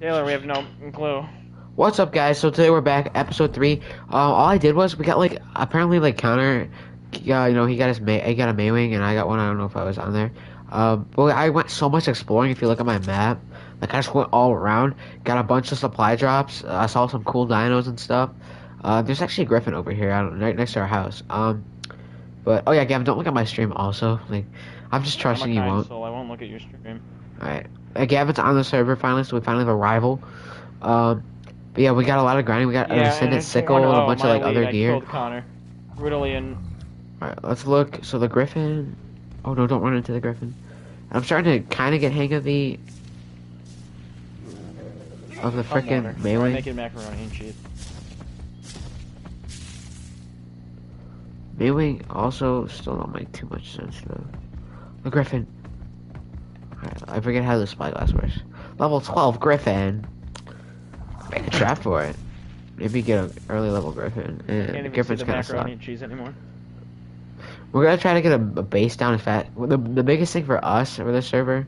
Taylor, we have no clue. What's up, guys? So today we're back, episode three. Uh, all I did was we got like apparently like Connor, yeah, you know, he got his May, he got a Maewing, and I got one. I don't know if I was on there. Um, but I went so much exploring. If you look at my map, like I just went all around, got a bunch of supply drops. Uh, I saw some cool dinos and stuff. Uh, there's actually a Griffin over here, right next to our house. Um, but oh yeah, Gavin, don't look at my stream. Also, like, I'm just trusting I'm you won't. soul. I won't look at your stream. Alright. Uh, Gavin's on the server finally, so we finally have a rival. Um, but yeah, we got a lot of grinding. We got an Ascendant Sickle and a oh, bunch of like lead, other I gear. Connor. And Alright, let's look. So the Griffin. Oh no, don't run into the Griffin. I'm starting to kind of get hang of the. Of the frickin' water. I'm making macaroni and cheese. Melee also still don't make too much sense though. The Griffin. I forget how the spyglass works. Level 12 Griffin. Make a trap for it. Maybe get an early level Griffin. Even Griffin's kind of suck. cheese anymore. We're gonna try to get a, a base down as fast. The, the biggest thing for us for this server,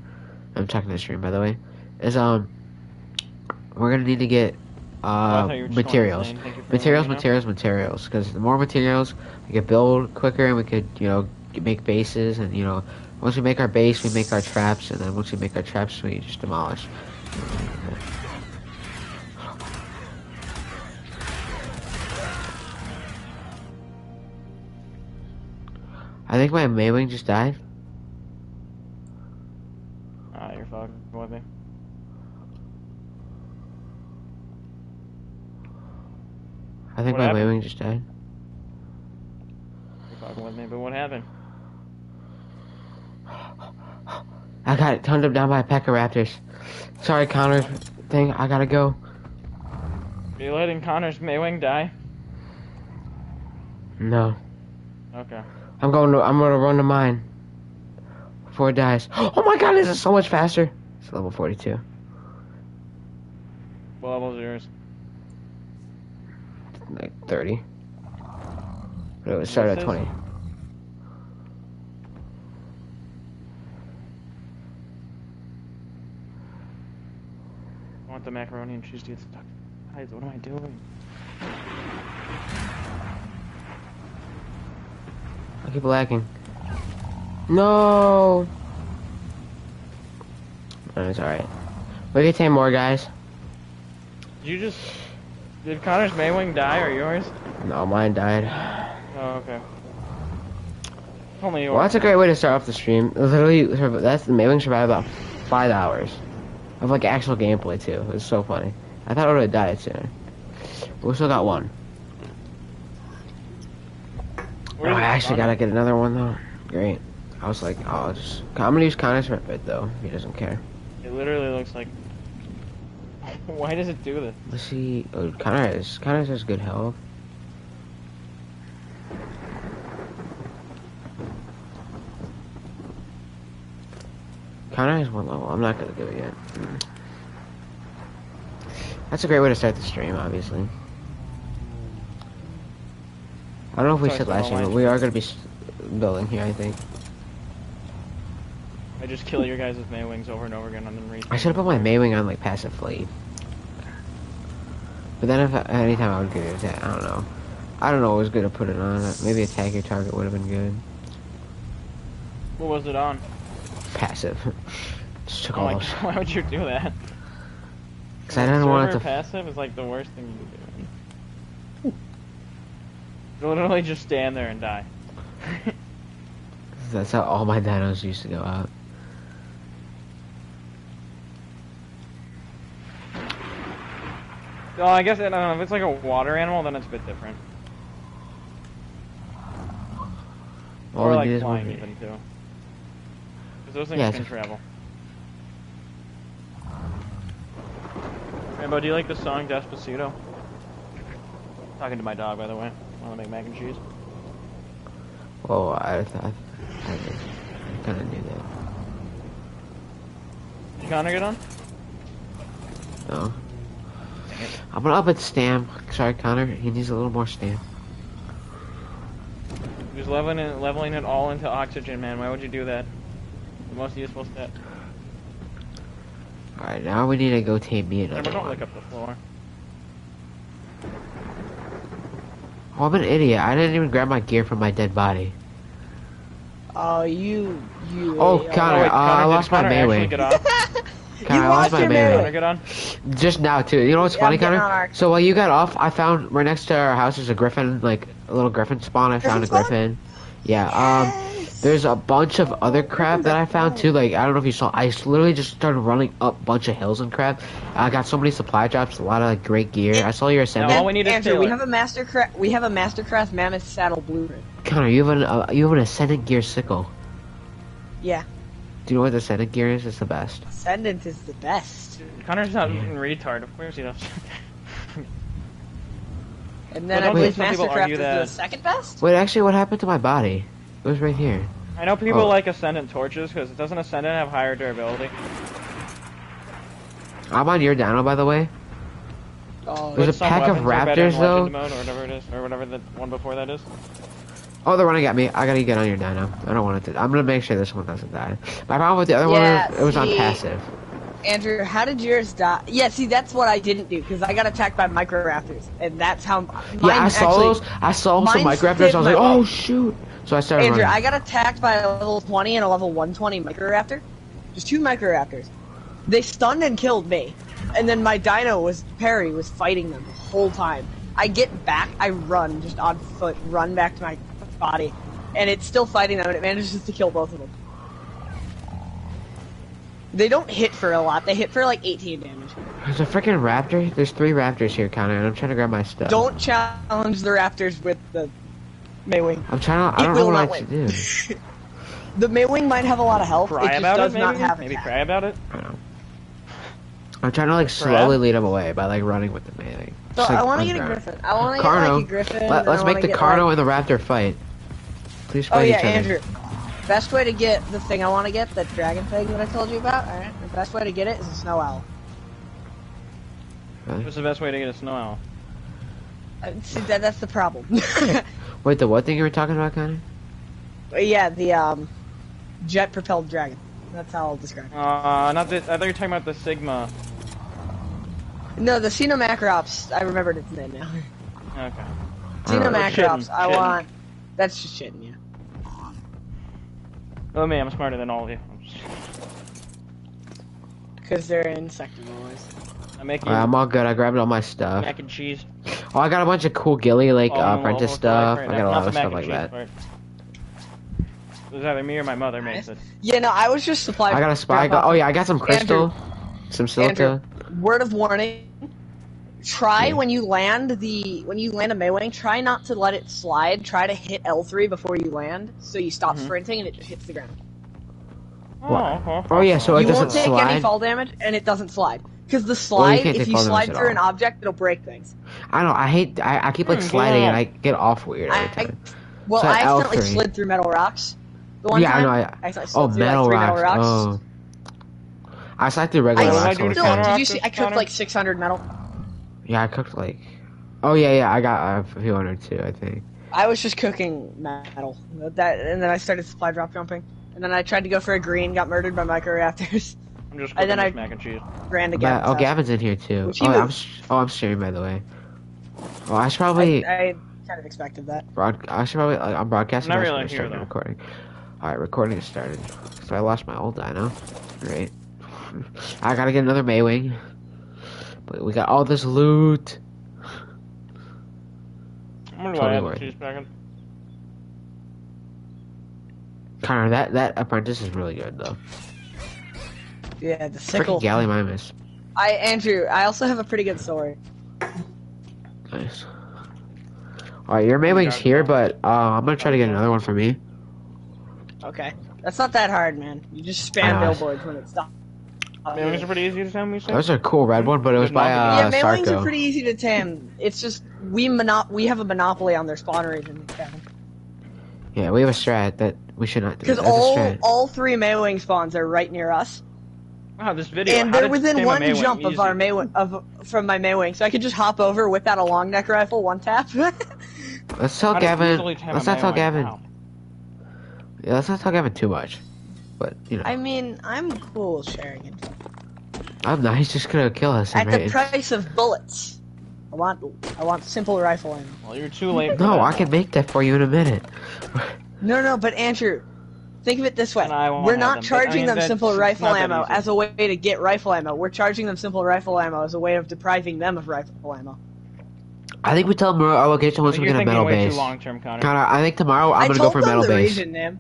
I'm checking the stream by the way, is um, we're gonna need to get Oh, uh thought you were just materials, saying thank you for materials, me know. materials, materials. Because the more materials, we could build quicker, and we could you know make bases, and you know once we make our base, we make our traps, and then once we make our traps, we just demolish. I think my Maewing just died. Ah, you're fucking with me. I think What my? Maewing just died. You're fucking with me. But what happened? I got it turned up down by a pack of raptors. Sorry, Connor's thing. I gotta go. You letting Connor's Maewing die? No, Okay. I'm going to. I'm gonna run to mine before it dies. Oh my God, this is so much faster. It's level 42. What level is yours? Like 30. But it was started at This is- 20. The macaroni and cheese get stuck. Guys, what am I doing? I keep lagging. No. No, it's alright. We can take more guys. You just... Did Connor's Maewing die or yours? No, mine died. Oh, okay. Only yours. Well, that's a great way to start off the stream. Literally, that's the Maewing survived about five hours of like actual gameplay too. It was so funny. I thought I would have died sooner. But we still got one. Oh, I actually gotta get another one though. Great. I was like, oh, I'll just I'm gonna use Connor's bit though. He doesn't care. It literally looks like... Why does it do this? Let's see. Oh, Connor has Connor has good health. Connor has one level. I'm not gonna do it yet. Mm. That's a great way to start the stream, obviously. I don't know if we Sorry, said last year, but we are gonna be building here. I think. I just kill your guys' with Maewings over and over again and then re- I should have put my Maewing on like passive fleet. But then if anytime I would give it I don't know. I don't know what was good to put it on. Maybe attack your target would have been good. What was it on? Passive. Just took Oh all my those. god, why would you do that? Cause I didn't want it to. passive is like the worst thing you can do. You literally just stand there and die. That's how all my dinos used to go out. No, I guess I don't know, if it's like a water animal, then it's a bit different. All or like flying even too. Because those things Yeah, can travel. Rambo, do you like the song Despacito? Talking to my dog, by the way. Want to make mac and cheese? Oh, I thought. I, I kind of knew that. Did Connor get on? No. I'm gonna up its stam. Sorry, Connor. He needs a little more stam. He was leveling it, leveling it all into oxygen, man. Why would you do that? The most useful step. Alright, now we need to go tame me Remember, another don't one. lick up the floor. Oh, I'm an idiot. I didn't even grab my gear from my dead body. Oh, you, you. Oh, idiot. Connor, Oh, wait, uh, I lost my Connor actually Mayway. Get off? Connor, I lost lost my your Mayway. Connor, get on. Just now too. You know what's Yeah, funny, I'm Connor? our- So while you got off, I found right next to our house is a griffin, like a little griffin spawn. I found a Griffin spawn? griffin. Yeah. Um. There's a bunch of other crap that I found too. Like I don't know if you saw. I literally just started running up a bunch of hills and crap. I got so many supply drops, a lot of like great gear. I saw your Now ascendant. all we need is Andrew, we have a mastercraft. We have a mastercraft mammoth saddle blueprint. Connor, you have an uh, you have an ascendant gear sickle. Yeah, Do you know what the ascendant gear is? It's the best. ascendant is the best. Connor's not Yeah. a retard. Of course he does. And then Well, I believe mastercraft argue is the second best. Wait, actually, what happened to my body? It was right here. I know people Oh. like Ascendant torches because doesn't Ascendant have higher durability? I'm on your dino, by the way. Oh, There's a pack of weapons are better in raptors, though. Legend Mode, or whatever it is, or whatever the one before that is. Oh, they're running at me. I gotta get on your dino. I don't want it to. I'm gonna make sure this one doesn't die. My problem with the other Yeah, one, it was on passive. Andrew, how did yours die? Yeah, see, that's what I didn't do because I got attacked by micro raptors, and that's how. Yeah, I saw actually, those. I saw some mine microraptors. fit I was like, oh shoot. So I started Andrew, I got attacked by a level 20 and a level 120 micro raptor. Just two micro raptors. They stunned and killed me. And then my dino was, Perry, was fighting them the whole time. I get back, I run, just on foot, run back to my body. And it's still fighting them, and it manages to kill both of them. They don't hit for a lot, they hit for like 18 damage. There's a freaking raptor. There's three raptors here, Connor, and I'm trying to grab my stuff. Don't challenge the raptors with the Maewing. I'm trying to. I It don't know what not I win. should do. The Maewing might have a lot of health, Cry it just about does it, not maybe? have Maybe attack. cry about it. I'm trying to like slowly lead him away by like running with the melee. So like, I want to get a griffin. I want to get Carno. like a griffin. Let, and us make the Carno like- and the Raptor fight. Please Oh fight yeah, each other. Andrew. Best way to get the thing I want to get, the dragon thing that I told you about. All right. The best way to get it is a snow owl. What's the best way to get a snow owl? Uh, See, that, that's the problem. Wait, the what thing you were talking about, Connor? yeah, the um, jet propelled dragon. That's how I'll describe it. Uh, not the. I thought you were talking about the Sigma. No, the Sinomacrops. I remembered its name now. Okay. Sinomacrops. shitting, I shitting. want. That's just shitting, yeah. Oh man, I'm smarter than all of you. Because they're insectivores. I'm making Alright, I'm all good. I grabbed all my stuff. mac and cheese. Oh, I got a bunch of cool Gilly like Oh, uh, apprentice almost stuff. right I got a lot of stuff like that. part. It was either me or my mother makes it. Yeah, no, I was just supply. I got a spy. I got, oh yeah, I got some crystal, some silica. Word of warning. Try Yeah. when you land the when you land a Maewing, try not to let it slide. Try to hit L three before you land, so you stop Mhm. sprinting and it just hits the ground. Oh, oh, Oh, yeah, so it you doesn't slide. You won't take any fall damage, and it doesn't slide. Because the Well, you slide, if you slide through an object, it'll break things. I don't. know, I hate. I, I keep like Hmm, sliding yeah. and I get off weird I, I, well, So I accidentally L3. slid through metal rocks. The one yeah, time, I know. I, accidentally slid oh, through, metal three rocks. metal rocks. Oh, I slide through regular I rocks do all to the still, did you see? I cooked like 600 metal. Yeah, I cooked like. Oh yeah, yeah. I got a few hundred too. I think. I was just cooking metal. That, and then I started supply drop jumping. And then I tried to go for a green, got murdered by microraptors. I'm just And then I- mac and cheese. Ran to Yeah. Oh, Gavin's Oh, house. Gavin's in here too. Oh, I'm. moved. Oh, I'm streaming by the way. Oh, I should probably. I, I kind of expected that. Broad- I should probably. Like, I'm broadcasting. Not I should really probably here, though. recording. All right, recording is started. So I lost my old dino. Great. I gotta get another Maewing. But we got all this loot. I'm gonna Totally go add worth cheese back in. Connor, that that apprentice is really good though. Yeah, the sickle. Freaking Gallimimus. I Andrew, I also have a pretty good story. Nice. Alright, your Maewing's here, but uh, I'm gonna try to get another one for me. Okay, that's not that hard, man. You just spam I billboards when it's done. Maewings are pretty easy to tame, we say? That was a cool red one, but it was by luck. uh, yeah, Maewings Sarko. are pretty easy to tame. It's just we mono- we have a monopoly on their spawn region, Yeah, we have a strat that we should not do. because all a strat. all three Maewing spawns are right near us, Wow, this video. and how they're within one Maewing, jump of our Maewing of from my Maewing, so I could just hop over, whip out a long neck rifle, one tap. Let's tell How Gavin. easily tame a Let's not tell Gavin. Wow. Yeah, let's not tell Gavin too much. But you know, I mean, I'm cool sharing it. I'm not. He's just gonna kill us. At right? the price of bullets. I want I want simple rifle ammo. Well, you're too late. for no, that. I can make that for you in a minute. No, no, but Andrew, think of it this way: And I won't we're not them, but, I charging mean, them simple rifle ammo as a way to get rifle ammo. We're charging them simple rifle ammo as a way of depriving them of rifle ammo. I think we tell them our location once But we you're get a thinking metal way base. too long term, Connor. Connor, I think tomorrow I'm I gonna go for them metal the base. region name.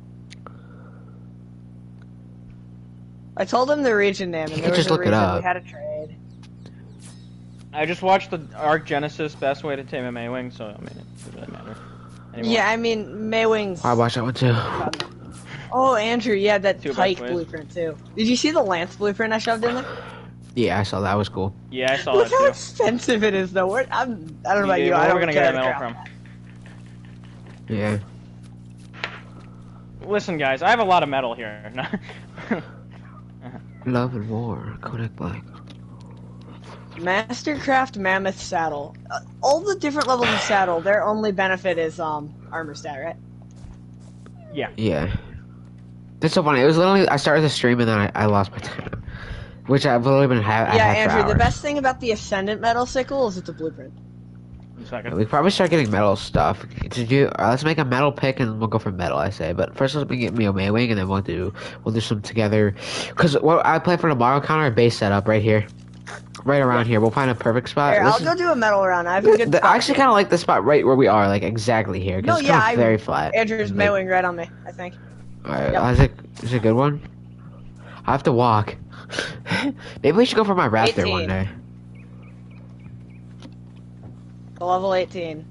I told them the region name, and You there was just a look it up. we had a trade. I just watched the Ark Genesis best way to tame a Maewing, so I mean, it doesn't really matter. Anymore. Yeah, I mean Maewings. I watched that one too. Oh, Andrew, yeah, that Two Pike best blueprint too. Did you see the Lance blueprint I shoved in there? Yeah, I saw that. was cool. Yeah, I saw Look that how too. expensive it is, though. We're, I'm, I don't know about Yeah, you. where I are don't we gonna care get that the metal crap. from? Yeah. Listen, guys, I have a lot of metal here. Love and War, Kodak Black. Mastercraft Mammoth Saddle. Uh, all the different levels of saddle, their only benefit is um armor stat, right? Yeah. Yeah. It's so funny. It was literally I started the stream and then I, I lost my time, which I've literally been having. Yeah, had for Andrew. The best thing about the Ascendant Metal Sickle is it's a blueprint. Second. We probably start getting metal stuff. To do, uh, let's make a metal pick and we'll go for metal. I say, but first let's get me a Maewing and then we'll do we'll do some together. Cause what I play for tomorrow, Connor, base setup right here, right around here. We'll find a perfect spot. Here, I'll is- go do a metal round. I have a good. the- I actually kind of like the spot right where we are, like exactly here. Cause No, it's yeah, kind I- of very flat. Andrew's Like- Maewing right on me. I think. Alright, Yep. Isaac, is it a good one? I have to walk. Maybe we should go for my Raptor one day. Level 18.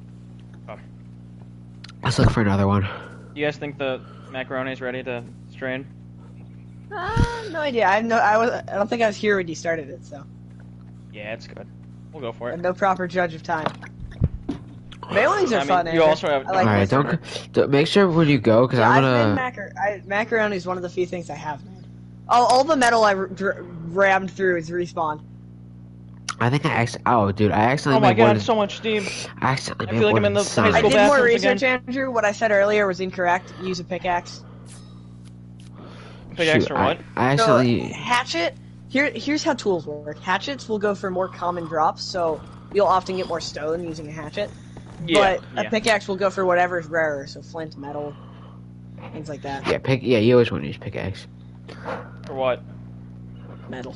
Let's look for another one. You guys think the macaroni's ready to strain? Uh, no idea. I no. I was. I don't think I was here when you started it, so Yeah, it's good. We'll go for I'm it. no proper judge of time. Mailings are I mean, fun. you Andrew. also have- I like Alright, don't, don't make sure when you go, cause Yeah, I'm I've been gonna. macar- I, macaroni is one of the few things I have made. Oh, all the metal I r- rammed through is respawned. I think I accidentally. Oh, dude, I accidentally Oh my made god, than. so much steam. I accidentally I made feel like I'm in the high Sonic. I school did more research, again. Andrew. What I said earlier was incorrect. Use a pickaxe. Pickaxe Shoot, or I, what? I So, hatchet. Here, here's how tools work. Hatchets will go for more common drops, so you'll often get more stone using a hatchet. Yeah, but yeah. a pickaxe will go for whatever's rarer, so flint, metal, things like that. Yeah, pick. Yeah, you always want to use pickaxe. For what? Metal.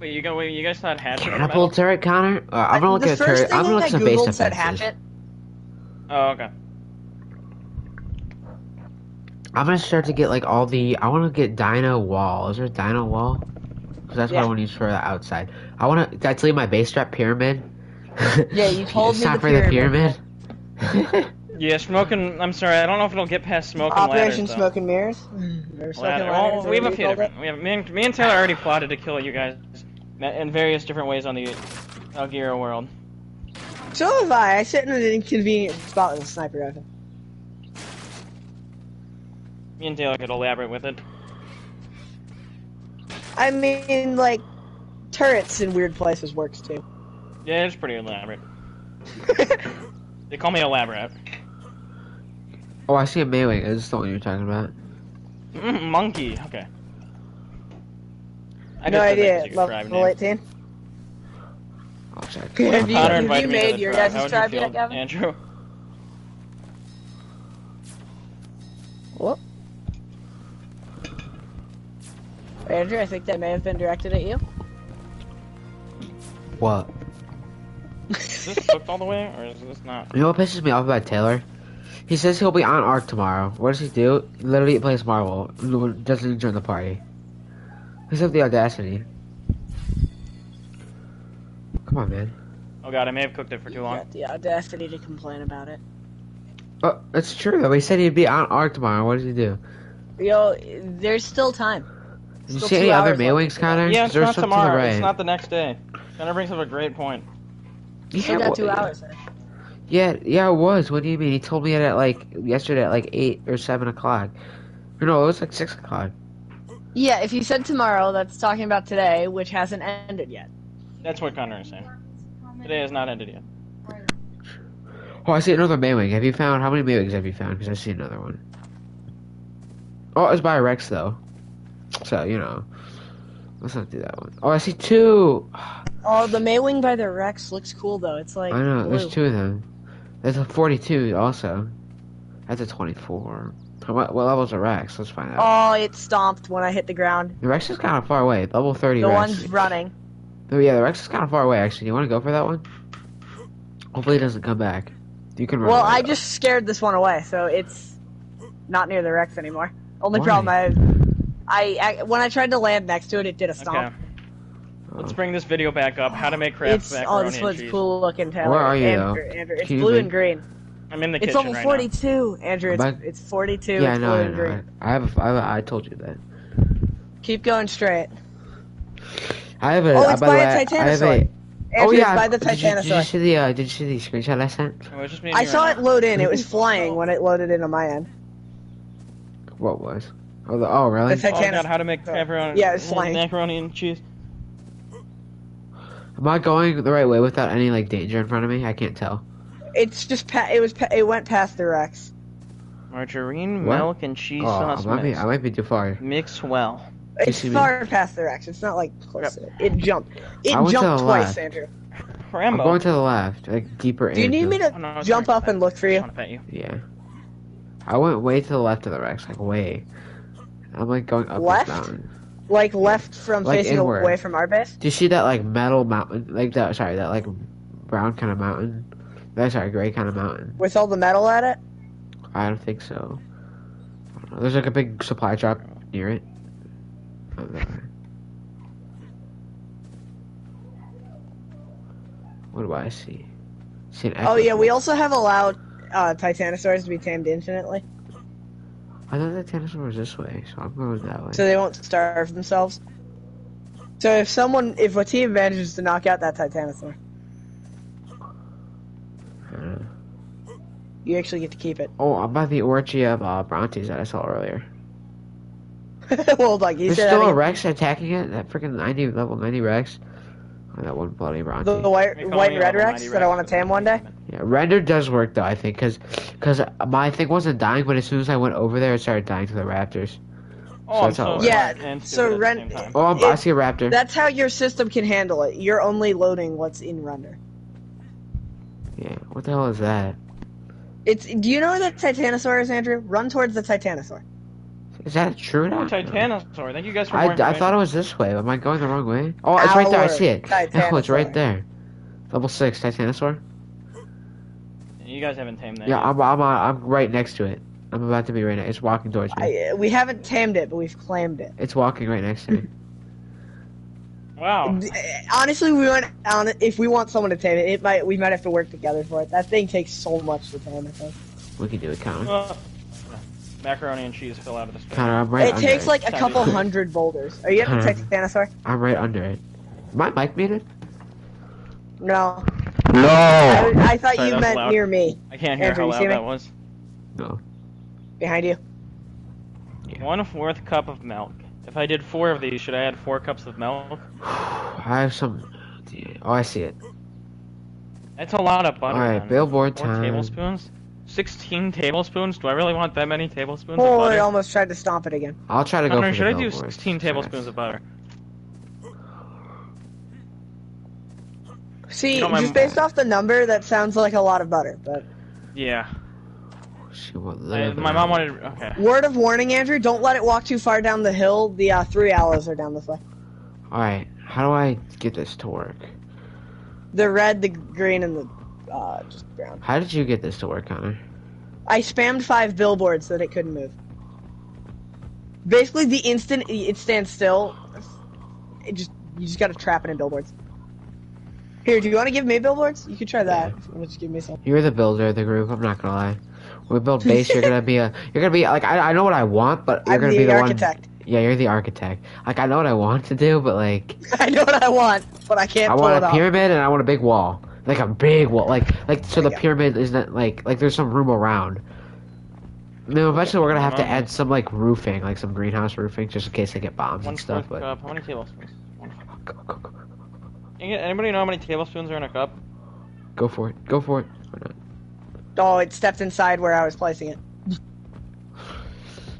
Wait, you go. Wait, you guys thought hatchet? were metal? Catapult turret, Connor. Uh, I'm gonna look the at a turret. I'm gonna look at some base googled said defenses. hatchet. Oh, okay. I'm gonna start to get like all the. I want to get Dino Wall. Is there a Dino Wall? Because that's what I want to use for the outside. I want to. Did I tell you my base strap pyramid? Yeah, you told it's me time the for the pyramid. pyramid. Yeah, smoking. I'm sorry, I don't know if it'll get past smoking Operation ladders. Smoke and Mirrors. Smoke Ladder. and Well, we have a few different. We have me and, me and Taylor already plotted to kill you guys in various different ways on the Algira world. So have I. I sit in an inconvenient spot with a sniper rifle. Me and Taylor could elaborate with it. I mean, like, turrets in weird places works too. Yeah, it's pretty elaborate. They call me elaborate. oh, I see a Maewing. Is this the one you're talking about? Mm, monkey. Okay. I no idea. said that idea. 'cause you could drive Level name. 18. Oh, sorry. Have if you- have you made the your tribe? guys' How would you tribe yet, Gavin? Andrew? Whoop. Andrew, I think that may have been directed at you. What? Is this cooked all the way, or is this not? You know what pisses me off about Taylor? He says he'll be on Ark tomorrow. What does he do? He literally plays Marvel. Doesn't even join the party. He's have the audacity. Come on, man. Oh god, I may have cooked it for too You long. got the audacity to complain about it. Oh, it's true though. He said he'd be on Ark tomorrow. What does he do? Yo, there's still time. Did you Still see any other hours left Maewings, for that. Connor? Yeah, it's not some to tomorrow. right. It's not the next day. Connor brings up a great point. You still Yeah, got two hours there. Yeah, yeah, it was. What do you mean? He told me it at like yesterday at like eight or seven o'clock. Or no, it was like six o'clock. Yeah, if you said tomorrow, that's talking about today, which hasn't ended yet. That's what Connor is saying. Today has not ended yet. Oh, I see another Maewing. Have you found how many Maewings have you found? Because I see another one. Oh, it's by Rex though. So you know, Let's not do that one. Oh, I see two. Oh, the Maewing by the Rex looks cool though. It's like I know. There's two of them. There's a 42 also. That's a 24. What, what level's a Rex? Let's find out. Oh, it stomped when I hit the ground. The Rex is kind of far away. Level 30 The Rex. one's running. Oh yeah, the Rex is kind of far away. Actually, you want to go for that one? Hopefully, it doesn't come back. You can run. Well, I just scared this one away, so it's not near the Rex anymore. Only Why? problem I, I, I when I tried to land next to it, it did a stomp. Okay. Let's bring this video back up. How to make Kraft It's oh, this one's cool looking. Taylor. Where are you, Andrew. Andrew, it's Excuse blue me? and green. I'm in the kitchen. It's kitchen level right 42, Andrew. It's, But- it's 42. Yeah, I it's know. blue I, and know. green. I have. A, I, have a, I told you that. Keep going straight. I have a. Oh, uh, it's by by a way, I have Titanosaur. a. Andrew, oh yeah. by the did, you, did you see the? Uh, did you see the screenshot I sent? now. It was just me and I you saw right it load in. It was flying when it loaded in on my end. What was? Oh, the, oh really? The now. Oh Titanosaur. how to make uh, macaroni, Yeah, it's flying. macaroni and cheese. Am I going the right way without any like danger in front of me? I can't tell. It's just pa- it was pa- it went past the Rex. Margarine, What? milk, and cheese Oh, I sauce might be. I might be too far. Mix well. It's see me? far past the Rex. It's not like close. to it. It jumped. It I went to jumped the twice, left. Andrew. I'm going to the left, like deeper Do you need me to Oh, no, jump fine. up and look for I you? just want to pet you. Yeah. I went way to the left of the Rex, like way. I'm like going up Left? this mountain. Like left from Like facing inward. away from our base? Do you see that like metal mountain? Like that? Sorry, that like brown kind of mountain. That's our gray kind of mountain. With all the metal at it? I don't think so. I don't know. There's like a big supply drop near it. Oh. What do I see? see an Oh yeah, we also have allowed uh, Titanosaurs to be tamed infinitely, I thought the dinosaur was this way, so I'm going that way. so they won't starve themselves. So if someone, if a team manages to knock out that Titanosaur, I you actually get to keep it. Oh, I'm by the orgy of uh, Brontes that I saw earlier. well, like you There's said, still I a mean, Rex attacking it. That freaking 90 level 90 Rex. Oh, that one bloody Bronte. the, the white, white and red Rex that I want to for tame one day. Yeah, render does work though. I think because because my thing wasn't dying, but as soon as I went over there, it started dying to the raptors. Oh, So I'm so Yeah, so stupid at the Ren- Oh, I'm, I see a raptor. That's how your system can handle it. You're only loading what's in render. yeah, what the hell is that? It's. Do you know where the Titanosaur is, Andrew? Run towards the Titanosaur. Is that true? Now? Titanosaur. Thank you guys for I, I thought it was this way. Am I going the wrong way? Oh, it's right there. I see it. Oh, it's right there. Level six Titanosaur. You guys haven't tamed that. Yeah, yet. I'm I'm uh, I'm right next to it. I'm about to be right next. It's walking towards me. I, we haven't tamed it, but we've claimed it. It's walking right next to me. Wow. Honestly, we want on if we want someone to tame it, it might we might have to work together for it. That thing takes so much to tame. I think. We can do it, Connor. Macaroni and cheese fell out of the space. Connor, I'm right it under takes it. like a Sounds couple good. hundred boulders. Are you at the Huh. Titanosaur? I'm right under it. My mic muted? No. No. I, I thought Sorry, you that was meant loud. near me, I can't hear Andrew, how you see loud me? that was. No. behind you. One fourth cup of milk. If I did four of these, should I add four cups of milk? I have some. Oh, I see it. That's a lot of butter. Alright, man. billboard Four time. tablespoons? 16 tablespoons? Do I really want that many tablespoons Oh, of I almost tried to stomp it again. I'll try to go Connor, for should the I do billboards. 16 tablespoons of butter? See, You know, just based off the number, that sounds like a lot of butter. But Yeah. She won't I, my mom wanted. Okay. word of warning, Andrew: don't let it walk too far down the hill. The uh, three Allos are down this way. Alright, how do I get this to work? The red, the green, and the uh, just brown. How did you get this to work, Connor? I spammed five billboards so that it couldn't move. Basically, the instant it stands still, it just you just gotta trap it in billboards. Here, do you want to give me billboards? You could try that. If you want to just give me some. You're the builder of the group, I'm not gonna lie. When we build base, you're gonna be a. You're gonna be like I, I know what I want, but you're I'm gonna the be the architect. one. Yeah, you're the architect. Like I know what I want to do, but like I know what I want, but I can't I pull want it a pyramid and I want a big wall, like a big wall, like like so the you pyramid isn't like like there's some room around. No, eventually we're gonna have to Um, add some like roofing, like some greenhouse roofing, just in case they get bombs One and stuff. fourth But cup. How many tablespoons? One. go, go, go, Anybody know how many tablespoons are in a cup? go for it, go for it. Why not? Oh, it stepped inside where I was placing it.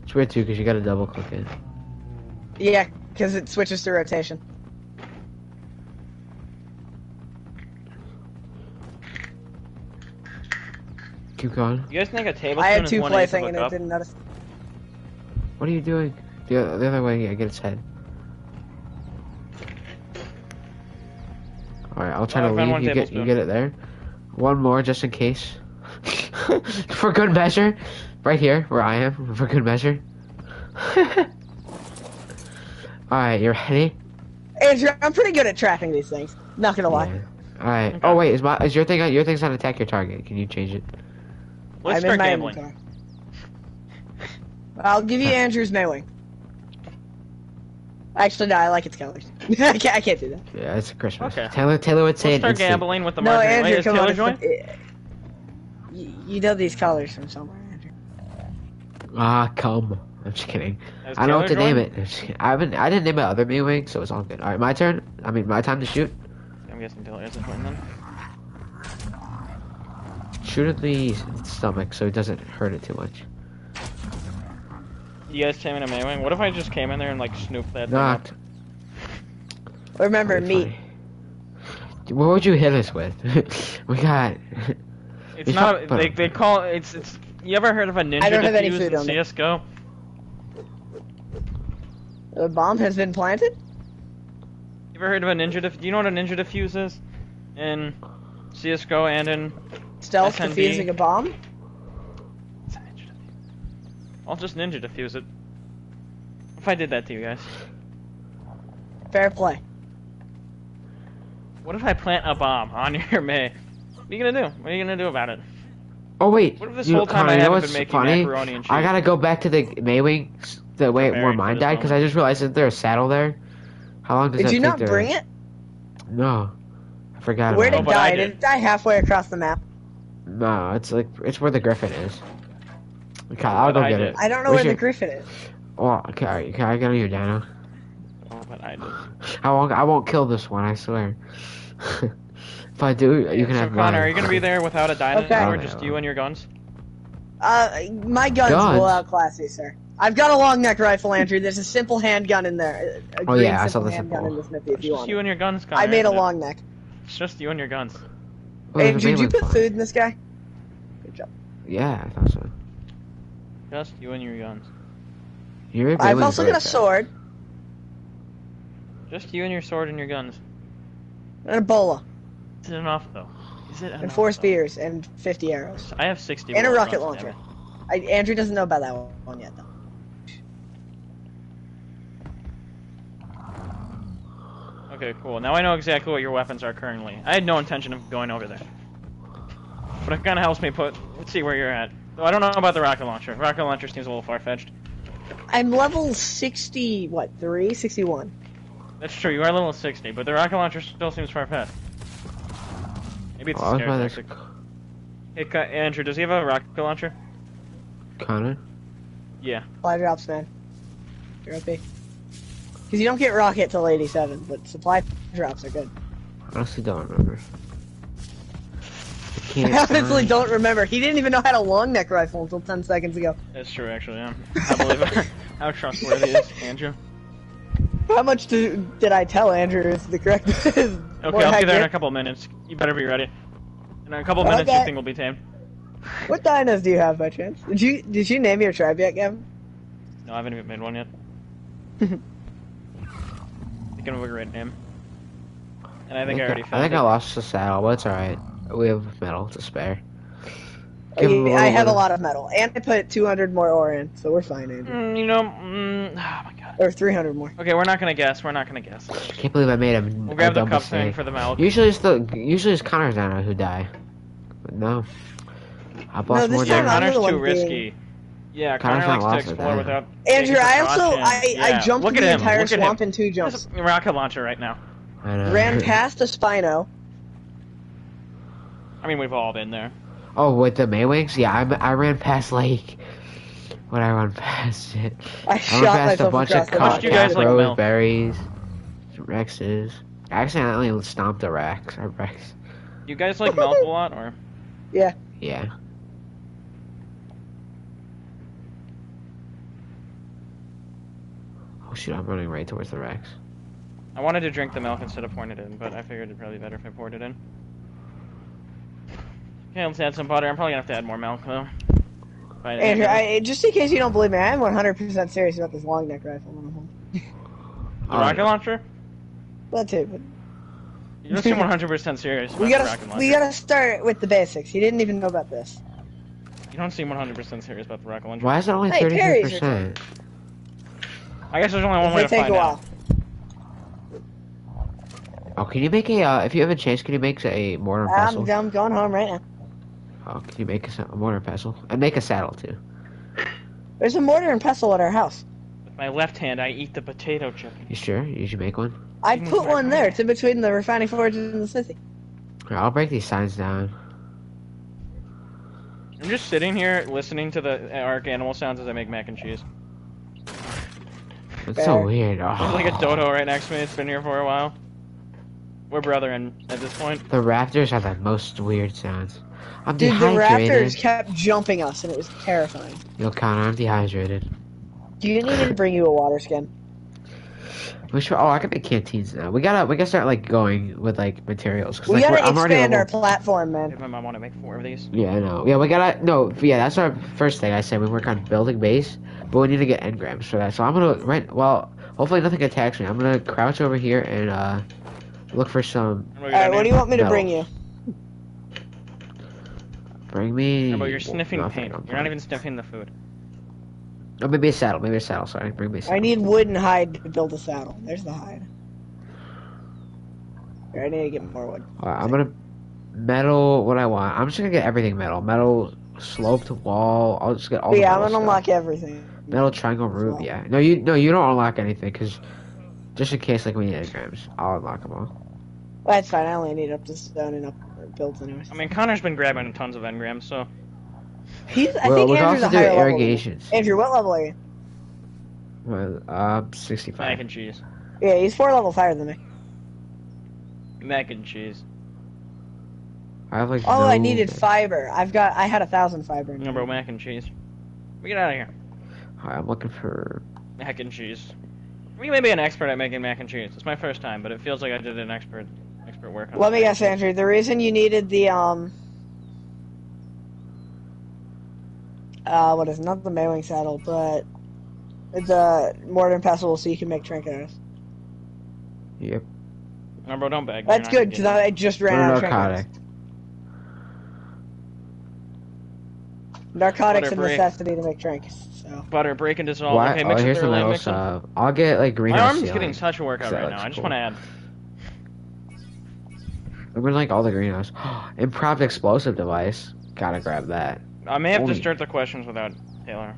It's weird too because you gotta double click it. Yeah, because it switches to rotation. Keep going. You guys think a table. I had two one play thing and it didn't notice. What are you doing? The, the other way, yeah, get its head. Alright, I'll try Oh, to leave. You get, you get it there. One more just in case. For good measure. Right here, where I am, for good measure. Alright, you ready? Andrew, I'm pretty good at tracking these things. Not gonna lie. Yeah. Alright. Okay. Oh wait, is my is your thing on your thing's on attack your target? Can you change it? Let's I'm start in my gambling. inventory. I'll give you Andrew's Maewing. Actually, no, I like its colors. I, can't, I can't do that. Yeah, it's Christmas. Okay. Taylor Taylor would say Let's an start instant. gambling with the No. Andrew, Wait, is come Taylor on. join? it's- You, you know these colors from somewhere, Andrew. Ah, come. I'm just kidding. Has I don't know what to Taylor name it. I'm just kidding. I haven't. I didn't name it other mewing, so it's all good. All right, my turn. I mean, my time to shoot. I'm guessing Taylor isn't joining then. Shoot at the stomach, so it doesn't hurt it too much. You guys came in a Maewing. What if I just came in there and like snooped that thing up? Remember, That'd be What would you hit us with? we got. It's It's not. not- but- they, they call it's it's. You ever heard of a ninja I don't have any food in on me. CS:GO? The bomb has been planted? You ever heard of a ninja? Def- do you know what a ninja defuse is? In CS:GO and in Stealth SND. defusing a bomb? It's a ninja defuse. I'll just ninja defuse it. If I did that to you guys, Fair play. what if I plant a bomb on your May? What are you gonna do? What are you gonna do about it? Oh wait. What if this you, whole time Connor, I you know haven't been making funny? macaroni and cheese? I gotta go back to the Maewing, the way where Preparing mine died, because I just realized that there's a saddle there. How long does Did that you take not to- bring it? No, I forgot. Where about did Oh, it but I die? did. Did it die halfway across the map? It. No, it's like it's where the griffin is. Okay, I'll But go I get did. it. I don't know We where the griffin is. Oh, okay, all right, can I get on your dino? Oh, but I did. I won't. I won't kill this one. I swear. if I do, you can so have Connor, mine. are you gonna be there without a dino Okay. or just you and your guns? Uh, my guns, Guns? will outclass you, sir. I've got a long neck rifle, Andrew. There's a simple handgun in there. A a Oh, yeah, I saw simple the handgun simple. in this Smithy if It's you just want. you and your guns, Connor. I made a it? long neck. It's just you and your guns. There's Andrew, did you put fly. food in this guy? Good job. Yeah, I thought so. Just you and your guns. Your I've also got a sword Just you and your sword and your guns. and a bola Is it enough though? Is it enough? and four though? spears and 50 arrows. I have 60 And a rocket launcher. I, Andrew doesn't know about that one yet, though. Okay, cool. Now I know exactly what your weapons are currently. I had no intention of going over there. But it kind of helps me put. Let's see where you're at. Though I don't know about the rocket launcher. Rocket launcher seems a little far fetched. I'm level 60, what, 3? 61. That's true. You are level 60, but the rocket launcher still seems far fetched. Maybe it's Oh, I a was scare by this tactic. Hey, Ca- Andrew, does he have a rocket launcher? Connor. Yeah. Supply drops, man. You're up, Because you don't get rocket till 87, but supply drops are good. I honestly, don't remember. I I honestly find- don't remember. He didn't even know how to long neck rifle until 10 seconds ago. That's true, actually. Yeah. I believe it. How trustworthy is Andrew? How much do, did I tell Andrew is the correct is Okay, I'll be there in a couple minutes. You better be ready. In a couple minutes, Okay. your thing will be tamed. What dinos do you have by chance? Did you did you name your tribe yet, Gavin? No, I haven't even made one yet. Think of a great name. And I think I, already I found think it. I lost the saddle, but it's alright. We have metal to spare. Give him yeah, a I little have bit a lot of metal, and I put 200 more ore in, so we're fine, Andrew. Mm, you know, mm, oh my god. Or 300 more. Okay, we're not gonna guess. We're not gonna guess. I Can't believe I made a, We'll a grab the dumb cup thing mistake. for the milk. Usually it's the usually it's Connor's Dino who die. But no. I've No, lost this more time Yeah, I'm. Connor's too one being- risky. Yeah, Connor's Connor not likes to explore without. Andrew, I also precautions. I, I jumped look the him, entire look swamp in two jumps. Just a rocket launcher right now. Ran past a Spino. I mean, we've all been there. Oh, with the Maewings? Yeah, I, I ran past like. When I run past it, I I shot run past a myself bunch of across the How much co- do you guys like Capros, milk? berries, Rexes. I accidentally stomped a Rex. A Rex. You guys like milk a lot, or Yeah. Yeah. Oh shoot, I'm running right towards the racks. I wanted to drink the milk instead of pouring it in, but I figured it'd probably be better if I poured it in. Okay, let's add some butter. I'm probably gonna have to add more milk though. If I- Andrew, I, just in case you don't believe me, I am 100% serious about this long neck rifle. the Oh, rocket no. launcher? That too, but You don't seem 100% serious. we about the gotta rocket launcher. we gotta start with the basics. He didn't even know about this. You don't seem 100% serious about the rocket launcher. Why is it only Hey, thirty Perry's three percent? I guess there's only one way They to take find a out. while. Oh, can you make a? Uh, if you have a chance, can you make a mortar and pestle? I'm, I'm going home right now. Oh, can you make a, a mortar and pestle? And make a saddle too. There's a mortar and pestle at our house. With my left hand, I eat the potato chip. You sure? You should make one. I Even put with my one there. It's in between the refining forge and the smithy. Here, I'll break these signs down. I'm just sitting here listening to the arc animal sounds as I make mac and cheese. It's Fair. so weird. Oh. There's like a ah. dodo right next to me. It's been here for a while. We're brethren at this point. The raptors have the most weird sounds. I'm dehydrated. Dude, the raptors kept jumping us, and it was terrifying. Yo, Connor, I'm dehydrated. Do you need me to bring you a water skin? We should. Oh, I can make canteens now. We gotta. We gotta start like going with like materials. 'cause, We like, gotta we're- I'm already expand our level- platform, man. If my mom want to make four of these. Yeah, I know. Yeah, we gotta. No, yeah, that's our first thing. I said we work on building base, but we need to get engrams for that. So I'm gonna right. Well, hopefully nothing attacks me. I'm gonna crouch over here and uh look for some. What, Alright, what do you want me to No. bring you? Bring me. How about you're sniffing nothing, paint? You're not even sniffing the food. Oh, maybe a saddle. Maybe a saddle. Sorry, bring me a saddle. I need wood and hide to build a saddle. There's the hide. Here, I need to get more wood. Alright, I'm gonna metal. What I want. I'm just gonna get everything metal. Metal sloped wall. I'll just get all. But the yeah, I'm gonna stuff. unlock everything. Metal triangle roof. Well. Yeah. No, you no, you don't unlock anything because just in case like we need engrams, I'll unlock them all. Well, that's fine. I only need up to stone and up builds anyways. I mean, Connor's been grabbing tons of engrams, so He's. I well, think we can Andrew's also a do higher level. irrigations. Andrew, what level are you? Well, uh, mac 65. and cheese. Yeah, he's four levels higher than me. Mac and cheese. I have like. Oh, no... I needed fiber. I've got. I had a thousand fiber. No, bro, mac and cheese. We get out of here. Alright, I'm looking for. Mac and cheese. We may be an expert at making mac and cheese. It's my first time, but it feels like I did an expert expert work on Let me mac guess, and Andrew. The reason you needed the um. Uh, what is it? not the Maewing saddle, but the mortar and pestle, so you can make tranq arrows. Yep. No, bro, don't beg. That's good because I just ran No out of narcotic. trinkets. Narcotics Butter a break. necessity to make trinkets. So Butter, break and dissolve. Why? Okay, oh, mix it here's the thoroughly, mix them. stuff. I'll get like My greenhouse arm's ceiling. getting such a workout right looks now. I just want to add. I'm gonna like all the greenhouse. Improv explosive device. Gotta grab that. I may have Holy- to start the questions without Taylor.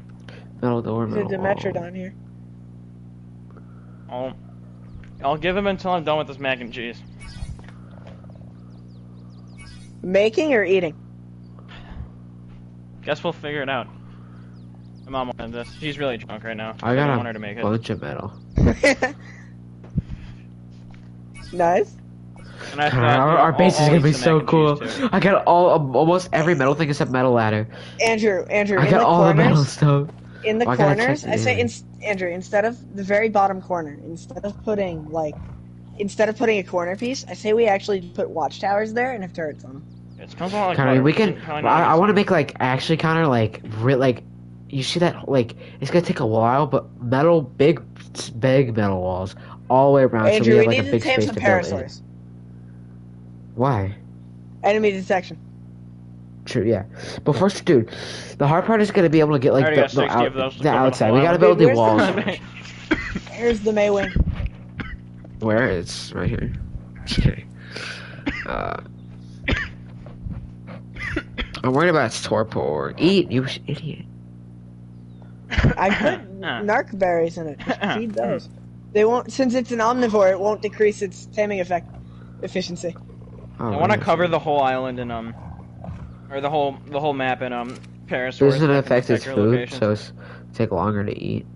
Metal door. there's a Metal wall. Dimetrodon here. I'll, I'll give him until I'm done with this mac and cheese. Making or eating? Guess we'll figure it out. My mom wanted this. She's really drunk right now. I don't got want her to a make it. bunch of metal. nice. Our, you know, our base is I'll- I'll gonna be so cool. I got all almost every metal thing except metal ladder. Andrew, Andrew, I in got the all the metal stuff. in the Oh, corners, check I say, the- ins- Andrew, instead of the very bottom corner, instead of putting like, instead of putting a corner piece, I say we actually put watchtowers there and have turrets on them. It smells a lot like Connor, butter. we can. It's I, I want to make like actually, Connor, like re- like you see that like it's gonna take a while, but metal big big metal walls all the way around. Andrew, so we we have like need a to big tame some to parasaurs. Why? Enemy detection. True, yeah. But first, dude, the hard part is gonna be able to get like the, the, out, of those to the outside. We gotta island. build the Where's the walls. hundred? Here's the Maewing. Where? It's right here. Just kidding. Uh, I'm worried about its torpor. Eat, you idiot. I put narc berries in it. Just feed those. They won't, since it's an omnivore, it won't decrease its taming effect efficiency. Oh, I want to cover the whole island in um, or the whole the whole map in um, Paris. This doesn't affect its food, so it's take longer to eat.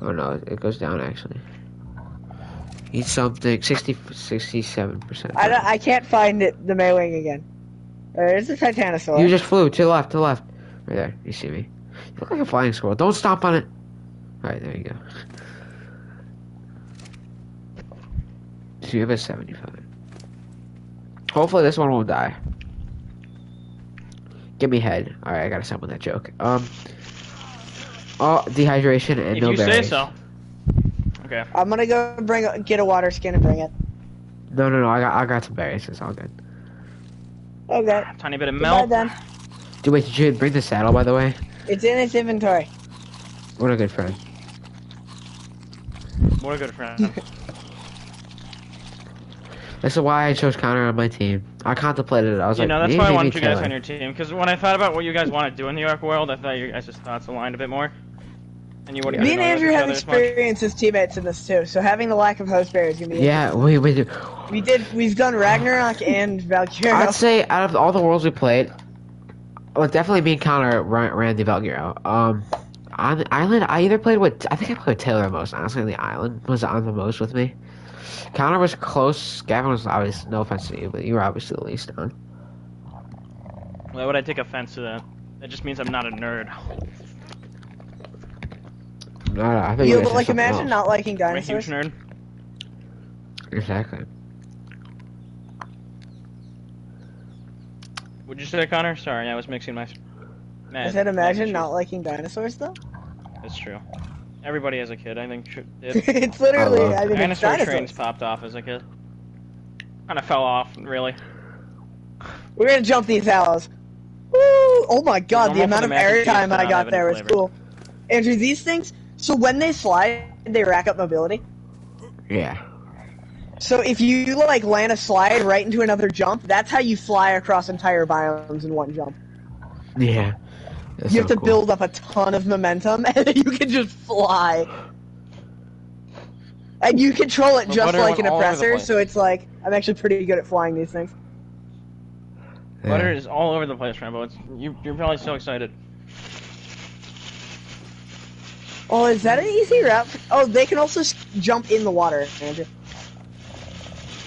Oh no, it goes down actually. Eat something. 60, 67%. I, don't, I can't find it, the Maewing again. There's the Titanosaur. You just flew to the left, to the left. Right there. You see me. You look like a flying squirrel. Don't stomp on it. Alright, there you go. So you have a 75. Hopefully this one won't die. Give me head. Alright, I gotta stop with that joke. Um. Oh, dehydration and If no you say so. Okay. I'm gonna go bring a, get a water skin and bring it. No, no, no. I got, I got some berries. It's all good. Okay. Tiny bit of milk. then. Dude, wait, did you bring the saddle, by the way? It's in its inventory. What a good friend. What a good friend. This is why I chose Connor on my team. I contemplated it. I was you like, know, that's why I maybe wanted you guys Taylor. on your team. Because when I thought about what you guys want to do in the York world, I thought your guys' thoughts aligned a bit more. And you wouldn't Me and Andrew have other as experience as teammates in this too, so having the lack of host bear is gonna be. Yeah, we we do. We did. We've done Ragnarok and Valkyrie. I'd say out of all the worlds we played, well, definitely me and Connor ran, ran the Valkyrie. Um, on the island, I either played with I think I played with Taylor most. Honestly, the island was on the most with me. Connor was close. Gavin was obviously no offense to you, but you were obviously the least on. Why would I take offense to that? That just means I'm not a nerd. No, no, I think You you but guys like said something imagine else. not liking I'm a huge dinosaurs. nerd. Exactly. Would you say, Connor? Sorry, I was mixing my. I said imagine not liking dinosaurs though. That's true. Everybody as a kid, I think, should, did. it's literally. I love I, mean, it's Dinosaur dinosaurs. trains popped off as a kid. Kind of fell off, really. We're gonna jump these Allos. Woo! Oh my god, the amount of the mac and cheese, airtime I got there was cool. Andrew, these things. So when they slide, they rack up mobility. Yeah. So if you like land a slide right into another jump, that's how you fly across entire biomes in one jump. Yeah. That's you so have to cool. build up a ton of momentum, and then you can just fly. And you control it just butter like an all over the oppressor, so it's like I'm actually pretty good at flying these things. Yeah. Butter is all over the place, Rambo. It's, you, you're probably so excited. Oh, is that an easy route? Oh, they can also s- jump in the water, Andrew.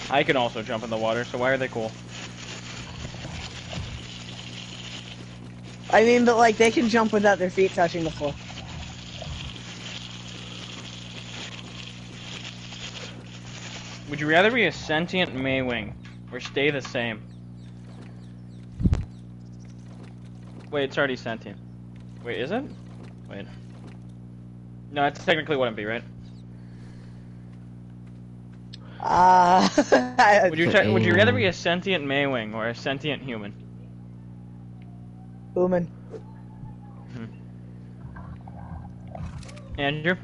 I can also jump in the water, so why are they cool? I mean, but like they can jump without their feet touching the floor. Would you rather be a sentient Maewing or stay the same? Wait, it's already sentient. Wait, is it? Wait. No, it technically wouldn't be, right? Uh, Would you would you rather be a sentient Maewing or a sentient human? Boomin. Hmm. Andrew?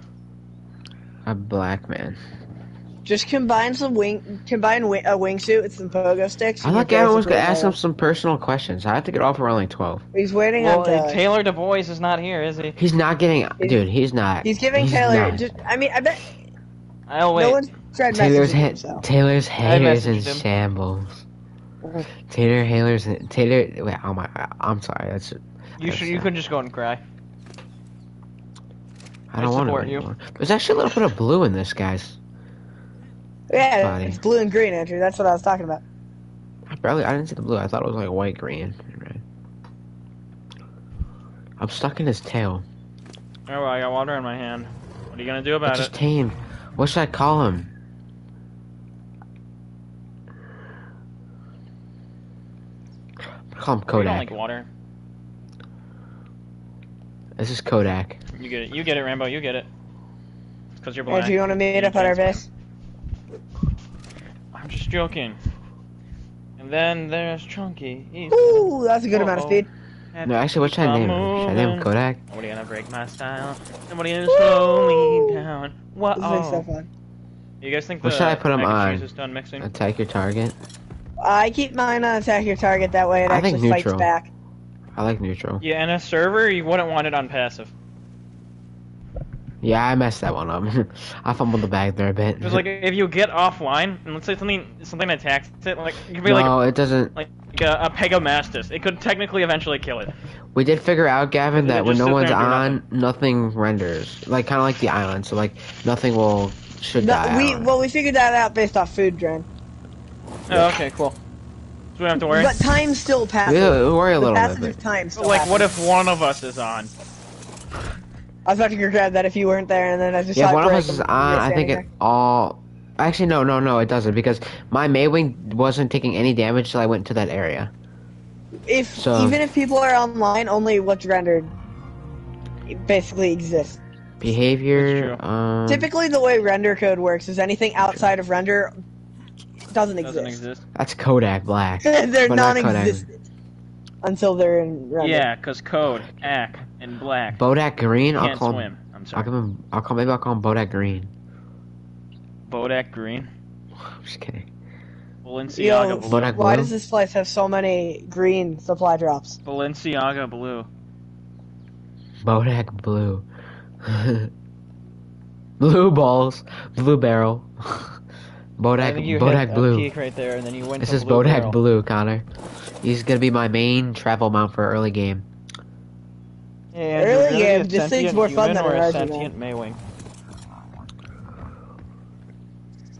A black man. Just combine some wing, combine wi- a wingsuit with some pogo sticks. I thought Gavin was gonna ask him some personal questions. I have to get off around like twelve. He's waiting Well, on Taylor. Taylor Du Bois is not here, is he? He's not getting, He's- dude. He's not. He's giving he's Taylor. Just, I mean, I bet I'll wait. no one's tried Taylor's messaging him. ha- So. Taylor's haters in messaged him. shambles. Mhm. Taylor Haler's Taylor. Wait, oh my! I'm sorry. That's You should. You could just go and cry. I don't I want to you. There's actually a little bit of blue in this, guys. Yeah, Body. it's blue and green, Andrew. That's what I was talking about. I barely. I didn't see the blue. I thought it was like white, green, and red. I'm stuck in his tail. Oh, well, I got water in my hand. What are you gonna do about It's it? just tame. What should I call him? Call him You don't like water. This is Kodak. You get it. You get it, Rambo. You get it. Because you're blind. black. Andrew, you want to meet up at our base? I'm just joking. And then there's Chunky. He's Ooh, that's a good amount of Uh-oh. speed. No, actually, what should I name him? Should I name him Kodak? Nobody gonna break my style. Nobody gonna slow me down. What? This thing's so fun. You guys think What the should I put him on? cheese is done mixing? Attack your target. I keep mine on attack your target. That way it I think actually fights back. I like neutral. Yeah, in a server, you wouldn't want it on passive. Yeah, I messed that one up. I fumbled the bag there a bit. Because like, if you get offline, and let's say something something attacks it, like it could be like no, it doesn't. like uh, a, a Pegomastax. It could technically eventually kill it. We did figure out, Gavin, that when no one's on, and nothing renders. Like kind of like the island. So like nothing will should No, die. we out. well we figured that out based off food drain. Oh, okay, cool. So we don't have to worry. But time still passes. we, we worry a the little passage bit. of time still But, like, what if one of us is on? I was about to grab that if you weren't there, and then I just Yeah, saw it one of us is on. I think it all. Actually, no, no, no, it doesn't because my Maewing wasn't taking any damage till I went to that area. If so- even if people are online, only what's rendered basically exists. Behavior. Um, Typically, the way render code works is anything outside of render doesn't exist. Doesn't exist. that's Kodak Black. they're not Kodak. non-existent until they're in render. Yeah, cause code, ack, and black. Bodak Green. I'll Can't call him. swim. I'm I'll sorry. call him. I'll call. Maybe I'll call him Bodak Green. Bodak green. I'm just kidding. Balenciaga Yo, blue. Bodak why blue? does this place have so many green supply drops? Balenciaga blue. Bodak Blue. blue balls. Blue barrel. I think Bodak. Bodak Blue. right there, and then you went This is blue Bodak barrel. Blue, Connor. He's gonna be my main travel mount for early game. Yeah, Andrew, Early you're game, be a this thing's more fun than or a RG sentient Maewing.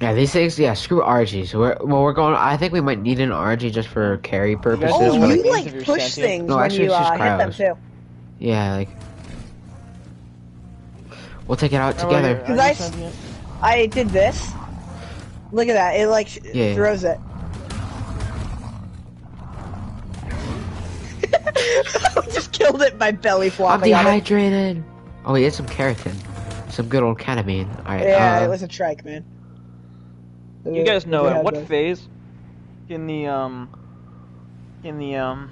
Yeah, these things. Yeah, screw RGs. We're well, we're going. I think we might need an RG just for carry purposes. Oh, know but, what you it means like push sentient? things No, when actually, you it's just uh, hit them too. yeah, like we'll take it out together. you're- are 'Cause you I s- sentient? I did this. Look at that. It like Yeah. throws it. Just killed it by belly flopping. I'm flopping. on it. dehydrated. Oh, he had some keratin, some good old ketamine. All right. Yeah, uh, it was a trike, man. You guys know Yeah, at what phase can the um can the um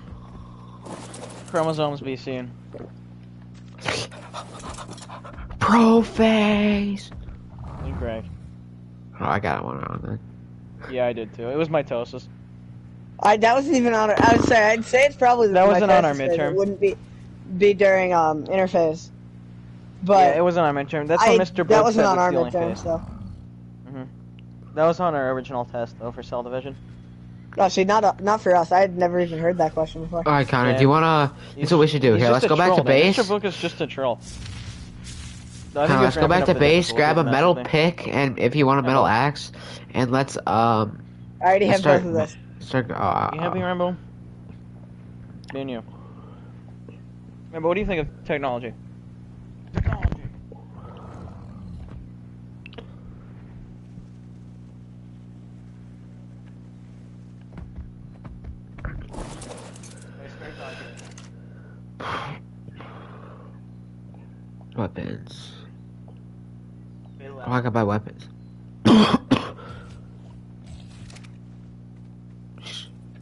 chromosomes be seen? Prophase. Incorrect. Oh, I got one on then. Yeah, I did too. It was mitosis. I that wasn't even on. Our, I would say I'd say it's probably That wasn't on our midterm. It wouldn't be be during um interphase. But yeah, it wasn't on our midterm. That's I, when Mr. that wasn't said on our the only midterm. phase. So That was on our original test though for cell division. actually, not uh, not for us. I had never even heard that question before. All right, Connor. Yeah. Do you wanna? That's what we should do. He's Here, let's a go back to man. base. Mr. Book is just a troll. No, I think let's go back to base. Grab a metal thing. pick, and if you want a metal axe, and let's um I already have start. both of this. Start. Uh, You happy, Rambo? Me and you. Rambo, what do you think of technology? Technology. weapons. Oh, I can buy weapons.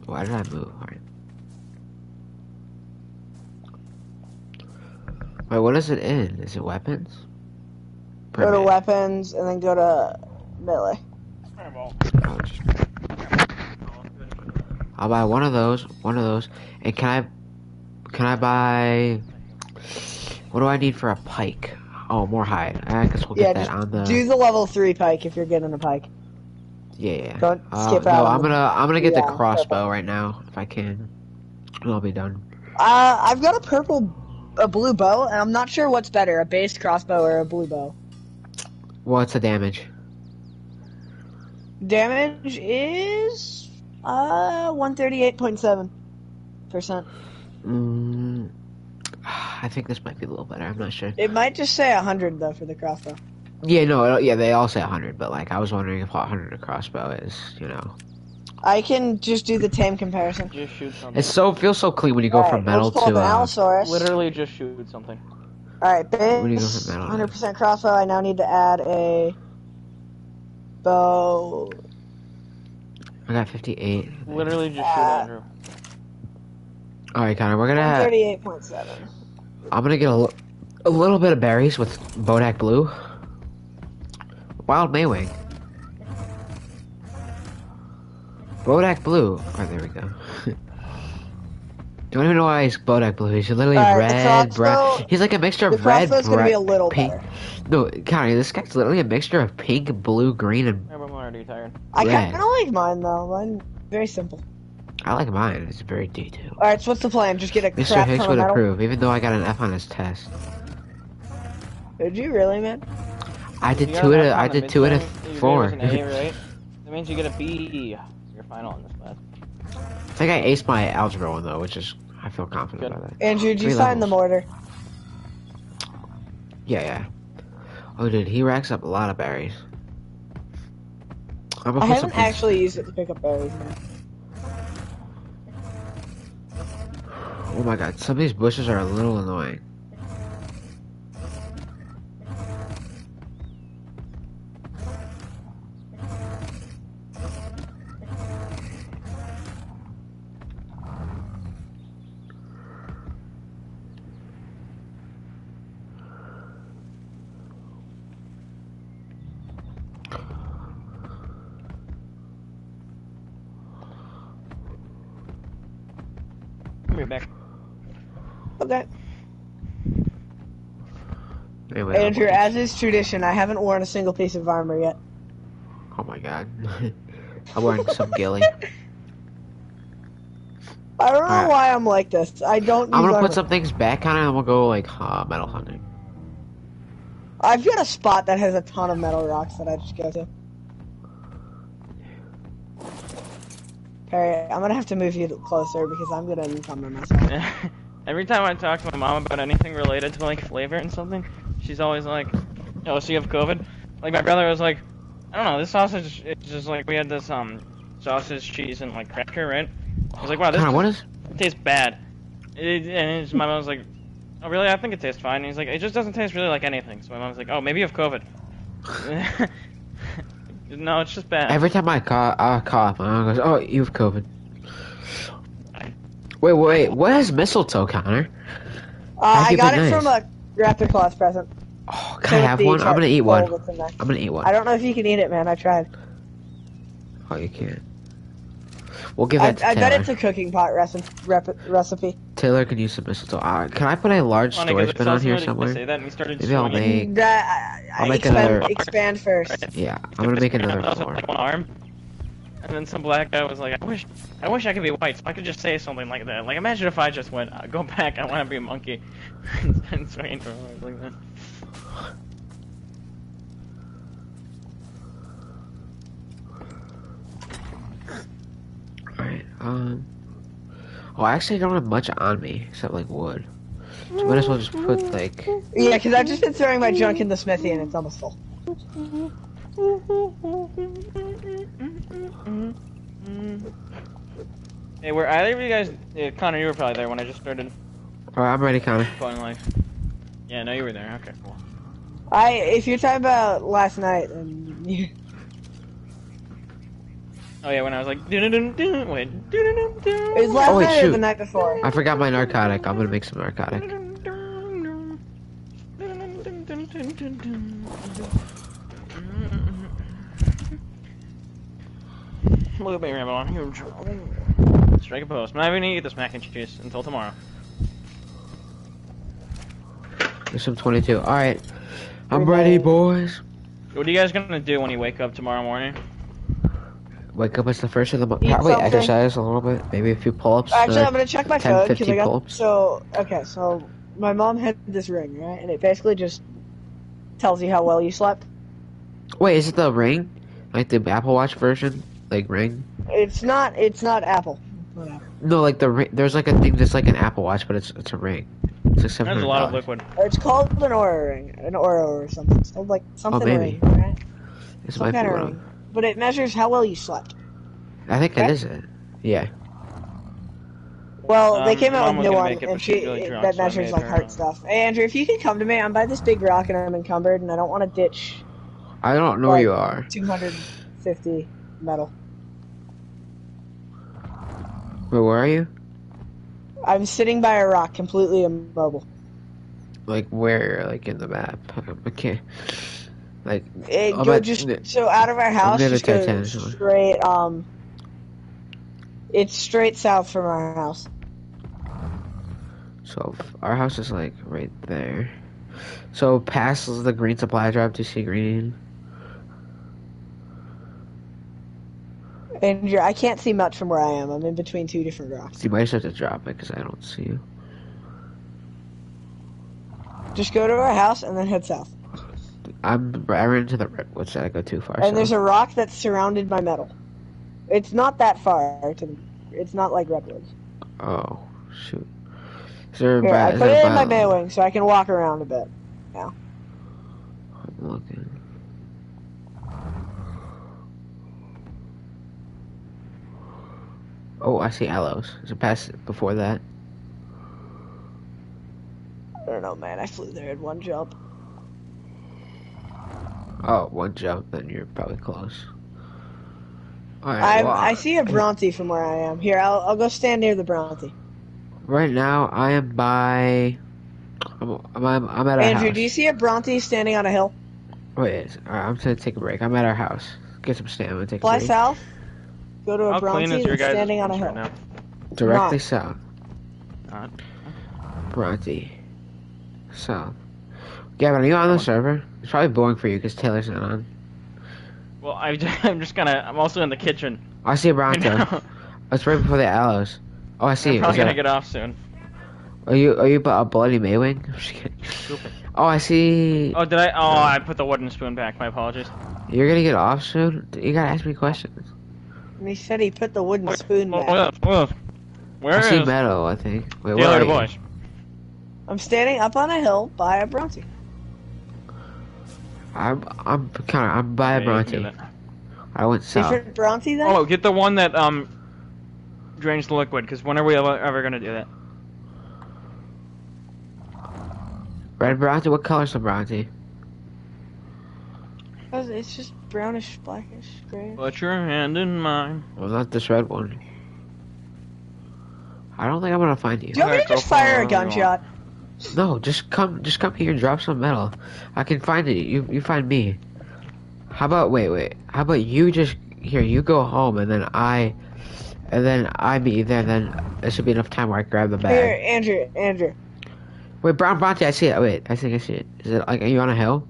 Why did I move? Alright. Wait, what is it in? Is it weapons? Go to weapons and then go to melee. Oh, just- I'll buy one of those, one of those, and can I, can I buy? What do I need for a pike? Oh, more hide. I guess we'll Yeah, get that on the. Do the level three pike if you're getting a pike. Yeah, yeah. Don't Uh, skip no, I'm gonna I'm gonna get Yeah, the crossbow purple. right now if I can. And I'll be done. Uh, I've got a purple, a blue bow, and I'm not sure what's better, a base crossbow or a blue bow. What's the damage? Damage is uh 138.7 percent. Mm, I think this might be a little better. I'm not sure. It might just say 100 though for the crossbow. Yeah, no, yeah, they all say 100, but like I was wondering if 100 a crossbow is, you know, I can just do the tame comparison. Just shoot something. it's so feels so clean when you go Alright, from metal let's pull to. up an Uh, Allosaurus. Literally just shoot something. All right, When you go base, from metal to- 100% crossbow. I now need to add a bow. I got 58. Literally just shoot Uh, Andrew. All right, Connor, we're gonna. 138.7. I'm gonna get a, a little bit of berries with Bodak Blue. Wild Maewing. Bodak Blue. Oh, there we go. Don't even know why he's Bodak Blue. He's literally Alright, the red, brown. He's like a mixture The of red, crossbow's gonna be a brown, little pink. better. No, Connor, this guy's literally a mixture of pink, blue, green, and I'm already tired. I kind of like mine though. Mine very simple. I like mine. It's very detailed. All right, so what's the plan? Just get a Mr. crap Hicks ton would of metal. approve, even though I got an F on his test. Did you really, man? I did two an out of F I on the did two out of four. an A, right? That means you get a B. Your final in this class. I think I aced my algebra one though, which is I feel confident Good. about that. Andrew, did you Three sign the levels. mortar? Yeah, yeah. Oh, dude, he racks up a lot of berries. I'm gonna I put haven't actually used it to pick up berries. Man. Oh my god, some of these bushes are a little annoying. Andrew, as is tradition, I haven't worn a single piece of armor yet. Oh my god. I'm wearing some ghillie. I don't know Alright. why I'm like this. I don't. I'm gonna armor. put some things back on it and we'll go like uh, metal hunting. I've got a spot that has a ton of metal rocks that I just go to. Perry, I'm gonna have to move you closer because I'm gonna encumber myself. Every time I talk to my mom about anything related to like flavor and something, she's always like, "Oh, so you have COVID?" Like my brother was like, "I don't know, this sausage it's just like we had this um sausage, cheese, and like cracker, right?" I was like, "Wow, this Connor, what is? tastes bad." It, and his, my mom was like, "Oh, really? I think it tastes fine." And he's like, "It just doesn't taste really like anything." So my mom's like, "Oh, maybe you have COVID." no, it's just bad. Every time I cough, I cough, my mom goes, "Oh, you have COVID." Wait, wait, what is mistletoe, Connor? Uh, I got it nice. from a Raptor Claus present. Oh, Came can I have one? I'm gonna eat one. that's in there. I'm gonna eat one. I don't know if you can eat it, man. I tried. Oh, you can't. We'll give I, that to I Taylor. bet it's a cooking pot recipe. Rep, recipe. Taylor can use some mistletoe. Uh, can I put a large storage bin on here somewhere? Say that and he Maybe I'll make. That, I, I'll make expand, another- expand first. Yeah, I'm gonna make another I was floor. like one arm, and then some black guy was like, "I wish, I wish I could be white, so I could just say something like that. Like, imagine if I just went, uh, go back, I want to be a monkey, and swing for like that." Alright, um. Oh, I actually don't have much on me except like wood. So might as well just put like. Yeah, because I've just been throwing my junk in the smithy and it's almost full. Hey, were either of you guys? Yeah, Connor, you were probably there when I just started Alright, I'm ready, Connor. going live. Yeah, no, you were there. Okay, cool. I, if you're talking about last night, then you, Oh yeah, when I was like, dun dun dun wait, dun dun dun. it was last Oh, wait, night or shoot. the night before. I forgot my narcotic. I'm gonna make some narcotic. Look at me, Rambo. on here. Strike a pose. I'm not even gonna eat this mac and cheese until tomorrow. There's some 22. Alright. I'm Ready. ready, boys. What are you guys gonna do when you wake up tomorrow morning? Wake up as the first of the month. Eat Probably something. exercise a little bit. Maybe a few pull ups. Actually, I'm gonna check my 10, phone because 15 I got pull-ups. so okay. So my mom had this ring, right, and it basically just tells you how well you slept. Wait, is it the ring? Like the Apple Watch version? Like ring? It's not. It's not Apple. Whatever. No, like the ring. There's like a thing that's like an Apple Watch, but it's it's a ring. It's like seven There's a lot of dollars. liquid. It's called an Aura ring, an Aura or something. It's called like something Oh, maybe. ring, right? This Some might be kind of ring. But it measures how well you slept. I think Okay. it is it. Yeah. Well, they Um, came out with was new one, and she really drunk, that so measures made like heart stuff. Hey, Andrew, if you could come to me, I'm by this big rock and I'm encumbered, and I don't want to ditch I don't know where you are. 250 metal. Wait, where are you? I'm sitting by a rock, completely immobile. Like where? Like in the map? Okay. Like It, go at- just so out of our house, just go straight. Um, it's straight south from our house. so our house is like right there. So past the green supply drive to see green. And you're, I can't see much from where I am. I'm in between two different rocks. You might just have to drop it because I don't see you. Just go to our house and then head south. I'm I ran into the redwoods. Did I go too far? And there's a rock that's surrounded by metal. It's not that far to. It's not like redwoods. Oh shoot! Is there a Here, I put it in my wing so I can walk around a bit. Oh, I see Allos. Is it past before that? I don't know, man. I flew there in one jump. Oh, one jump, then you're probably close. I well, I see a Bronte from where I am. Here, I'll I'll go stand near the Bronte. right now I am by. I'm, I'm, I'm at our house. Andrew, house. do you see a Bronte standing on a hill? Oh, Wait, alright, I'm gonna take a break. I'm at our house. Get some stamina. Take a Fly break. south. Go to a How Bronte clean is your guys' standing on a place hill. right now? Directly Not. south. Not. Bronte. South. Gavin, are you on the server? It's probably boring for you because Taylor's not on. Well, I, I'm just gonna. I'm also in the kitchen. I see a right It's right before the Allos. Oh, I see. I'm you. Probably gonna that- get off soon. Are you are you a bloody Maewing? I'm just kidding. Stupid. Oh, I see. Oh, did I? Oh, I put the wooden spoon back. My apologies. You're gonna get off soon. You gotta ask me questions. And he said he put the wooden spoon Oh, back. yes, yes. Where I see is metal. I think. Wait, where Taylor are Du you? I'm standing up on a hill by a Bronte. I'm I'm kind of I'm by a Yeah, you Bronte. I went south. Different Bronte then? Oh, get the one that um drains the liquid. Because when are we ever, ever gonna do that? Red Bronte. What color's the Bronte? It's just brownish, blackish, gray. Put your hand in mine. Well, not this red one. I don't think I'm gonna find you. Do you want me to Okay, go just fire a gunshot? No, just come, just come here and drop some metal. I can find it. You, you find me. How about wait, wait? How about you just here? You go home and then I, and then I meet you there. And then there should be enough time where I grab the bag. Here, bag. Andrew, Andrew. Wait, Brown Bronte, I see it. Wait, I think I see it. Is it like are you on a hill?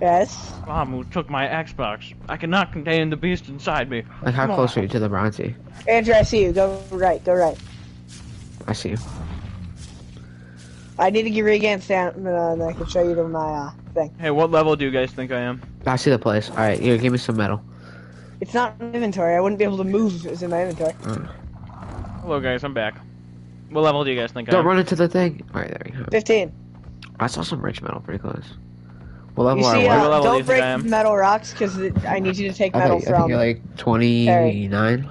Yes. Bomb who took my Xbox. I cannot contain the beast inside me. Like how Come close on. are you to the Bronte? Andrew, I see you. Go right, go right. I see you. I need to get regain stamina and I can show you to my uh, thing. Hey, what level do you guys think I am? I see the place. All right, here, give me some metal. It's not in inventory. I wouldn't be able to move if it was in my inventory. Hello, guys. I'm back. What level do you guys think I am? Don't run into the thing. All right, there we go. 15. I saw some rich metal pretty close. What level You see, we? What uh, level do you don't break I metal rocks because I need you to take I metal think, I think from. you're like 29,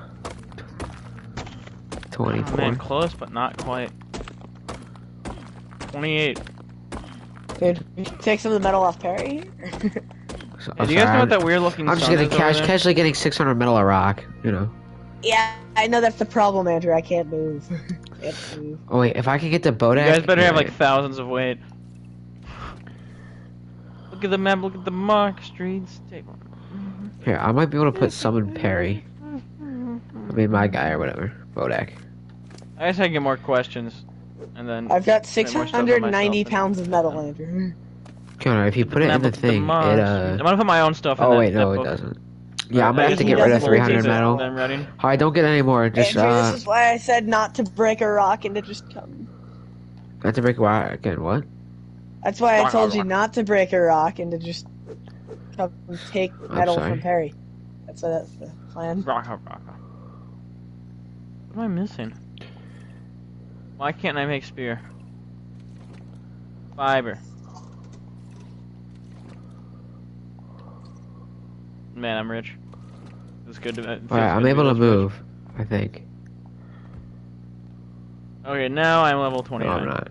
24. Oh, man, close, but not quite. 28. Dude, take some of the metal off Perry. So, Hey, do you guys know what that weird looking I'm just sun getting is over cash, casually getting 600 metal a rock, you know. yeah, I know that's the problem, Andrew. I can't move. can't move. Oh wait, if I could get the boat. You Bodak. guys better have like thousands of weight. Look at the map, look at the mark streets. Take. Here, I might be able to put some in Perry. I mean, my guy or whatever. Bodak. I guess I get more questions. And then. I've got Put more stuff on 690 pounds of metal, Andrew. Connor, if you put it in the thing, mark it uh. I'm gonna put my own stuff in Oh wait, no, it book. doesn't. Yeah, I'm gonna have to get rid of 300 metal. I'm ready. Alright, don't get any more. Just Andrew, uh, this is why I said not to break a rock and to just come. not to break a rock again. What? That's why I told you not to break a rock and to just come take I'm metal sorry. from Perry. That's what that's the plan. Rock, rock, rock. What am I missing? Why can't I make spear? Fiber. Man, I'm rich. It's good to. it Alright, I'm able to be this rich. move. I think. Okay, now I'm level No, 29. I'm not.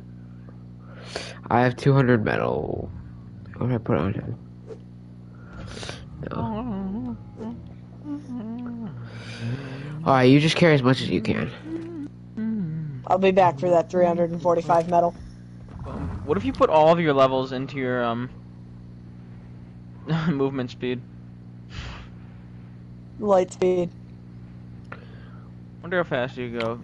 I have 200 metal. What did I put on him? No. Alright, you just carry as much as you can. I'll be back for that 345 metal. Um, What if you put all of your levels into your um movement speed? Light speed. Wonder how fast you go.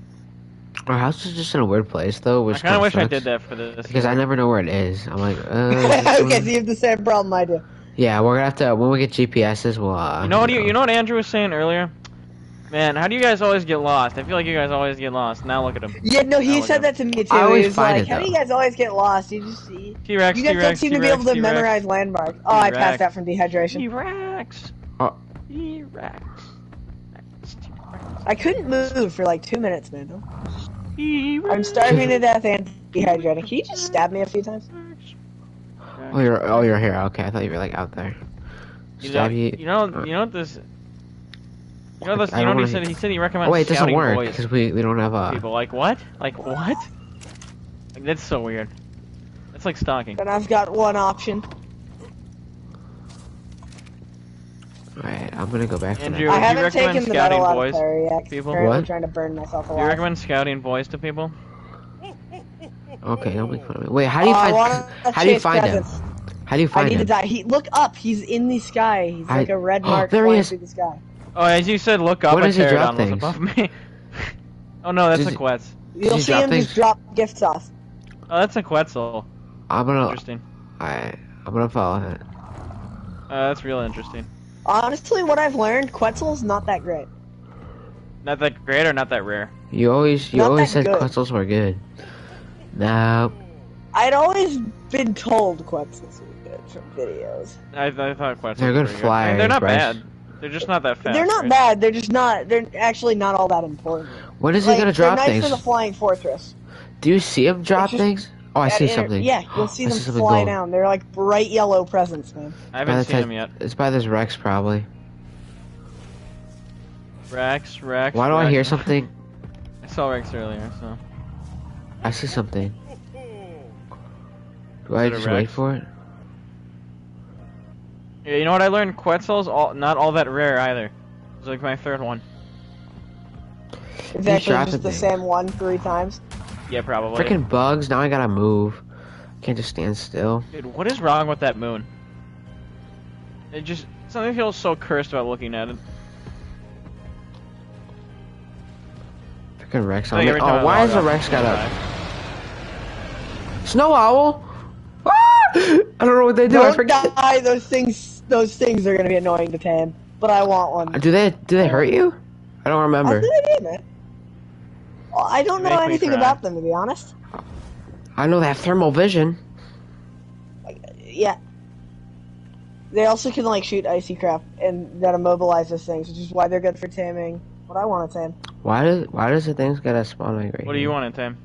Our house is just in a weird place, though. Which I Which kind of wish I did that for this. Because I never know where it is. I'm like, uh. okay, one? so you have the same problem I do. Yeah, we're gonna have to when we get GPSs. We'll. Uh, You know what? You, you know what Andrew was saying earlier? Man, how do you guys always get lost? I feel like you guys always get lost. Now look at him. Yeah, no, he Now said that to me too. I always he was find like, it, "How do you guys always get lost? You just see." T-Rex, You guys don't seem to be able to memorize landmarks. Oh, I T-Rex. passed out from dehydration. T-Rex. Oh. T-Rex. I couldn't move for like two minutes, man. I'm starving to death and dehydrated. Can you just stab me a few times? Oh, you're oh you're here. Okay, I thought you were like out there. You know, Stab you. you know, uh, you know what this. You know, this, you know what he said? He said he recommends Oh wait, it doesn't work because we we don't have a. people. Like what? Like what? Like that's so weird. That's like stalking. And I've got one option. Alright, I'm gonna go back to Andrew, that. I do you haven't recommend taken the scouting medal out boys, of Perry yet. 'cause people? Apparently What? trying to burn myself Do you alive. recommend scouting boys to people? Okay, don't make fun of me. Wait, how do you Oh, I find? wanna How do you chase find him? pheasants. How do you I find need to him? die. He look up. He's in the sky. He's I- like a red Oh, mark there he flying is. through the sky. Oh, as you said, look up. What a does he drop pterodon was things? above me. oh no, that's Does a he- Quetz. You'll see drop him things? just drop gifts off. Oh, that's a Quetzal. I'm gonna. Interesting. Alright, I'm gonna follow it. Uh, that's real interesting. Honestly, what I've learned, Quetzal's not that great. Not that great or not that rare. You always you Not always said good. Quetzals were good. No, I'd always been told Quetzals were good from videos. I, I thought Quetzals They're good were flyers, They're not Bryce. bad. They're just not that fast. they're not right? bad. They're just not. They're actually not all that important. when is Like, he gonna drop they're drop nice things? for the flying fortress. Do you see him drop just- things? Oh, I see inter- something. Yeah, you'll see I them see something fly gold. down. They're like bright yellow presents, man. I haven't seen time- them yet. It's by this Rex probably. Rex, Rex. Why do I hear something? I saw Rex earlier, so. I see something. Do I just wait for it? Yeah, you know what I learned? Quetzal's all not all that rare either. It's like my third one. It's actually just the things. same one three times. Yeah, probably. Freaking bugs! Now I gotta move. Can't just stand still. Dude, what is wrong with that moon? It just something feels so cursed about looking at it. Freaking Rex. Like, on me. Oh, why is the Rex got up? Snow owl. Ah! I don't know what they do. I Don't forget. die. Those things. Those things are gonna be annoying to tame. But I want one. Do they do they hurt you? I don't I remember. think they did, man. Well, I don't know anything about them to be honest. I know they have thermal vision. Yeah. They also can like shoot icy crap, and that immobilizes things, which is why they're good for taming. What I want to tame. Why does why does the things get a spawn like right What do you want want, Tim?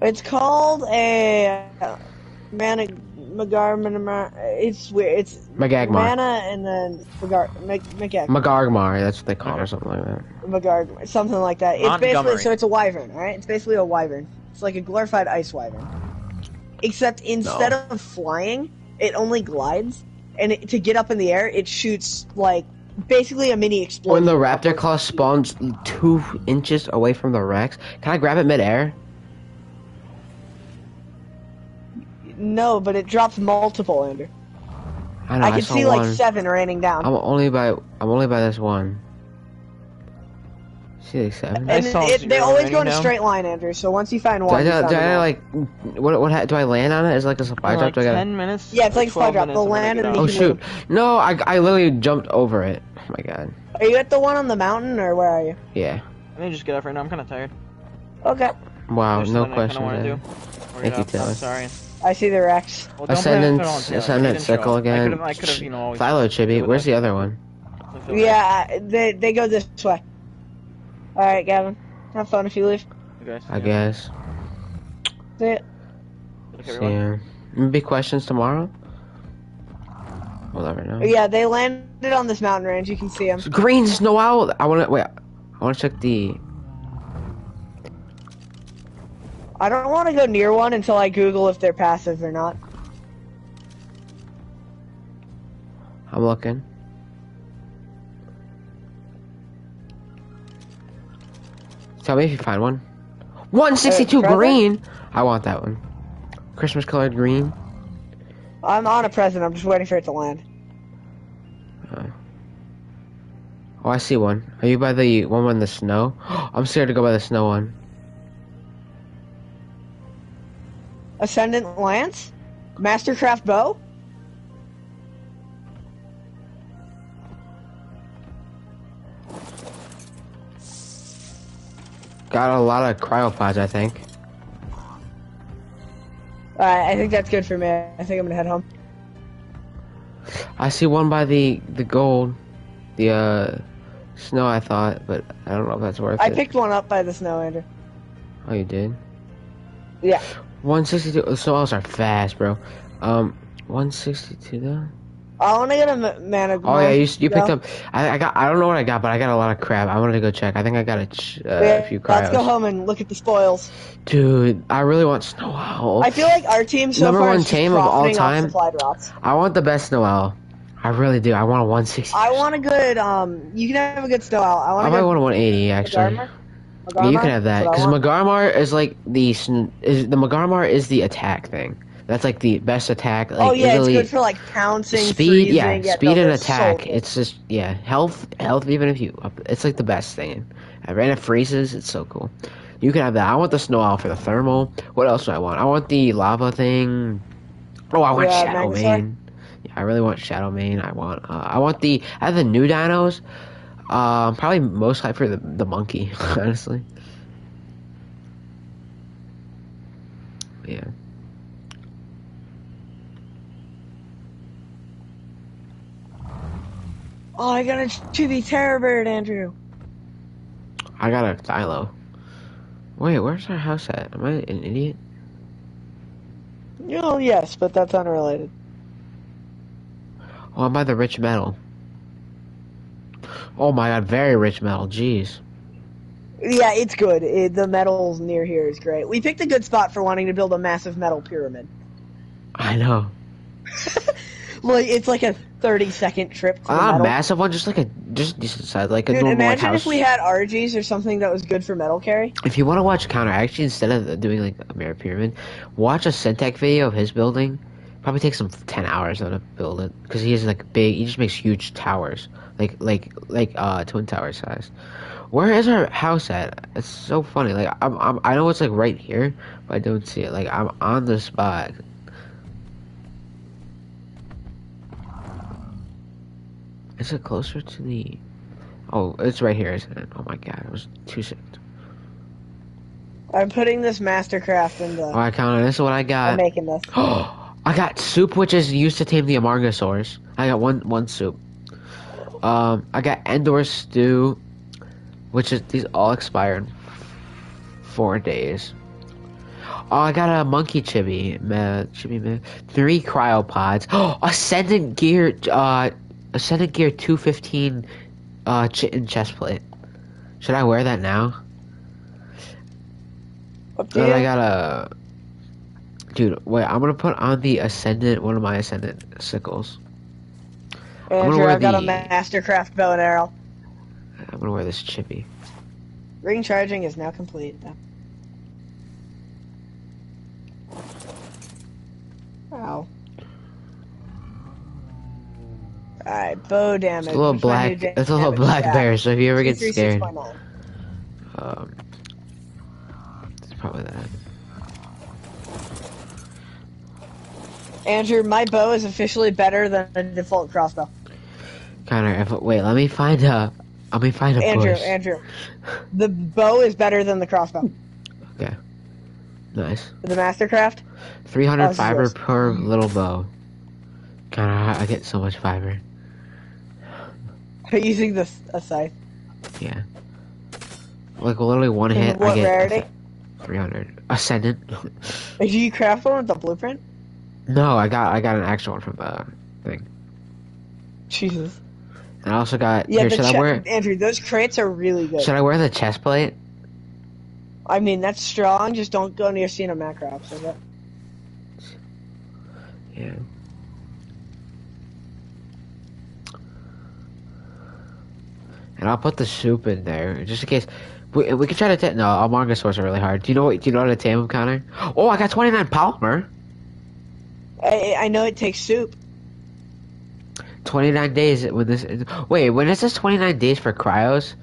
It's called a uh, mana magar mana. It's weird. It's Magagmar. mana and then magar mag, magag Magargmar, that's what they call it or something like that. magar something like that. It's Montgomery. basically so it's a wyvern, right? It's basically a wyvern. It's like a glorified ice wyvern, except instead of flying, it only glides, and it, to get up in the air, it shoots like basically a mini explosion. When the Raptor Claus spawns two inches away from the Rex, can I grab it midair? No, but it drops multiple, Andrew. I know. I I, can saw see one. like seven raining down. I'm only by I'm only by this one. See like seven. I and saw it, they always go in a straight line, Andrew. So once you find Do one, I, you do, do I like what what ha- do I land on it? Is it like a supply drop? like Do I gotta? 10 minutes? Yeah, it's like or a supply drop. minutes They'll land get and. Oh you can shoot! No, I I literally jumped over it. Oh my god. Are you at the one on the mountain, or where are you? Yeah. Let me just get up right now. I'm kind of tired. Okay, Wow. There's no question. I kinda questions. wanna there. do. Thank you, Taylor. I'm sorry. I see the Rex. Well, don't put it- Ascendant, put it on Taylor. Ascendant He didn't show Sickle. I again. could've- I could have, you know. Philo Chibi. Where's the other one? Yeah, they they go this way. All right, Gavin. Have fun if you leave. You guys, I yeah. guess. See ya. Look, See ya. Big questions tomorrow. We'll never know. Yeah, they landed on this mountain range. You can see them. Green snow owl. I want to wait. I want to check the. I don't want to go near one until I Google if they're passive or not. I'm looking. Tell me if you find one. 162 Uh, green. I want that one. Christmas colored green. I'm on a present. I'm just waiting for it to land. Oh, I see one. Are you by the one in the snow? I'm scared to go by the snow one. Ascendant Lance, Mastercraft bow. Got a lot of cryopods, I think. Alright, I think that's good for me. I think I'm gonna head home. I see one by the the gold, the uh snow. I thought, but I don't know if that's worth I it. I picked one up by the snow, Andrew. Oh, you did. Yeah. 162. The snow are fast, bro. Um, 162 though. I want to get a ma- mana. Oh yeah, you you picked up. I, I got. I don't know what I got, but I got a lot of crap. I wanted to go check. I think I got a, ch- uh, Yeah, a few Let's go home and look at the spoils. Dude, I really want Snow Owl. I feel like our team so Number far one team of all time. I want the best Snow Owl. I really do. I want a 160. I want a good. Um, you can have a good snow owl. I I might want a 180 actually. Magarmar. You can have that because Magarmar is like the is the Magarmar is the attack thing. That's like the best attack. Like, oh yeah, it's good for like pouncing, speed. freezing. Yeah, yeah speed no, and that's so attack. it's just yeah, health, health. Even if you, it's like the best thing. And when it freezes, it's so cool. You can have that. I want the snow owl for the thermal. What else do I want? I want the lava thing. Oh, I want Yeah, Shadow? Mane. Yeah, I really want Shadow Mane. I want. Uh, I want the. I have the new dinos. Um, probably most hype for the the monkey. Honestly. Yeah. Oh, I got a chibi terror bird, Andrew. I got a Thilo. Wait, where's our house at? Am I an idiot? Oh yes, but that's unrelated. Oh, I'm by the rich metal. Oh my god, very rich metal. Jeez. Yeah, it's good. It, the metals near here is great. We picked a good spot for wanting to build a massive metal pyramid. I know. Like it's like a thirty second trip to the ah, Not a massive one, just like a just decent size, like a Dude, normal imagine house. if we had RGs or something that was good for metal carry. If you want to watch counter, actually, instead of doing like a mirror pyramid, watch a Syntac video of his building. Probably takes him ten hours to build it because he has like big. He just makes huge towers, like like like uh twin tower size. Where is our house at? It's so funny. Like I'm, I'm I know it's like right here, but I don't see it. Like I'm on the spot. Is it closer to the? Oh, it's right here, isn't it? Oh my god, it was two seconds. I'm putting this mastercraft in the. All right, Connor, this is what I I'm got. making this. I got soup, which is used to tame the Amargasaurs. I got one one soup. Um, I got Enduro stew, which is these all expire in four days. Oh, I got a monkey chibi, ma, chibi, ma, three cryopods. Oh, ascendant gear, uh, ascendant gear two fifteen, uh, ch- in chest plate. Should I wear that now? Up Then. I got a. Dude, wait, I'm gonna put on the Ascendant, one of my Ascendant sickles. Andrew, I've got a mastercraft bow and arrow. I'm gonna wear this chippy. Ring charging is now complete. Wow. Alright, bow damage. It's a little What's my new black. It's a little black bear. So if you ever get scared, um, it's probably that. Andrew, my bow is officially better than a default crossbow. Connor, if wait, let me find a. Let me find a Andrew. Andrew. The bow is better than the crossbow. Okay, nice. The mastercraft. 300 fiber yours? per little bow. Connor, I I get so much fiber. Are you Using this a scythe. Yeah. Like literally one And hit, I what get rarity? 300. Ascendant. Did you craft one with the blueprint? no, I got I got an actual one from the thing. Jesus. And I also got Yeah, here. Should I wear? Andrew, those crates are really good. Should I wear the chest plate? I mean, that's strong. Just don't go near Sinomacrops. Okay? Yeah. And I'll put the soup in there just in case. We, we could try to tame. No, Amargasaurs are really hard. Do you know what? Do you know how to tame them, Connor? Oh, I got 29 polymer. I, I know it takes soup. 29 days when this. Is, wait, when it says 29 days for cryos,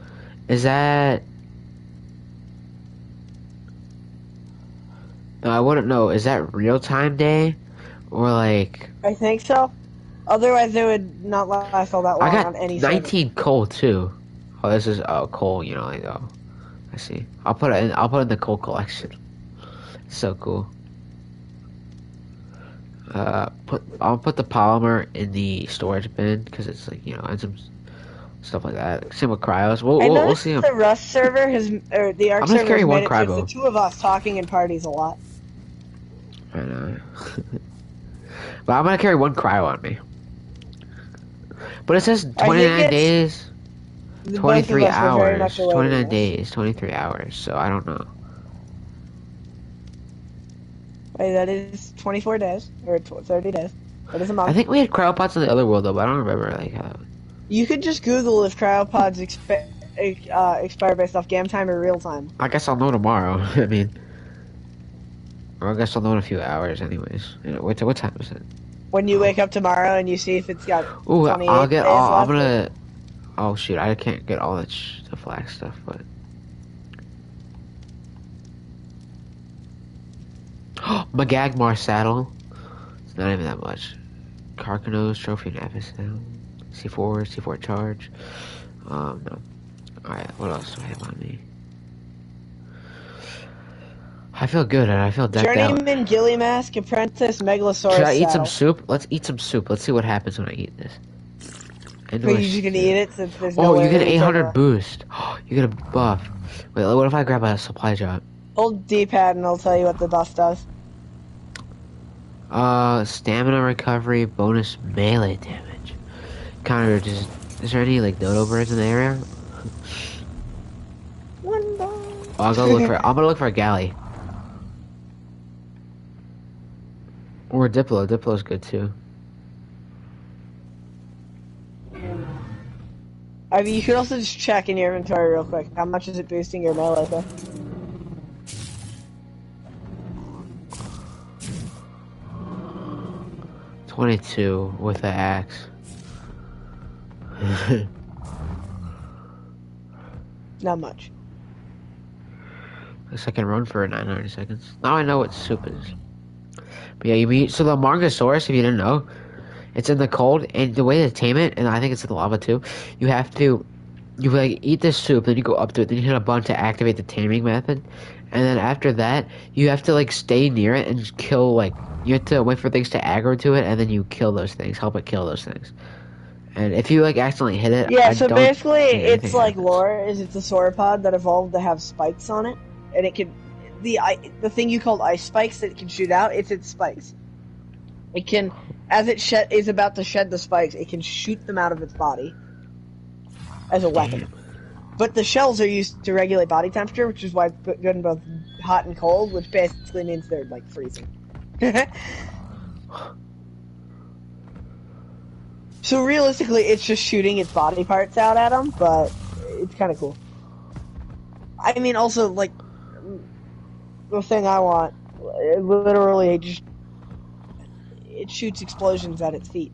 is that? No, I wouldn't know. Is that real time day, or like? I think so. Otherwise, it would not last all that long I got on any server. 19 coal too. Oh, this is oh coal. You know, like oh, I see. I'll put it. In, I'll put it in the coal collection. So cool. Uh, put I'll put the polymer in the storage bin because it's like you know and some stuff like that. Same with cryos. We'll I we'll, we'll see 'em. the Rust server has, or the Ark I'm server carry has one made it so Cryo. the two of us talking in parties a lot. I know. but I'm gonna carry one cryo on me. But it says 29 days, The both of 23 us were very much hours, 29 in days, 23 hours. So I don't know. Wait, that is 24 days or 30 days. That is a month. I think we had cryopods in the other world though, but I don't remember like how. You could just Google if cryopods expi- uh, expire based off game time or real time. I guess I'll know tomorrow. I mean, or I guess I'll know in a few hours, anyways. You know, what what time is it? When you wake up tomorrow and you see if it's got Ooh, I'll get all. I'm gonna. Oh shoot, I can't get all the flag stuff, but. Magagmar saddle. It's not even that much. Carcanos trophy and Episode. C4, C4 charge. Um, no. Alright, what else do I have on me? I feel good and I feel decked out. Journeyman, Ghillie Mask, Apprentice, Megalosaurus. Should I eat some soup? Let's eat some soup. Let's see what happens when I eat this. And Are you just gonna eat it since there's no Oh, you get an 800 boost. You get a buff. Wait, what if I grab a supply drop? Hold D-pad and I'll tell you what the buff does. Uh, stamina recovery, bonus melee damage. Connor, just is there any like dodo birds in the area? One bar. Oh, I'll go look for. I'm gonna look for a galley. Or a Diplo. Diplo's good too. I mean, you could also just check in your inventory real quick. How much is it boosting your melee? Though? Twenty-two with the axe. Not much. Guess I can run for 900 seconds. Now I know what soup is. But yeah, you mean so the Margosaurus, if you didn't know, it's in the cold, and the way to tame it, and I think it's in the lava too. You have to, you like eat this soup, then you go up to it, then you hit a button to activate the taming method, and then after that, you have to like stay near it and kill like you have to wait for things to aggro to it, and then you kill those things, help it kill those things. And if you like accidentally hit it, Yeah, I so basically, it's like happens. lore is it's a sauropod that evolved to have spikes on it, and it can the i- the thing you called ice spikes that it can shoot out. It's its spikes. It can, as it shed is about to shed the spikes, it can shoot them out of its body as a weapon. Damn. But the shells are used to regulate body temperature, which is why it's good in both hot and cold, which basically means they're like freezing. so realistically, it's just shooting its body parts out at them, but it's kind of cool. I mean, also like the thing I want, it literally it just it shoots explosions at its feet.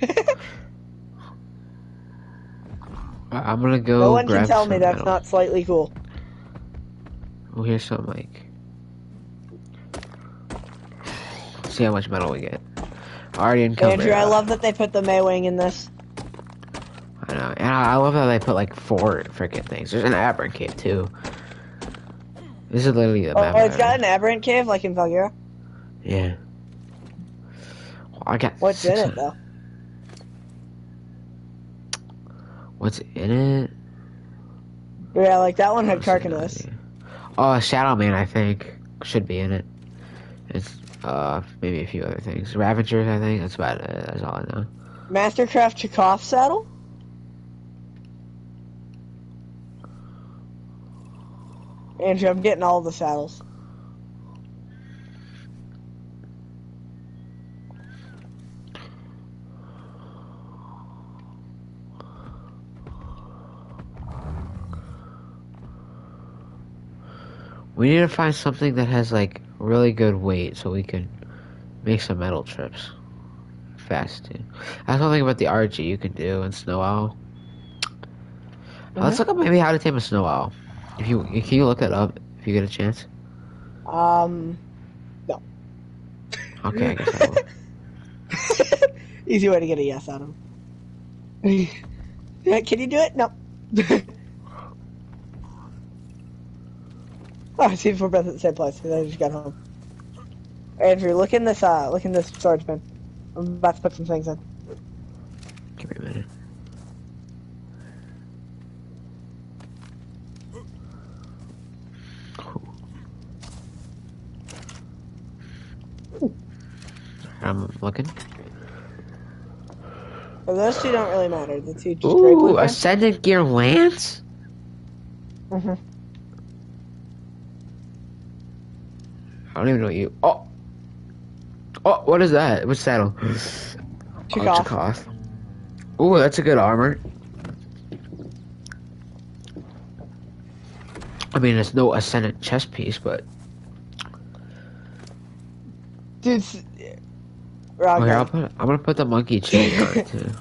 I'm gonna go. no one can tell me that's not slightly cool. Oh, here's some like. See how much metal we get. Already encumbered. Andrew, I love that they put the Maewing in this. I know, and I, love how they put like four freaking things. There's an aberrant cave too. This is literally the Oh, map. it's of got an aberrant cave like in Valguero. Yeah. Well, I got. What's in it though? What's in it? Yeah, like that one had Karkinos. Oh, Shadowmane, I think should be in it. It's uh maybe a few other things. Ravagers, I think. That's about it. That's all I know. Mastercraft Chekov saddle. Andrew, I'm getting all the saddles. We need to find something that has like really good weight so we can make some metal trips fast too. I was something about the RG you can do in Snow Owl. Let's look up maybe how to tame a snow owl. If you can you look that up if you get a chance. Um, no. Okay, I guess I will. easy way to get a yes out of him. Can you do it? No. oh, I see we're both at the same place because I just got home. Andrew, look in this. Uh, look in this storage bin. I'm about to put some things in. Give me a minute. I'm looking. But those two don't really matter. The two just Ooh. Ascended Gear Lance? Mhm. I don't even know you. Oh! Oh, what is that? Which saddle? Oh, Chakotho. Chakotho. Ooh, that's a good armor. I mean, it's no Ascendant chest piece, but Dude, s- Rock, oh, here, I'll put, I'm gonna put the monkey chain on it too.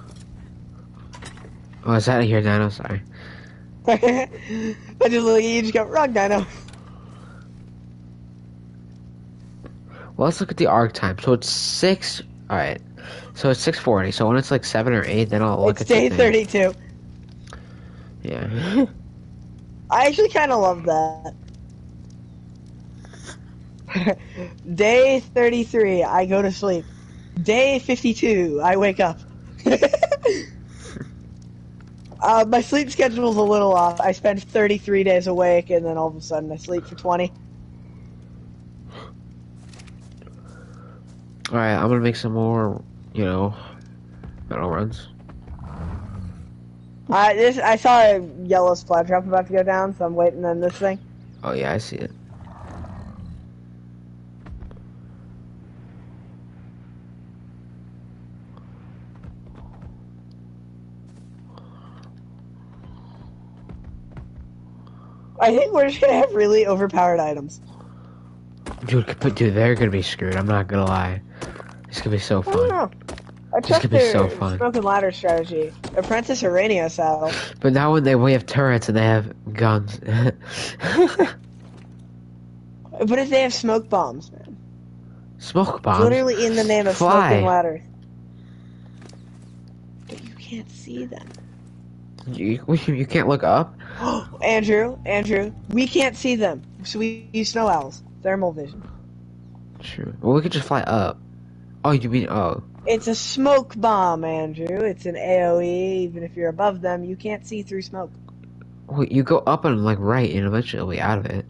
Oh, is that a here, Dino? Sorry. I just look at you, just go, Rock Dino. Well, let's look at the arc time. So it's six. All right. So it's six forty. So when it's like seven or eight, then I'll look It's at day 32. Yeah. I actually kind of love that. Day 33, I go to sleep. Day 52, I wake up. uh, my sleep schedule's a little off. I spend 33 days awake, and then all of a sudden I sleep for 20. All right. I'm gonna make some more. You know, metal runs. I this I saw a yellow splash drop about to go down, so I'm waiting on this thing. Oh yeah, I see it. I think we're just gonna have really overpowered items. Dude, but dude, they're gonna be screwed. I'm not gonna lie. It's gonna be so I don't fun. know. I trust could be so oh, fun. smoke and ladder strategy. Apprentice Urania saddle. But now when they we have turrets and they have guns. But if they have smoke bombs, man. Smoke bombs. Literally in the name of Fly. smoking ladder. But you can't see them. You, you can't look up. Andrew, Andrew, we can't see them. So we use snow owls. Thermal vision. True. Well, we could just fly up. Oh, you mean oh? It's a smoke bomb, Andrew. It's an AoE. Even if you're above them, you can't see through smoke. Wait, you go up and like right, and eventually you'll be out of it.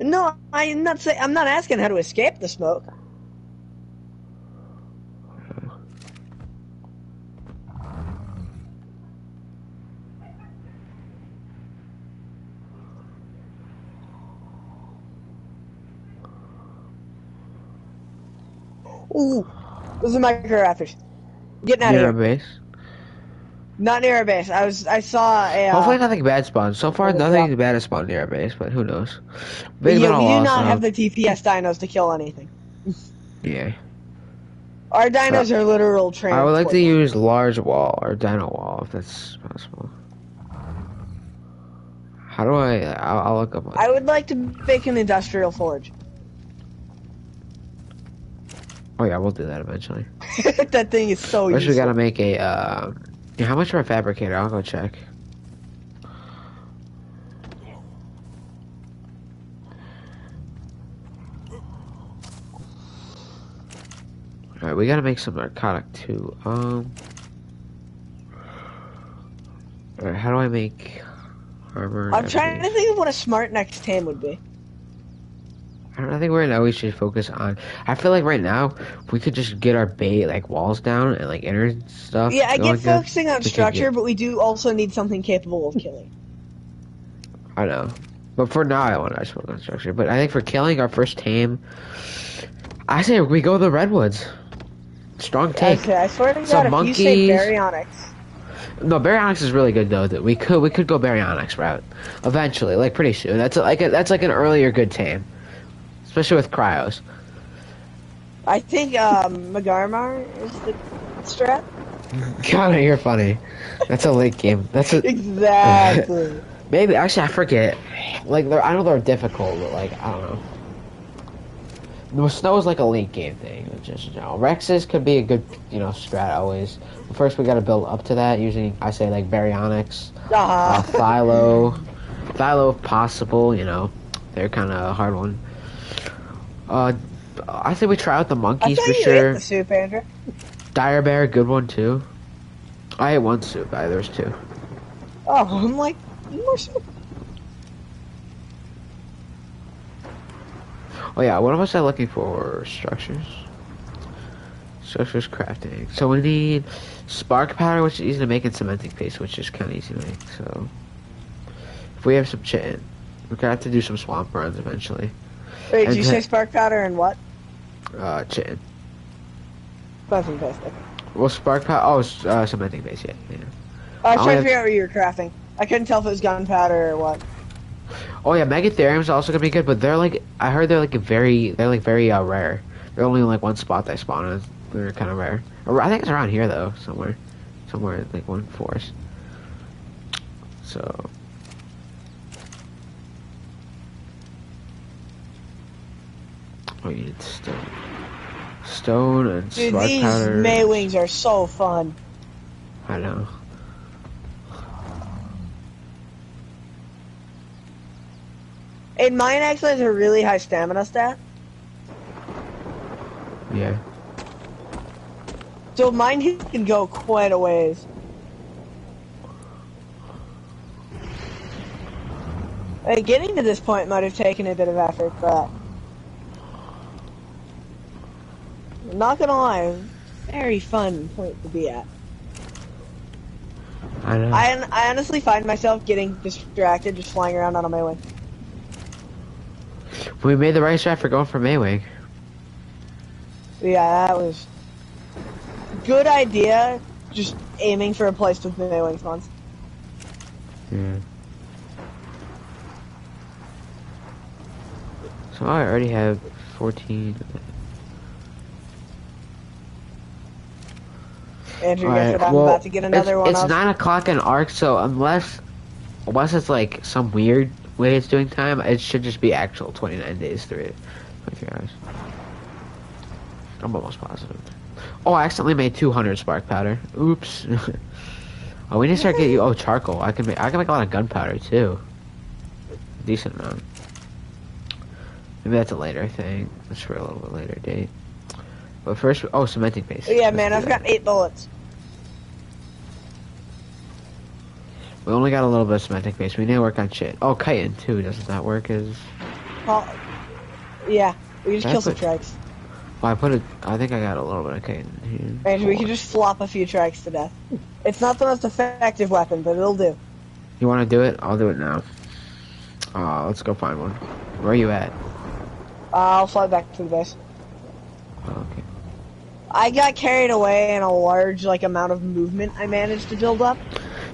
No, I'm not saying. I'm not asking how to escape the smoke. Ooh, those are micro raptors. Getting out of here. Near our base. Not near our base. I was. I saw a. Uh, Hopefully nothing bad spawns. So far, nothing bad has spawned near our base, but who knows? but Big yeah, we do not have the TPS dinos to kill anything. Yeah. Our dinos are literal trains. I would like to use large wall or dino wall if that's possible. How do I? I'll, I'll look up. I would like to make an industrial forge. Oh yeah, we'll do that eventually. that thing is so First, we gotta make a. Uh, how much for a fabricator? I'll go check. Alright, we gotta make some narcotic too. Um. Alright, how do I make armor? I'm trying to think of what a smart next tame would be. I, don't, I think right now we should focus on. I feel like right now we could just get our bait like walls down and like inner stuff. Yeah, I get good. focusing on We structure, but we do also need something capable of killing. I know. But for now, I want to focus on structure. But I think for killing our first tame, I say we go the redwoods. Strong take. Okay, I swear to God, if you say monkeys. baryonyx, No, baryonyx is really good though. That we could we could go baryonyx route eventually, like pretty soon. That's like a, that's like an earlier good tame, especially with cryos. I think um, Magarmar is the strat. God, you're funny. That's a late game. That's a Exactly. maybe actually I forget. Like they're I know they're difficult, but like I don't know. The snow is like a late game thing. It's just you know, Rexes could be a good you know strat always. But first we got to build up to that using I say like baryonyx. uh, uh Philo, Philo, if possible. You know, they're kind of a hard one. Uh, I think we try out the monkeys for you sure. ate the soup, Andrew. Dire Bear, good one too. I ate one soup. I, there's two. Oh, I'm like, more soup. Oh yeah, what was I looking for? Structures. Structures crafting. So we need spark powder, which is easy to make, and cementing paste, which is kind of easy to make. So if we have some chitin, we're gonna have to do some swamp runs eventually. Wait, did you say spark powder and what? Uh, chitin. Paste. okay. Well, spark powder. Oh, s- uh, cementing paste. Yeah, yeah. I was Oh, trying to figure out what you were crafting. I couldn't tell if it was gunpowder or what. Oh yeah, Megatherium's also gonna be good, but they're like I heard they're like very they're like very uh, rare. They're only in like one spot they spawn in. They're kind of rare. I think it's around here though, somewhere, somewhere like one forest. So. Need stone, stone and Dude, these powder. Maewings are so fun. I know. And mine actually has a really high stamina stat. Yeah. So mine can go quite a ways. Like, getting to this point might have taken a bit of effort, but I'm not gonna lie, it was a very fun point to be at. I know. I, I honestly find myself getting distracted just flying around on a Maewing. we made the right strat for going for Maewing. Yeah, that was good idea. Just aiming for a place with Maewing spawns. Yeah. So I already have 14. Andrew, guess what? I'm well, about to get another it's, one. It's up. 9 o'clock in Ark, so unless, unless it's like some weird way it's doing time, it should just be actual 29 days through it. 23 hours. I'm almost positive. Oh, I accidentally made 200 spark powder. Oops. oh, we need to start getting you. Oh, charcoal. I can make. I can make a lot of gunpowder too. Decent amount. Maybe that's a later thing. That's for a little bit later date. But first, oh, cementing paste. Oh, yeah, Let's man, I've that. got eight bullets. We only got a little bit of cementing paste. We need to work on shit. Oh, chitin too. Doesn't that work as? Oh, yeah, we can just That's kill some trikes. Well, I put it. I think I got a little bit of chitin here. Andrew, we can just flop a few trikes to death. It's not the most effective weapon, but it'll do. You want to do it? I'll do it now. Uh, let's go find one. Where are you at? Uh, I'll fly back to the base. Okay. I got carried away in a large like amount of movement I managed to build up.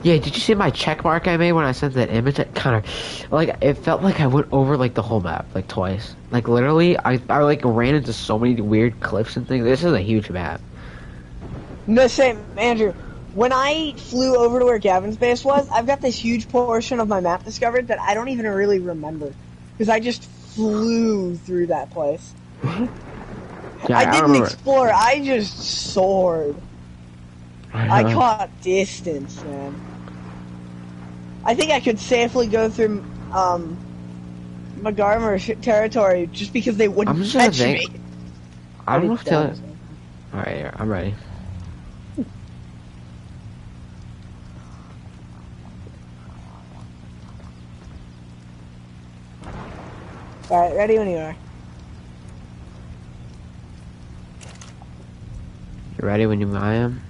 Yeah, did you see my check mark I made when I sent that image? It kind of, like, it felt like I went over like the whole map like twice. Like literally, I I like ran into so many weird cliffs and things. This is a huge map. No, same, Andrew. When I flew over to where Gavin's base was, I've got this huge portion of my map discovered that I don't even really remember because I just flew through that place. Yeah, I didn't remember. explore. I just soared. I know. caught distance, man. I think I could safely go through um, Magarmer territory just because they wouldn't I'm just gonna catch think- me. I don't know if I'd be to. dumb. All right, I'm ready. All right, ready when you are. You ready when you I am?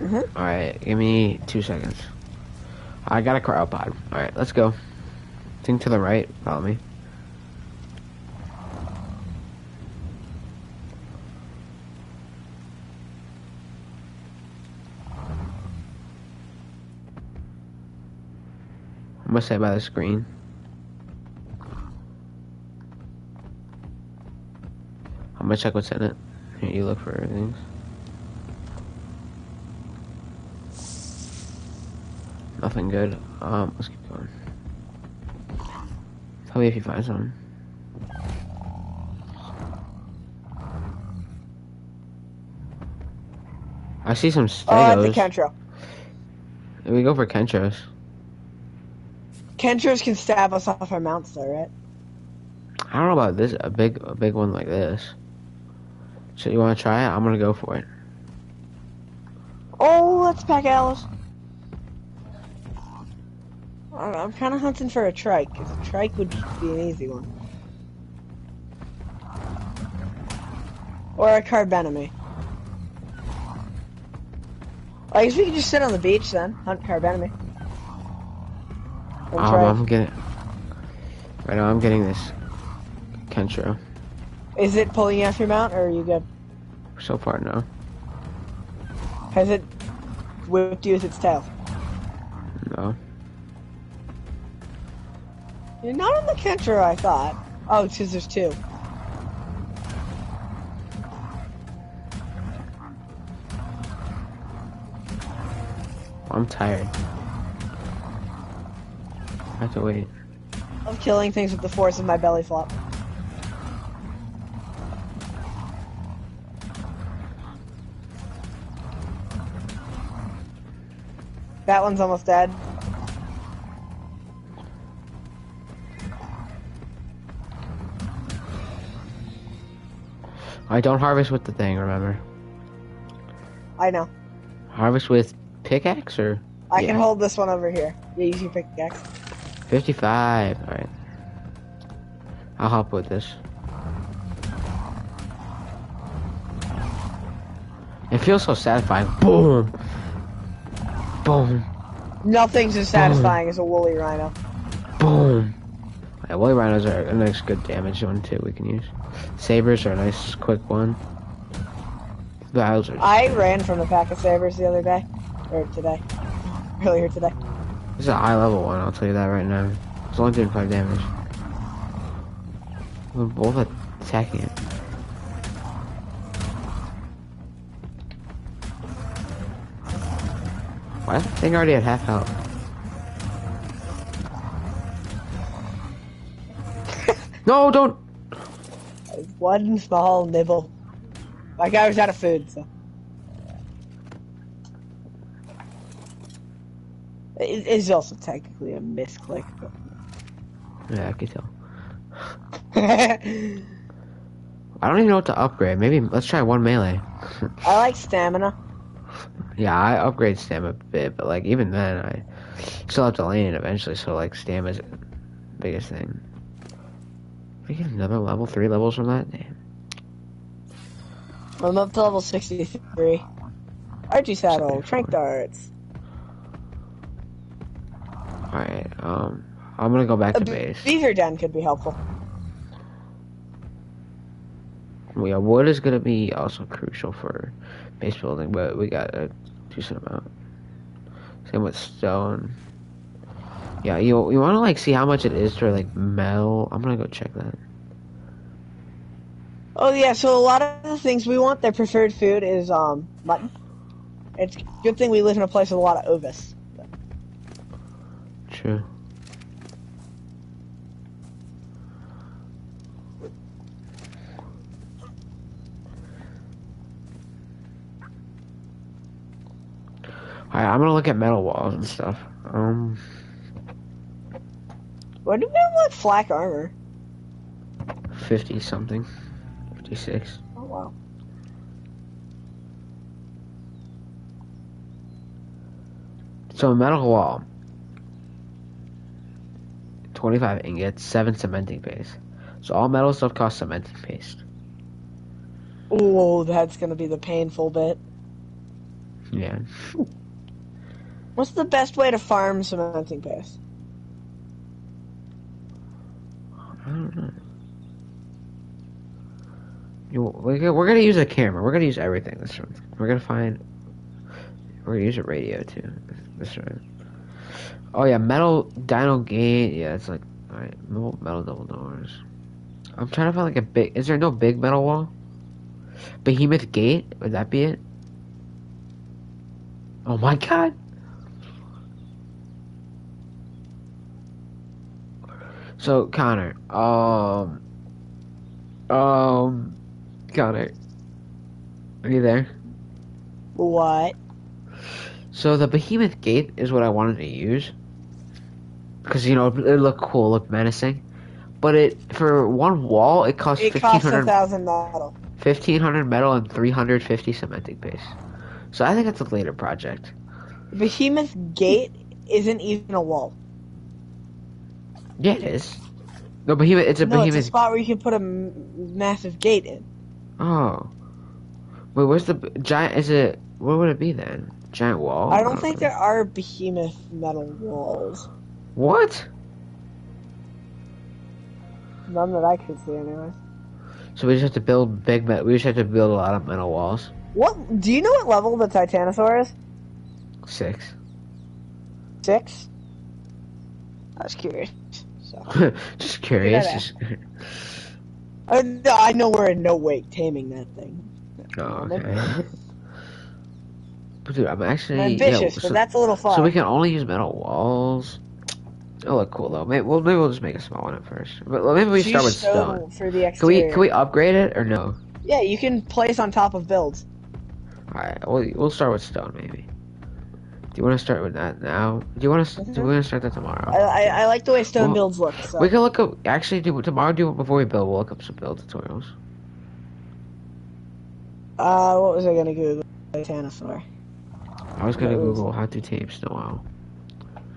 Mhm. All right, give me two seconds. I got a cryopod. All right, let's go. Think to the right. Follow me. I'm gonna say by the screen. I'm gonna check what's in it. Here, you look for things. Nothing good. Um, let's keep going. Tell me if you find something. I see some Oh, at the. Kentro. we go for Kentros. Kentros can stab us off our mounts, though, right? I don't know about this. A big, a big one like this. So you want to try it? I'm gonna go for it. Oh, let's pack Alice. I'm, kind of hunting for a trike, because a trike would be an easy one. Or a carbenemy. I guess we can just sit on the beach then, hunt carbonemy. And Um, I'm getting. Right now, I'm getting this Kentra. Is it pulling you off your mount, or are you good? So far, no. Has it whipped you with its tail? No. You're not on the Kentra, I thought. Oh, because there's two. I'm tired. I have to wait. Of killing things with the force of my belly flop. That one's almost dead. I don't harvest with the thing, remember? I know. Harvest with pickaxe or I Yeah. can hold this one over here. Yeah, you your pickaxe. 55. Alright. I'll help with this. It feels so satisfying. Boom! Boom! Nothing's as satisfying as a woolly rhino. Boom! Yeah, woolly rhinos are a nice good damage one too we can use. Sabers are a nice quick one. Those are I ran from a pack of sabers the other day. Or today. Earlier today. This is a high level one, I'll tell you that right now. It's only doing 5 damage. We're both attacking it. Why does that thing already at half health? No, don't! One small nibble. My guy was out of food, so. It is also technically a misclick. but- Yeah, I can tell. I don't even know what to upgrade. Maybe let's try one melee. I like stamina. Yeah, I upgrade stamina a bit, but like even then, I still have to lane eventually. So like stam is the biggest thing. We get another level, three levels from that. Damn. I'm up to level 63. Archie saddle, tranq darts. All right, um, I'm gonna go back A to base. beaver den could be helpful. Yeah, wood is gonna be also crucial for base building, but we got a decent amount. Same with stone. Yeah, you you want to like see how much it is for like metal? I'm gonna go check that. Oh yeah, so a lot of the things we want, their preferred food is um mutton. It's a good thing we live in a place with a lot of ovis. True. Alright, I'm gonna look at metal walls and stuff. Um, Why do we have like flak armor? 50 something. 56. Oh wow. So a metal wall. 25 ingots, 7 cementing paste. So all metal stuff costs cementing paste. Oh, that's gonna be the painful bit. Yeah. What's the best way to farm cementing paste? I don't know. We're gonna- use a camera. We're gonna use everything this room. We're gonna find. We're gonna use a radio too. This room. Oh yeah, metal dino gate. Yeah, it's like alright, metal double doors. I'm trying to find like a big. Is there no big metal wall? Behemoth gate. Would that be it? Oh my god. So Connor, um, um, Connor, are you there? What? So the Behemoth Gate is what I wanted to use because you know it looked cool, looked menacing, but it for one wall it costs It fifteen hundred metal. 1500 metal and 350 cementing base. So I think it's a later project. Behemoth Gate isn't even a wall. Yeah, it is. No, Behemoth. It's a no, it's a spot where you can put a massive gate in. oh, wait, where's the giant? Is it? Where would it be then? Giant wall. I don't think there are behemoth metal walls. What? None that I could see, anyway. So we just have to build big. We just have to build a lot of metal walls. What? Do you know what level the Titanosaur is? Six. Six. I was curious. So just curious. Just... I, uh, I know we're in no way taming that thing. oh, okay. But dude, I'm actually I'm yeah, ambitious, so, but that's a little far. so we can only use metal walls. It'll look cool though. Maybe, well, maybe we'll just make a small one at first. But well, maybe we Choose start with stone. for the Can we can we upgrade it or no? Yeah, you can place on top of builds. All right, we'll we'll start with stone maybe. Do you want to start with that now? Do you want to? Do we want to start that tomorrow? I, I like the way stone Well, builds look. So. We can look up. Actually, do tomorrow. Do before we build. We'll look up some build tutorials. Uh, what was I gonna Google? Titanosaur. I was gonna Google how to tame snow owl.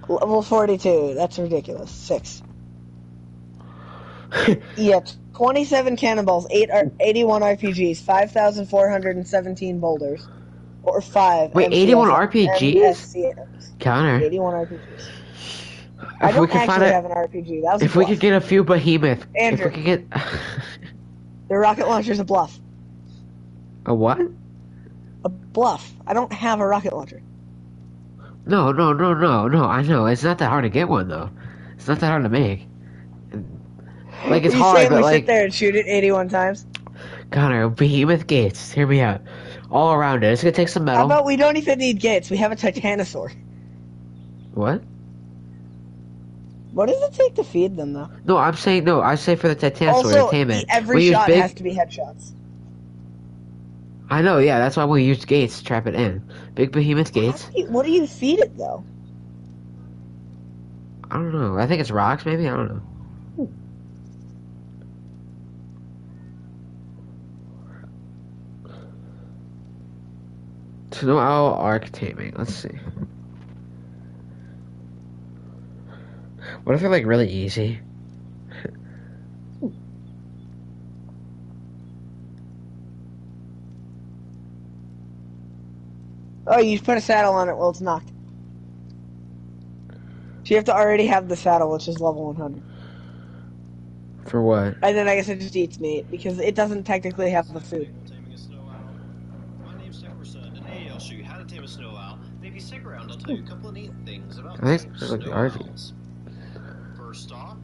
Level 42. That's ridiculous. Six. Yeah, 27 cannonballs, 8 81 RPGs, 5,417 boulders. Or 5. Wait, 81 RPGs? Counter. 81 RPGs. I If don't we could actually find have an RPG. That was if we could get a few behemoth, if Andrew. we could get The rocket launcher's a bluff. a what? A bluff. I don't have a rocket launcher. No, no, no, no, no. I know it's not that hard to get one though. It's not that hard to make. Like it's you hard, but we like sit there and shoot it 81 times? Connor, behemoth gates. Hear me out. All around it. It's gonna take some metal. How about we don't even need gates? We have a Titanosaur. what? What does it take to feed them, though? No, I'm saying no. I say for the titanosaur also, to tame it. every we shot big. has to be headshots. I know. Yeah, that's why we use gates to trap it in. Big behemoth gates. You- What do you feed it, though? I don't know. I think it's rocks. Maybe I don't know. Snow owl arc taming. Let's see. What if they're like really easy? Oh, you put a saddle on it while it's knocked. So you have to already have the saddle, which is level 100. For what? And then I guess it just eats meat, because it doesn't technically have the food. Taming a snow owl. My name's Jefferson, and today I'll show you how to tame a snow owl. And if you stick around, I'll tell you a couple of neat things about I think it's like snow RG. owls. First off,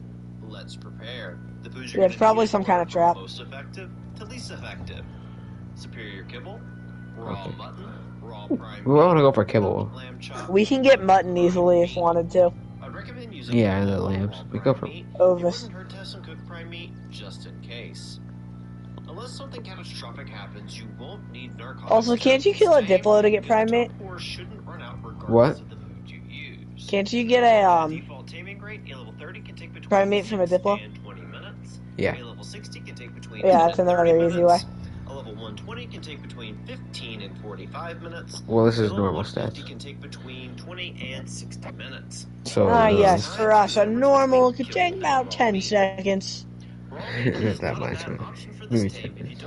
let's prepare. The food Yeah, it's probably some kind of trap. Most effective to least effective. Superior kibble, raw Okay. mutton, raw prime We want to go for kibble. We can get mutton easily if wanted to. I'd recommend using Yeah, and the raw lambs. We go for- Ovis. wouldn't hurt to have some cooked prime meat just in case. Unless something catastrophic happens, you won't need narcotics. Also, can't you kill a Diplo to get prime meat? What? of the food you use. Can't you get a, um, Default taming rate, a level 30 can take between prime meat from a 6 Diplo? and 20 minutes. Yeah. A level 60 can take between Yeah, 10 that's and another 30 easy way. A level 120 can take between 15 and 45 minutes. Well, this is level normal 150 stats. can take between 20 and 60 minutes. So. Ah, uh, yes, for us, a normal could take about 10 seconds. Not that much, bad man. option Maybe this 10 tame if you minutes.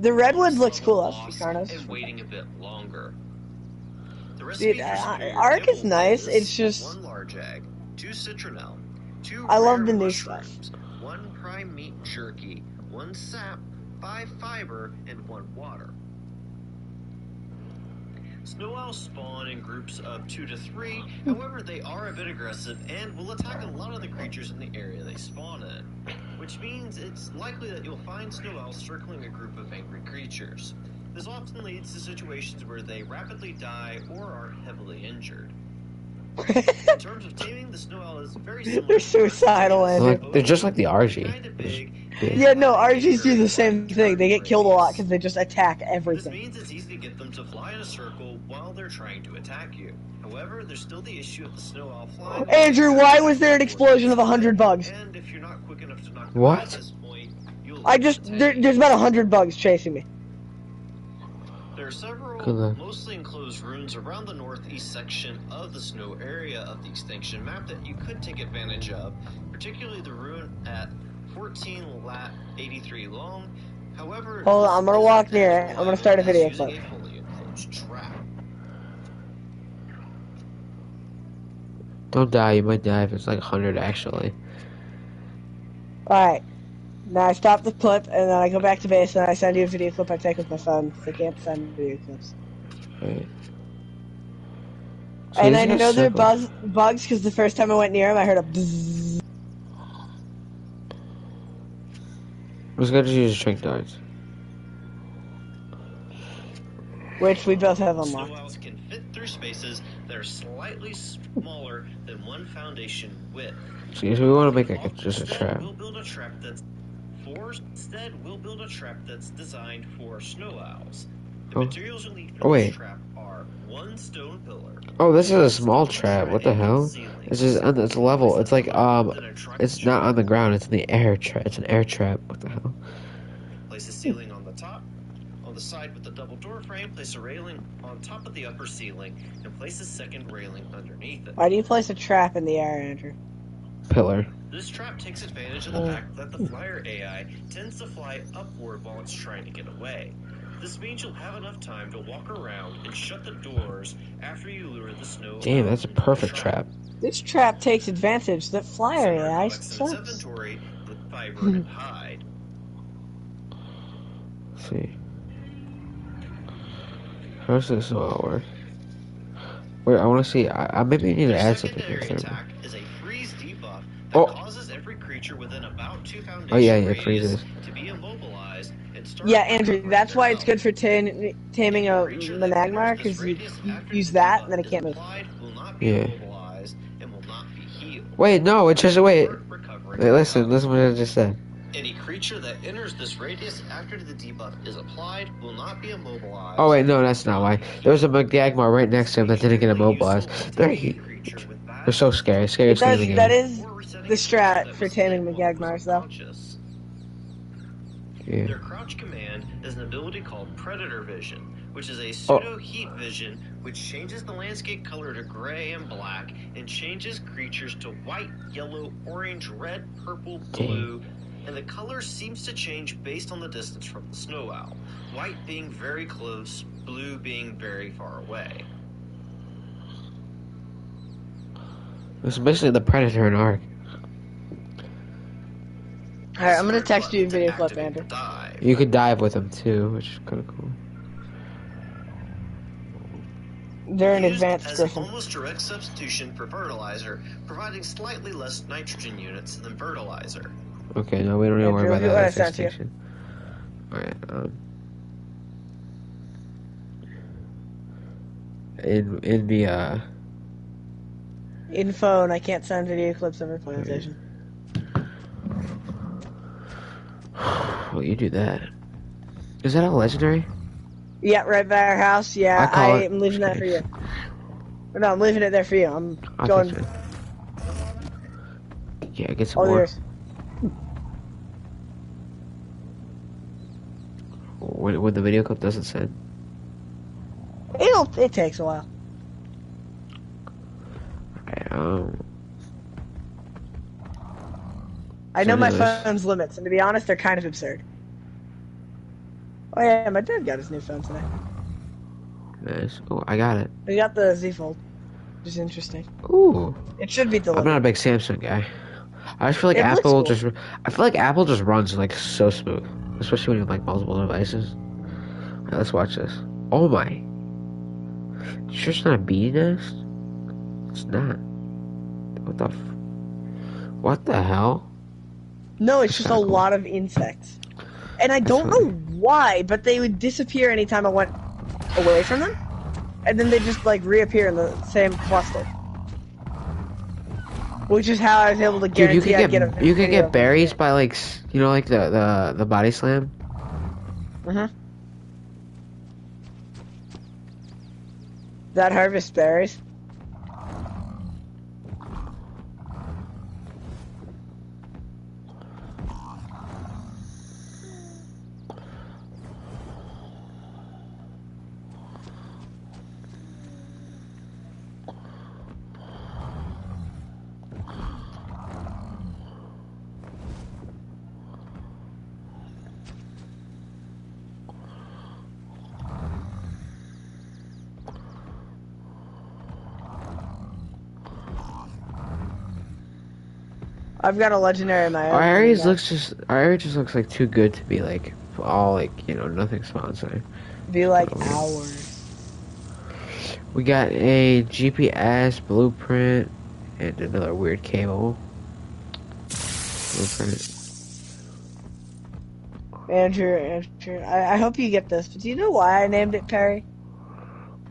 The redwoods looks cool, loss as Carnos. and waiting a bit longer. The Dude, uh, Ark is nice, it's just- one large egg, two citronal, two I love the new mushrooms, one prime meat jerky, one sap, five fiber, and one water. Snow owls spawn in groups of two to three. However, they are a bit aggressive and will attack a lot of the creatures in the area they spawn in. Which means it's likely that you'll find snow owls circling a group of angry creatures. This often leads to situations where they rapidly die or are heavily injured. In terms of taming, the snow owl is very similar. They're to suicidal, birds. Andrew. Like, they're just like the RG. Kinda big, Big. Yeah, no, RGs do the same thing. They get killed a lot because they just attack This everything. means it's easy to get them to fly in a circle while they're trying to attack you. However, there's still the issue of the snow owl flying. Andrew, why was there an explosion of 100 bugs? And if you're not quick enough to knock them What? out at this point, you'll I just, there, there's about 100 bugs chasing me are several mostly enclosed ruins around the northeast section of the snow area of the extinction map that you could take advantage of, particularly the ruin at 14 lat 83 long. However, hold on, I'm gonna walk near it. I'm gonna start a video clip. Don't die, you might die if it's like 100 actually. Alright. Now I stop the clip, and then I go back to base, and I send you a video clip I take with my phone. I can't send video clips. Right. So and I got know they're buzz bugs because the first time I went near him, I heard a bzzz. Let's go just use shrink darts. which we both have Snow unlocked. owls can fit through spaces that are slightly smaller than one foundation width. See, so we want to make like a, just a Instead, trap. We'll build a trap that's for instead we'll build a trap that's designed for snow owls. The Oh. materials you'll need Oh, for wait. this trap are one stone pillar. Oh, this is a small trap. What the hell? This is on this level. It's like um, it's not on the ground. It's in the air trap. It's an air trap. What the hell? Place a ceiling on the top. On the side with the double door frame, place a railing on top of the upper ceiling, and place a second railing underneath it. Why do you place a trap in the air, Andrew? Pillar. This trap takes advantage of the uh, fact that the hmm. flyer AI tends to fly upward while it's trying to get away. This means you'll have enough time to walk around and shut the doors after you lure the snow. Damn, that's a perfect trap. This trap takes advantage that flyer Similar AI collects in its sucks. inventory with fiber and hmm. hide. Let's see. How does this all work? Wait, I want to see. I, I maybe need to The add something here. attack is a freeze debuff Oh. that Oh. causes every creature within about two foundation Oh yeah, yeah, radius freezes. to be immobilized and start Yeah, Andrew, that's why it's good for tam- taming a health. Creature Managmar, because you, you use that and then it can't move. applied will not be Yeah. immobilized and will not be healed. Wait, no, it's just wait. Wait, their listen, health. listen what I just said. Any creature that enters this radius after the debuff is applied will not be immobilized. Oh wait, no, that's not why. There was a Magdagmar right next to him that didn't get immobilized. They're they're so scary. Scary It does, to that game. is the strat for taming Magagmars, though. Yeah. Their crouch command is an ability called Predator Vision, which is a Oh. pseudo heat vision which changes the landscape color to gray and black and changes creatures to white, yellow, orange, red, purple, Dang. blue, and the color seems to change based on the distance from the snow owl. White being very close, blue being very far away. It's basically the Predator in Ark. Alright, I'm gonna text you a video clip, Andrew. dive. You could dive with him too, which is kind of cool. They're an advanced as an griffin. almost direct substitution for fertilizer, providing slightly less nitrogen units than fertilizer. Okay, no, we don't need to worry about look what I that sent you. Alright, um. In in the uh In phone, I can't send video clips of our well you do that. Is that a legendary? Yeah, right by our house. Yeah, I I am leaving that for you. No, I'm leaving it there for you. I'm I'll going it. Yeah, get some all more. yours. When, when the video clip doesn't send. It'll it takes a while. Alright, um I know my phone's limits, and to be honest, they're kind of absurd. Oh yeah, my dad got his new phone today. nice. Oh, I got it. He got the Z Fold, which is interesting. Ooh. It should be I'm not a big Samsung guy. I just feel like It looks Apple cool. just. I feel like Apple just runs like so smooth, especially when you have like multiple devices. Alright, let's watch this. Oh my! It's just not a bee nest. It's not. What the? F- what the hell? No, it's just a lot of insects. And I don't know why, but they would disappear anytime I went away from them. And then they just like reappear in the same cluster. Which is how I was able to Dude, you can get, get you can get berries by like you know like the the the body slam. Mhm. That harvest berries. I've got a legendary in my own. Our looks just our area just looks like too good to be like all like you know nothing sponsored. be like ours. We got a GPS blueprint and another weird cable. Blueprint. Andrew, Andrew, I, I hope you get this. But do you know why I named it Perry?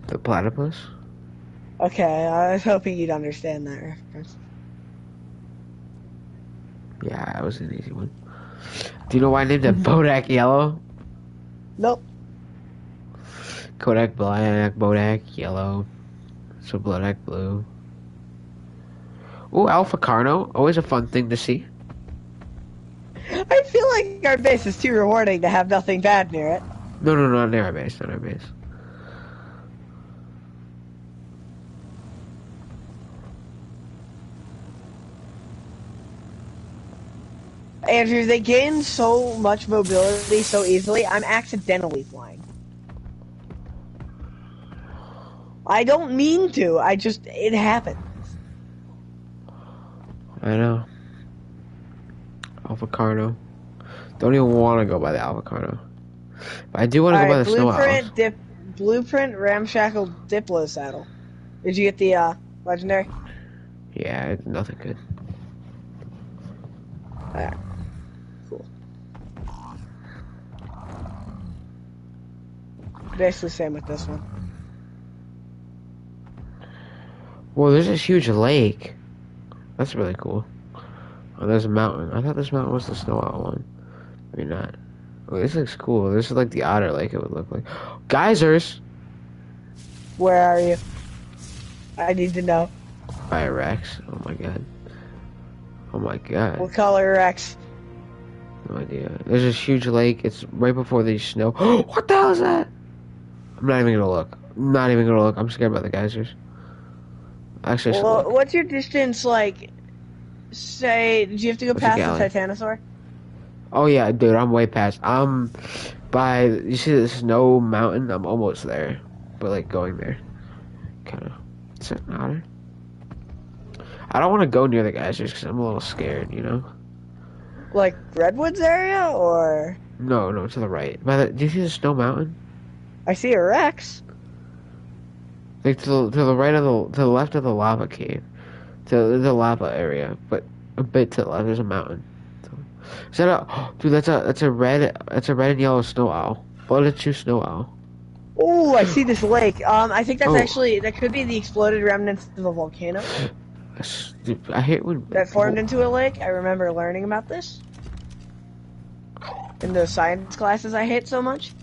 The platypus. Okay, I was hoping you'd understand that reference. Yeah, that was an easy one. Do you know why I named it mm-hmm. Bodak Yellow? Nope. Kodak Black, Bodak Yellow, so Bodak Blue. Ooh, Alpha Carno, always a fun thing to see. I feel like our base is too rewarding to have nothing bad near it. No, no, no, not near our base, not our base. Andrew, they gain so much mobility so easily, I'm accidentally flying. I don't mean to, I just, it happened. I know. Carno. Don't even want to go by the Carno. But I do want to go by Alright, the Snow blueprint, dip, blueprint, ramshackle, Diplo saddle. Did you get the, uh, legendary? Yeah, nothing good. Alright. Cool. Basically the same with this one. Well, there's this huge lake. That's really cool. Oh, there's a mountain. I thought this mountain was the Snow Owl one. Maybe not. Oh, this looks cool. This is like the Otter Lake. It would look like geysers Where are you? I need to know. by Rex. Oh my god. Oh my god. What color Rex? No idea. There's this huge lake. It's right before the snow. what the hell is that? I'm not even gonna look. I'm not even gonna look. I'm scared about the geysers. Actually, Well, what's your distance like? Say, did you have to go What's past the Titanosaur? Oh yeah, dude, I'm way past. I'm by. You see the snow mountain? I'm almost there, but like going there, kind of. Is it an otter? I don't want to go near the geysers because I'm a little scared. You know? Like Redwoods area, or No, no, to the right. By the, do you see the snow mountain? I see a Rex. Like to the, to the right of the to the left of the lava cave, to the lava area, but a bit to the left there's a mountain. So, is that a dude? That's a that's a red that's a red and yellow snow owl. What a true snow owl. Oh, I see this lake. Um, I think that's Oh. actually that could be the exploded remnants of a volcano I hate when that formed into a lake. I remember learning about this in those science classes I hate so much.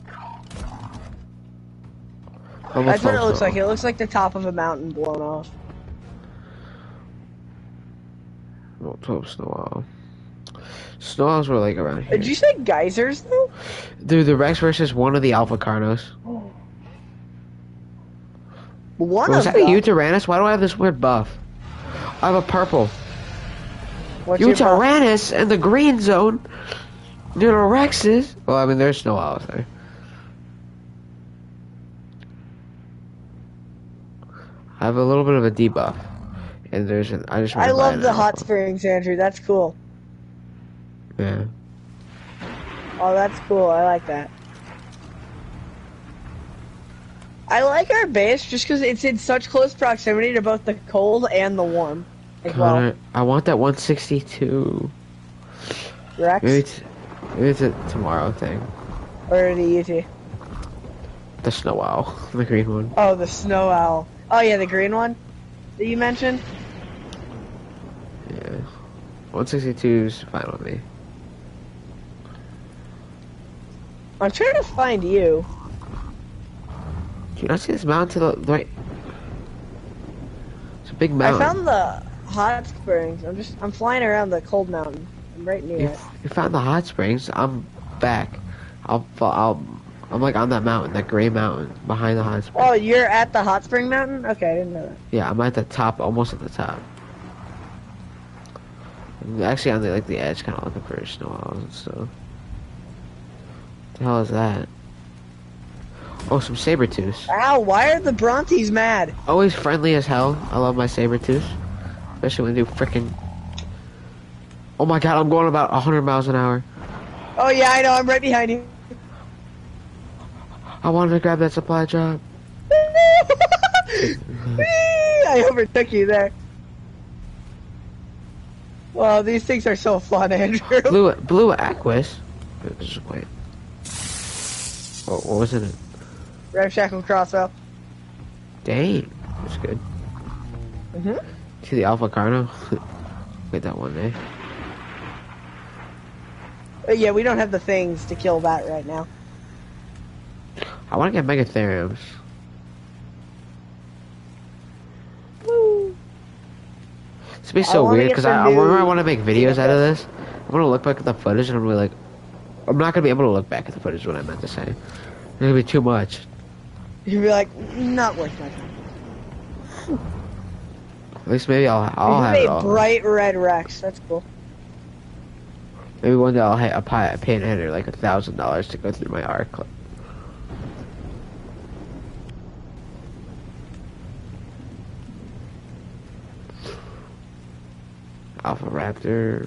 That's what it looks like. It looks like the top of a mountain blown off. Well, 12 snow owl. Snow owls were like around here. Did you say geysers though? Dude, the Rex versus one of the Alpha Carnos. One Was of that a them. Utaranus? Why do I have this weird buff? I have a purple. What's? Utaranus in the green zone. Near the Rexes. Well, I mean, there's snow owls there. I have a little bit of a debuff. And there's an. I just I love the hot springs, Andrew. That's cool. Yeah. Oh, that's cool. I like that. I like our base just because it's in such close proximity to both the cold and the warm. As well, I want that 162. Rex Maybe it's, maybe it's a tomorrow thing. or the UT. The snow owl, the green one. Oh, the snow owl. Oh yeah, the green one that you mentioned. Yeah. 162 is fine with me. I'm trying to find you. Do you not see this mountain to the right? It's a big mountain. I found the hot springs. I'm just I'm flying around the cold mountain. I'm right near you, it. you found the hot springs. I'm back. I'll, I'll, I'm like on that mountain, that gray mountain behind the hot spring. Oh, you're at the hot spring mountain? Okay, I didn't know that. Yeah, I'm at the top, almost at the top. I'm actually on the like the edge, kind of looking for snow owls and stuff. the hell is that? Oh, some saber tooths. Ow! Why are the Brontes mad? Always friendly as hell. I love my saber tooth, especially when they do frickin' Oh my god, I'm going about 100 miles an hour. Oh yeah, I know. I'm right behind you. I wanted to grab that supply drop. I overtook you there. Well, these things are so fun, Andrew. Blue, blue Aquis. Wait. Oh, what was it? Ramshackle crossbow. Dang, that's good. Mhm. See the Alpha Carno? Wait that one day. But yeah, we don't have the things to kill that right now. I want to get Megatheriums. Woo. It's gonna be so weird because I, I remember I want to make videos out of this. I'm gonna look back at the footage and I'm gonna be like, I'm not gonna be able to look back at the footage. What I meant to say. It's gonna be too much. You'd be like, not worth my time. At least maybe I'll I'll have it all. bright red Rex. That's cool. Maybe one day I'll pay a pay, a an editor like a thousand dollars to go through my art clip. Alpha Raptor.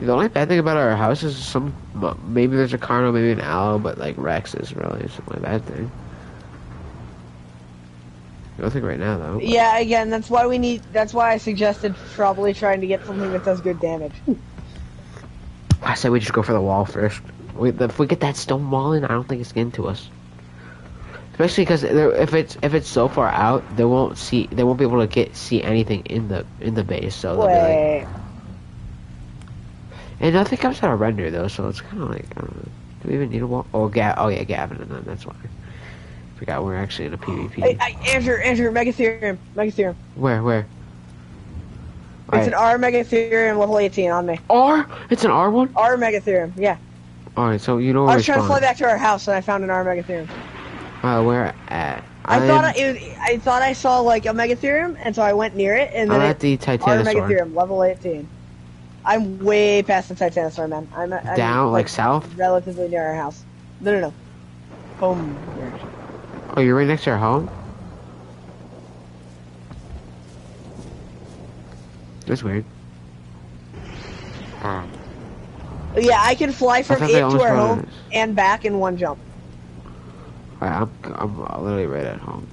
The only bad thing about our house is some maybe there's a Carno, maybe an Owl, but like Rex is really the only bad thing. I don't think right now though. Yeah, again, that's why we need. That's why I suggested probably trying to get something that does good damage. I said we just go for the wall first. We, if we get that stone wall in, I don't think it's getting to us. Especially because if it's if it's so far out, they won't see they won't be able to get see anything in the in the base. So they'll be like, and nothing comes out of render though, so it's kind of like I don't know. Do we even need a wall? Oh, Ga- oh yeah, Gavin, and then that's why. Forgot we're actually in a PvP. Hey, hey, Andrew, Andrew, Megatherium, Megatherium. Where where? It's an R Megatherium level 18 on me. R. It's an R one. R Megatherium, yeah. All right, so you know I was trying to fly back to our house and I found an R Megatherium. Uh, where at? I I'm, thought I, it was, I thought I saw like a Megatherium, and so I went near it, and then I'm then at it, the R Titanosaur. Megatherium level 18. I'm way past the Titanosaur, man. I'm, I'm Down, like, south? relatively near our house. No, no, no. Home. direction. Oh, you're right next to our home? That's weird. Yeah, I can fly from it to our home it. and back in one jump. Alright, I'm, I'm literally right at home.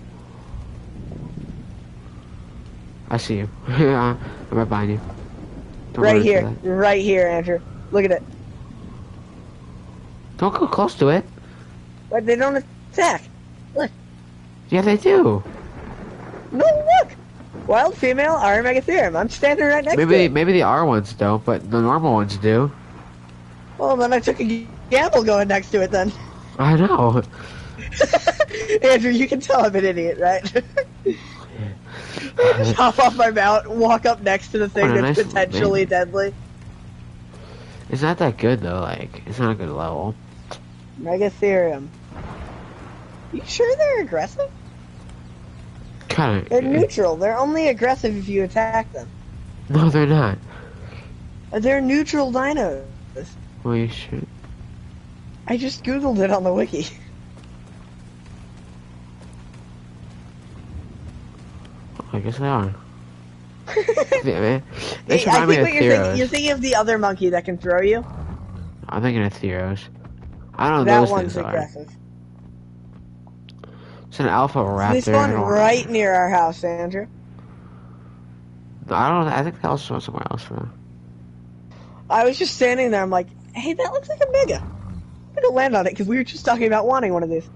I see you. I'm right behind you. Don't right here, right here, Andrew. Look at it. Don't go close to it. But they don't attack. Look. Yeah, they do. No, look. Wild female R Megatherium. I'm standing right next Maybe to it. maybe the R ones don't, but the normal ones do. Well, then I took a gamble going next to it. Then, I know. Andrew, you can tell I'm an idiot, right? Hop off my mount, walk up next to the thing that's nice potentially baby. deadly. It's not that good though. Like, it's not a good level. Megatherium. You sure they're aggressive? Kinda. They're neutral. They're only aggressive if you attack them. No, they're not. Uh, they're neutral dinos. Well, you should. I just googled it on the wiki. I guess they are. yeah, man. They Hey, I think what you're thinking, you're thinking of the other monkey that can throw you. I'm thinking of Theros. I don't know that those one's things are. aggressive. It's an Alpha Raptor. They I don't- right near our house, Andrew. I don't. I think they also spawn somewhere else though. I was just standing there. I'm like, hey, that looks like a mega. I'm gonna land on it because we were just talking about wanting one of these.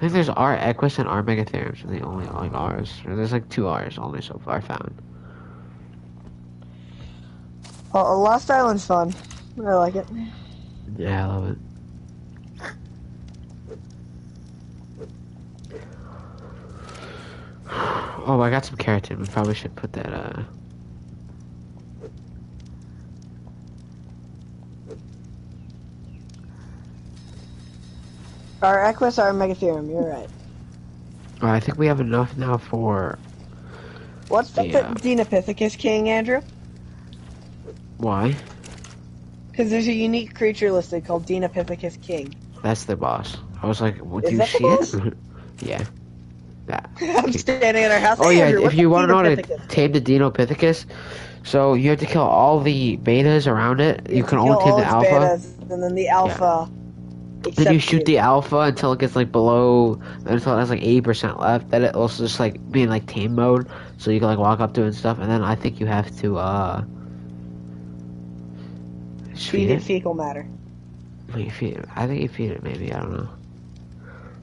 I think there's R Equus and R Megatheriums, are the only like R's. Or there's like two R's only so far found. Oh, Lost Island's fun. I like it. Yeah, I love it. Oh, I got some keratin. We probably should put that. Uh, Our Equus, our Megatherium. You're right. I think we have enough now for What's the Yeah. Dinopithecus King, Andrew? why? Because there's a unique creature listed called Dinopithecus King. That's the boss. I was like, what, Is do you that the see boss? it? yeah. that. I'm standing in our house. Oh Hey, yeah, if you want to know how to tame the Dinopithecus, so you have to kill all the betas around it. You, have can only tame the alpha. betas, and then the alpha. Then you shoot the alpha until it gets like below until it has like eighty percent left. Then it also just like be in like tame mode, so you can like walk up to it and stuff. And then I think you have to uh feed feed it fecal matter. Wait, feed it. I think you feed it. Maybe I don't know.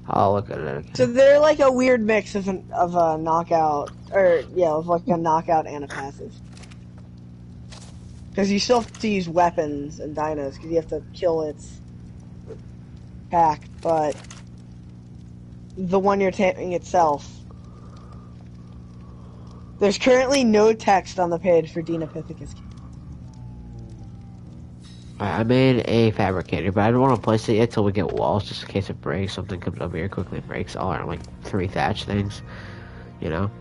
I'll look at it again. So they're like a weird mix of an, of a knockout, or yeah, of like a knockout and a passive. Because you still have to use weapons and dinos, because you have to kill its pack, but the one you're taming itself. There's currently no text on the page for Dinopithecus. I I made a fabricator, but I don't want to place it yet till we get walls, just in case it breaks. Something comes up here quickly breaks all our like three thatch things, you know.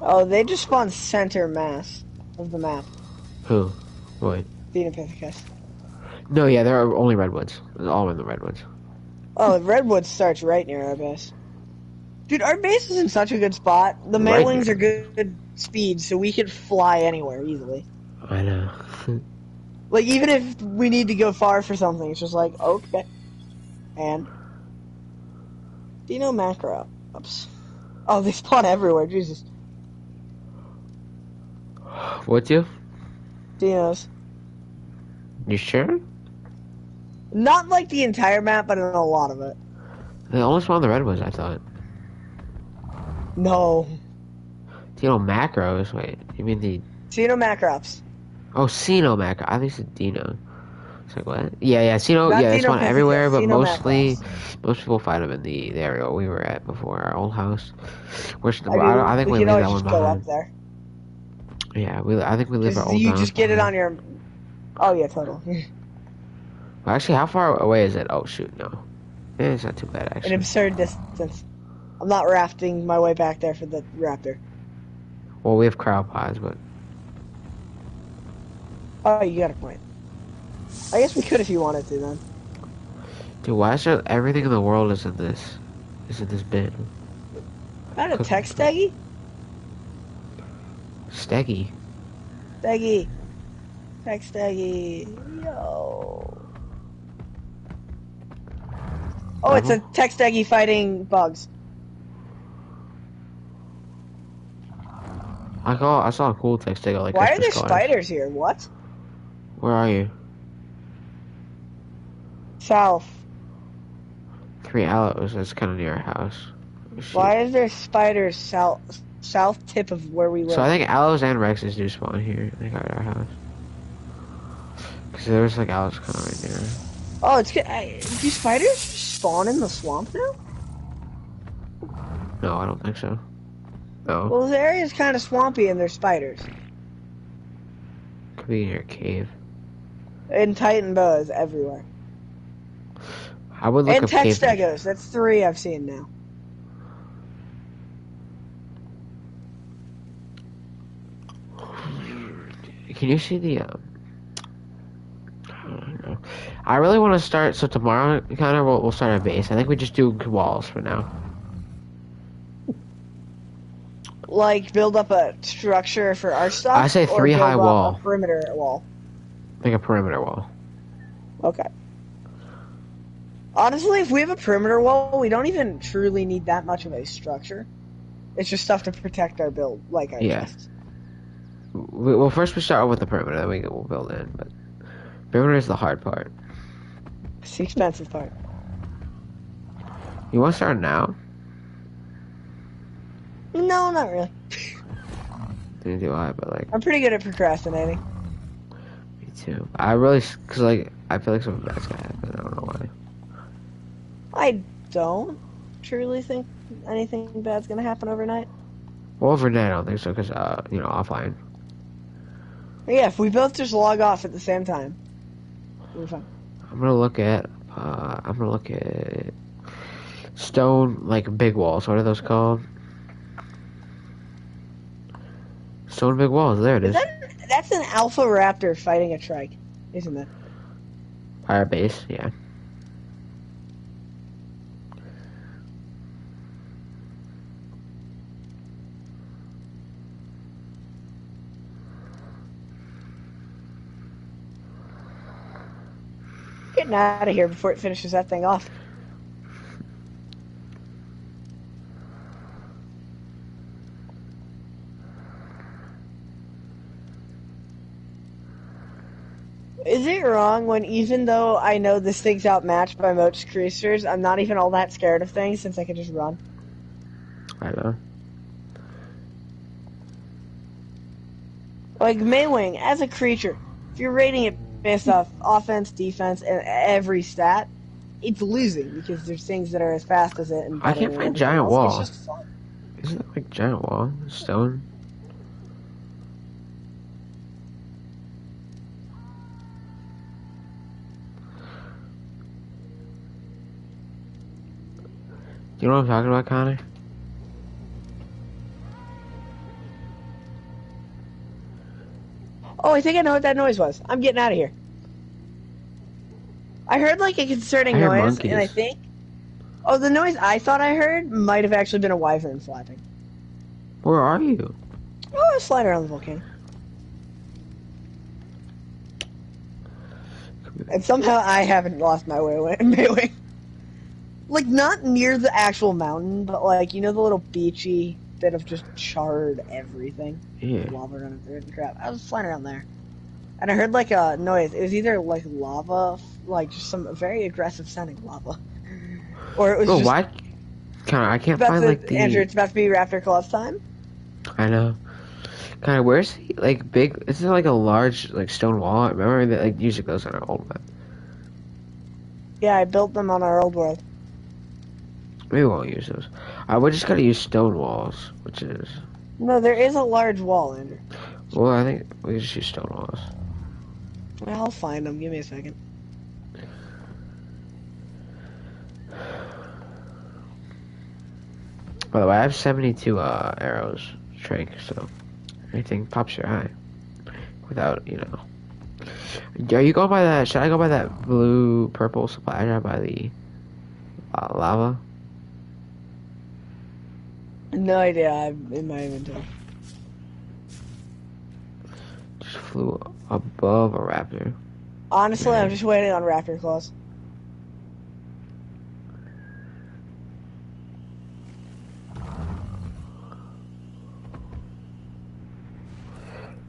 Oh, they just spawned center mass of the map. Who? Wait. Dinopithecus. No, yeah, there are only redwoods. All in the redwoods. Oh, the Redwood starts right near our base. Dude, our base is in such a good spot. The Maewings are good, good speed, so we could fly anywhere easily. I know. Like, even if we need to go far for something, it's just like, okay. And. Dino macro ups. Oh, they spawn everywhere, Jesus. Would you? Dinos. You sure? Not like the entire map, but in a lot of it. They only spawn the red ones, I thought. No. Dino macros. Wait, you mean the? Dino macro ups. Oh, Ceno macro. I think it's Dino. It's like what? Yeah, yeah, Ceno. Not yeah, Dino spawn Pithecus, everywhere, but Dino mostly, macros. most people find them in the, the area we were at before our old house. Which I, I, mean, I, think we, we leave that one behind. Yeah, we. I think we live Just, old you just get it on your. Oh, yeah, total. Well, actually, how far away is it? Oh shoot, no. Eh, it's not too bad actually. An absurd distance. I'm not rafting my way back there for the raptor. Well, we have cryo pods, but Oh, you got a point. I guess we could if you wanted to then. dude, why is there everything in the world is in this? Is in this bin? Not a text Steggy? Steggy. Steggy. Text Steggy. Yo. Oh, it's a uh-huh. text Steggy fighting bugs. I saw I saw a cool text Steggy like Why are there spiders here? What? Where are you? South. Three Allos. That's kind of near our house. Why is there spiders south south tip of where we live? So I think Allos and rexes do spawn here. Think at our house. Cause there's like Allos kind of right there. oh, it's good. I- Do spiders spawn in the swamp now? No, I don't think so. No, Well, this area is kind of swampy and there's spiders. could be near a cave. And Titanoboas everywhere. I would look and up. Textegos. That's three I've seen now. Can you see the? Um, I. I really want to start. So tomorrow, kind of, we'll, we'll start a base. I think we just do walls for now. Like build up a structure for our stuff. I say three high wall. A perimeter wall. Like a perimeter wall. Okay. Honestly, if we have a perimeter wall, we don't even truly need that much of a structure. It's just stuff to protect our build, like our Yeah. We, well, first we start off with the perimeter, then we we'll build in. But perimeter is the hard part. It's the expensive part. You want to start now? No, not really. Didn't do I, but like I'm pretty good at procrastinating. me too. I really, cause like I feel like something bad's gonna happen. I don't know why. I don't truly think anything bad's gonna happen overnight. Well, overnight I don't think so, cause uh, you know, offline. Yeah, if we both just log off at the same time, we're fine. I'm gonna look at. Uh, I'm gonna look at stone like big walls. What are those called? Stone big walls. There it Is that that's an alpha raptor fighting a trike. isn't it? Fire base, yeah. Getting out of here before it finishes that thing off. Is it wrong when even though I know this thing's outmatched by most creatures, I'm not even all that scared of things since I can just run? I know. Like Maewing, as a creature, if you're rating it based off offense, defense, and every stat, it's losing because there's things that are as fast as it. And I can't find giant wall. It's just fun. Isn't it like giant wall? Stone? You know what I'm talking about, Connor? Oh, I think I know what that noise was. I'm getting out of here. I heard like a concerning noise, and I think. Oh, the noise I thought I heard might have actually been a wyvern flapping. Where are you? Oh, I flying around the volcano. And somehow I haven't lost my way away. way. Like, not near the actual mountain, but like, you know, the little beachy bit of just charred everything. Yeah. Lava running through it and crap. I was flying around there. And I heard like a noise. It was either like lava, like just some very aggressive sounding lava. Or it was Oh, just why? Connor, I can't find to, like the. Andrew, it's about to be Raptor Claus time. I know. Kind of, where's he? Like big? Is it like a large like stone wall? I remember that like usually goes on our old map. Yeah, I built them on our old world. We won't use those. Uh, we just gotta use stone walls, which is No, there is a large wall, Andrew. well, I think we just use stone walls. I'll find them. Give me a second. By the way, I have seventy-two uh, arrows, Tranq. So anything pops your eye, without you know. Are you going by that? Should I go by that blue purple supply drop by the uh, lava? No idea. I'm in my inventory. Just flew above a raptor. Honestly, I'm just waiting on Raptor Claus.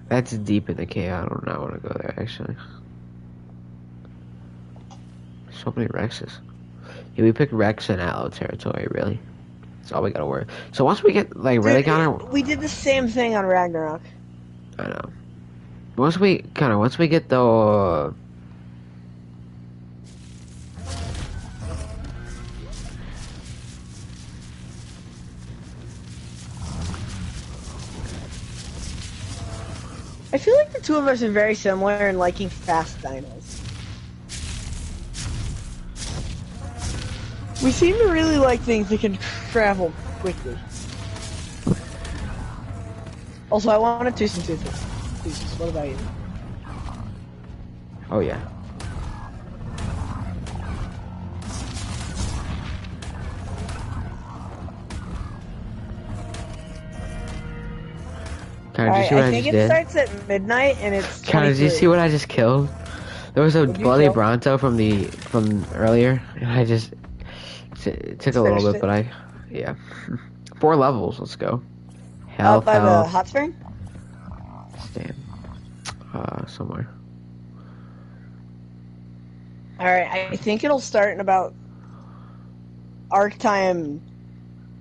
That's deep in the cave. I don't know want to go there actually. So many Rexes. Yeah, we picked Rex and Allo territory. Really, that's all we gotta worry. So once we get like really kind it- we did the same thing on Ragnarok. I know. Once we kind of once we get the. Uh, I feel like the two of us are very similar in liking fast dinos. We seem to really like things that can travel quickly. Also, I want a and Toothless. Toothless, What about you? oh yeah. Kind of, did you Alright, see what I I, think just it did? starts at midnight and it's. Kind of, did you see what I just killed? There was a bloody? Bronto from the from earlier, and I just it took a little bit, it? but I yeah, four levels. Let's go. Health, by the hot spring? stand, uh, somewhere. Alright, I think it'll start in about Ark time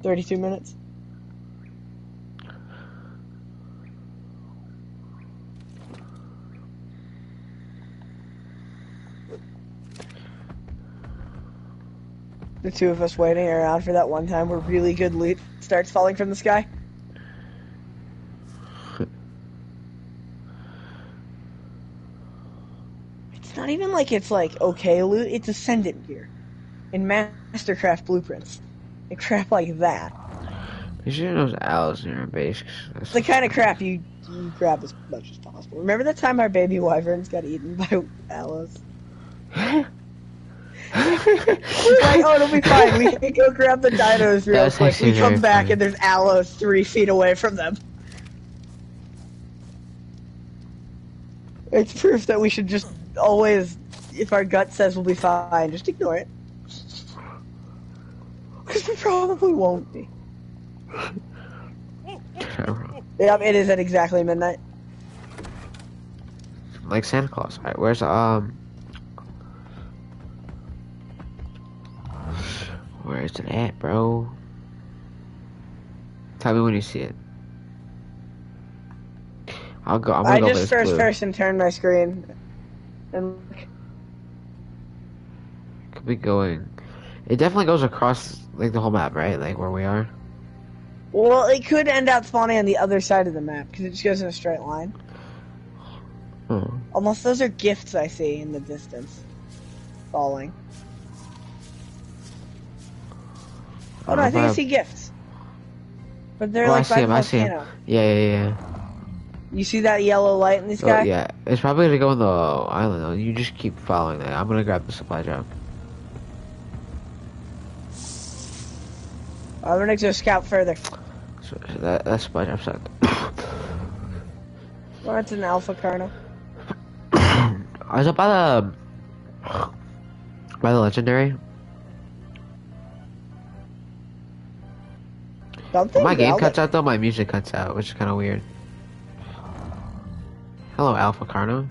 32 minutes. The two of us waiting around for that one time where really good loot starts falling from the sky. It's not even like it's like okay loot, it's ascendant gear. In Mastercraft blueprints. And crap like that. You should know there's owls in your base. that's- the kind of crap you, you grab as much as possible. Remember the time our baby wyverns got eaten by Allos? Like, oh, it'll be fine. We can go grab the dinos real That's quick. We come back funny. and there's Allos three feet away from them. It's proof that we should just always, if our gut says we'll be fine, just ignore it. Because we probably won't be. Yep, it is at exactly midnight. like Santa Claus. Alright, where's um? Where's it at, bro? Tell me when you see it. I'll go. I'm gonna I go just first blue. person turned my screen. And Could be going. It definitely goes across like the whole map, right? Like where we are. well, it could end up spawning on the other side of the map because it just goes in a straight line. Hmm. Unless those are gifts I see in the distance, falling. Oh no, I think I see gifts. But they're Oh, I see 'em, I see volcano. Yeah, yeah, yeah. You see that yellow light in the Oh, sky? yeah, it's probably gonna go in the island though. You just keep following that. I'm gonna grab the supply drop. Oh, I'm gonna go scout further. So, so that that supply drop sucked. Well, it's an alpha carno. I was up by the by the legendary. Something. my game cuts out though. My music cuts out, which is kind of weird. Hello, Alpha Carno.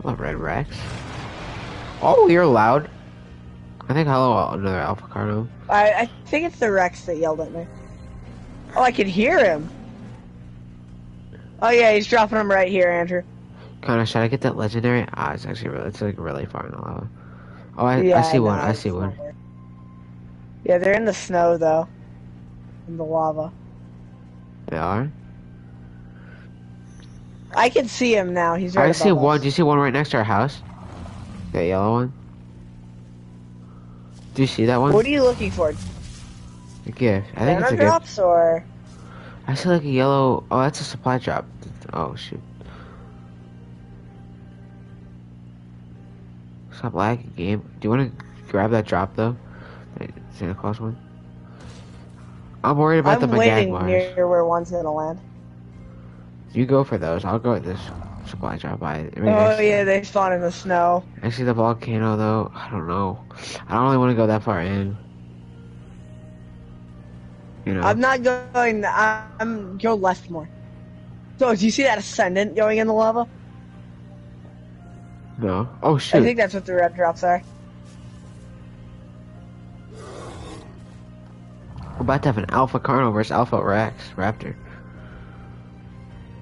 Hello, Red Rex. Oh, you're loud. I think hello, another Alpha Carno. I, I think it's the Rex that yelled at me. Oh, I can hear him. Oh yeah, he's dropping them right here, Andrew. Connor, should I get that legendary? Ah, it's actually really, it's like really far in the lava. Oh, I, yeah, I see one. I see one. Yeah, they're in the snow though. In the lava. They are. I can see him now. He's right I see one. us. Do you see one right next to our house? That yellow one. Do you see that one? What are you looking for? A gift. I think it's a Banner gift. drops or I see like a yellow. Oh, that's a supply drop. Oh shoot. Stop lagging, game. Do you want to grab that drop though? Santa Claus one. I'm worried about I'm the waiting Managarmrs. near where one's gonna land. You go for those. I'll go with this supply drop. I. Right Oh yeah, they spawn in the snow. I see the volcano though. I don't know. I don't really want to go that far in. You know. I'm not going. I'm go left more. So, do you see that ascendant going in the lava? no. Oh I think that's what the red drops are. We're about to have an Alpha Carno versus Alpha Rex Raptor.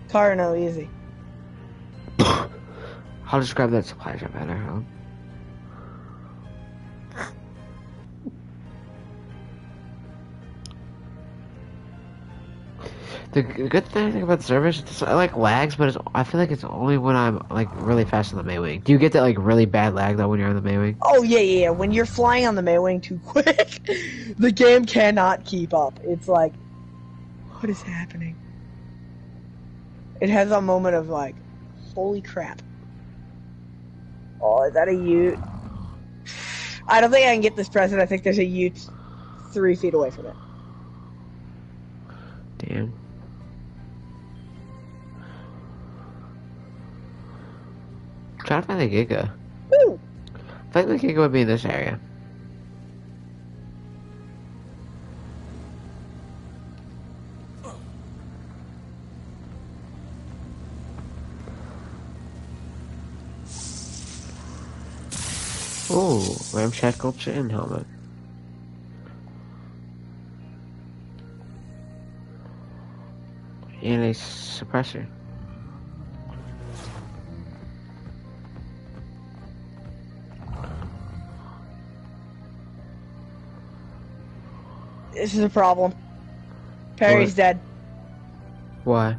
Carno, easy. I'll just grab that supply drop at our The good thing about the servers, is I like lags, but it's, I feel like it's only when I'm like really fast on the Maewing. Do you get that like really bad lag though when you're on the Maewing? Oh yeah, yeah. yeah. When you're flying on the Maewing too quick, the game cannot keep up. It's like, what is happening? It has a moment of like, holy crap. Oh, is that a Ute? I don't think I can get this present. I think there's a Ute three feet away from it. Damn. Trying to find the Giga. I think the Giga would be in this area. Ooh, ramshackle chin helmet. And a suppressor. This is a problem. Perry's What? dead. Why?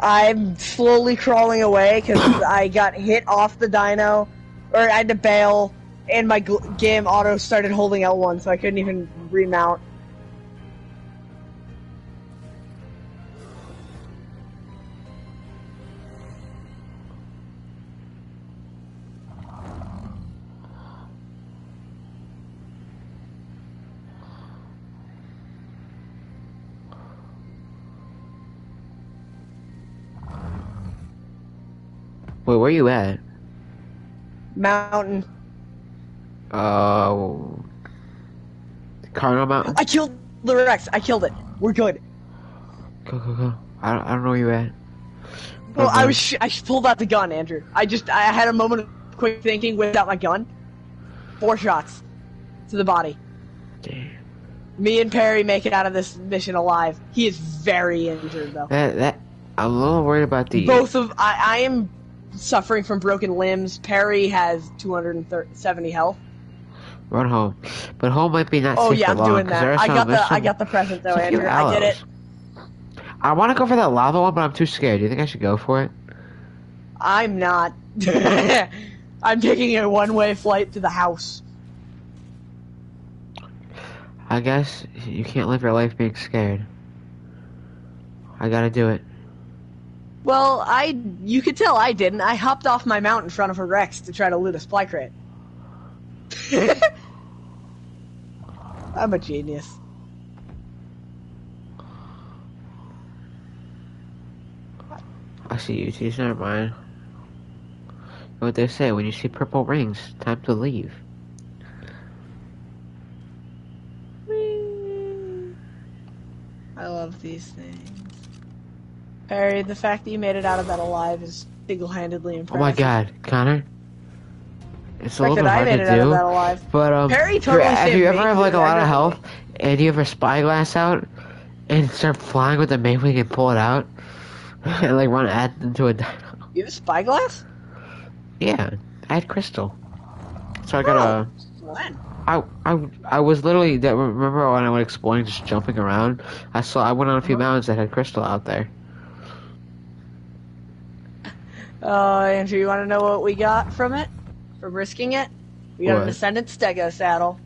I'm slowly crawling away because I got hit off the dino, or I had to bail, and my game auto started holding L1, so I couldn't even remount. Where you at? Mountain. Uh, Cardinal Mountain. I killed the Rex. I killed it. We're good. Go, go, go. I don't, I don't know where you at. Well, I was sh- I pulled out the gun, Andrew. I just I had a moment of quick thinking without my gun. Four shots to the body. Damn. Me and Perry make it out of this mission alive. He is very injured though. That that I'm a little worried about the. Both of I, I am suffering from broken limbs. Perry has 270 health. Run home, but home might be not Oh safe yeah, for I'm long, doing 'cause there that. I got the I got the present though, there's a few Andrew. I did it. I want to go for that lava one, but I'm too scared. Do you think I should go for it? I'm not. I'm taking a one-way flight to the house. I guess you can't live your life being scared. I gotta do it. Well, I you could tell I didn't. I hopped off my mount in front of a Rex to try to loot a supply crate. I'm a genius. I see you, T's never mind. What they say when you see purple rings, time to leave. I love these things. Perry, the fact that you made it out of that alive is single-handedly impressive. Oh my god, Connor. It's a little bit that I hard made to it out of do. that alive. But um, Perry totally you- if you ever have like a lot of health and you have a spyglass out and start flying with the Maewing and pull it out and like run at into a dino. You have a spyglass? Yeah, I had crystal. So I got a. When? I, I, I was literally that remember when I went exploring just jumping around I saw I went on a few mountains that had crystal out there Uh, Andrew, you want to know what we got from it? From risking it? We got What? an Ascendant Stego saddle.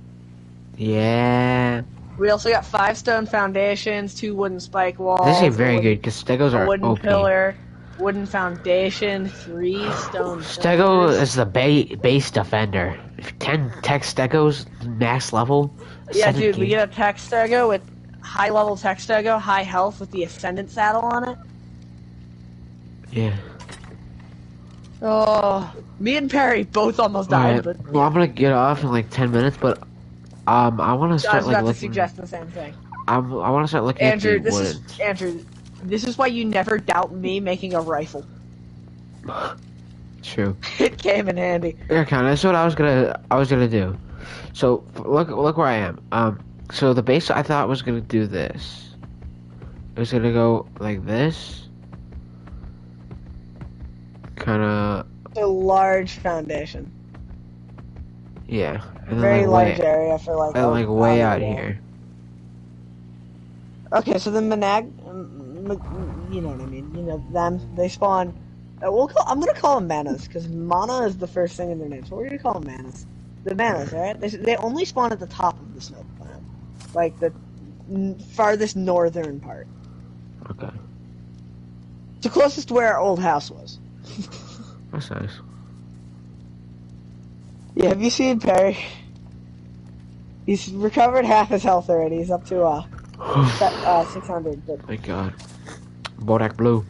yeah We also got five stone foundations, two wooden spike walls. this is very wooden- good because stegos A are wooden OP pillar, wooden foundation, three stone. stego is the ba- base defender 10 tech stegos max level Yeah, dude, we get a tech stego with high level tech stego, high health with the Ascendant saddle on it. yeah Oh, me and Perry both almost died, Alright, but well I'm gonna get off in like 10 minutes but um I want to I start was like about to suggest the same thing. I'm, I want to start looking Andrew, at the this is Andrew. This is why you never doubt me making a rifle. true It came in handy. Yeah, kind of. That's what I was gonna. I was gonna do. So look, look where I am. Um, so the base I thought was gonna do this. It was gonna go like this. Kind of, A large foundation, yeah. And then very like large way, area for like. and like way out here. Okay, so the Manag, um, you know what I mean. You know them. They spawn. Uh, we'll call. I'm gonna call them manas because mana is the first thing in their name. So we're gonna call them manas. The manas, right? They, they only spawn at the top of the snow planet, like the farthest northern part. Okay, the closest to where our old house was. that's nice. Yeah, have you seen Perry? He's recovered half his health already. He's up to uh, uh 600. But Thank God. Bodak Blue.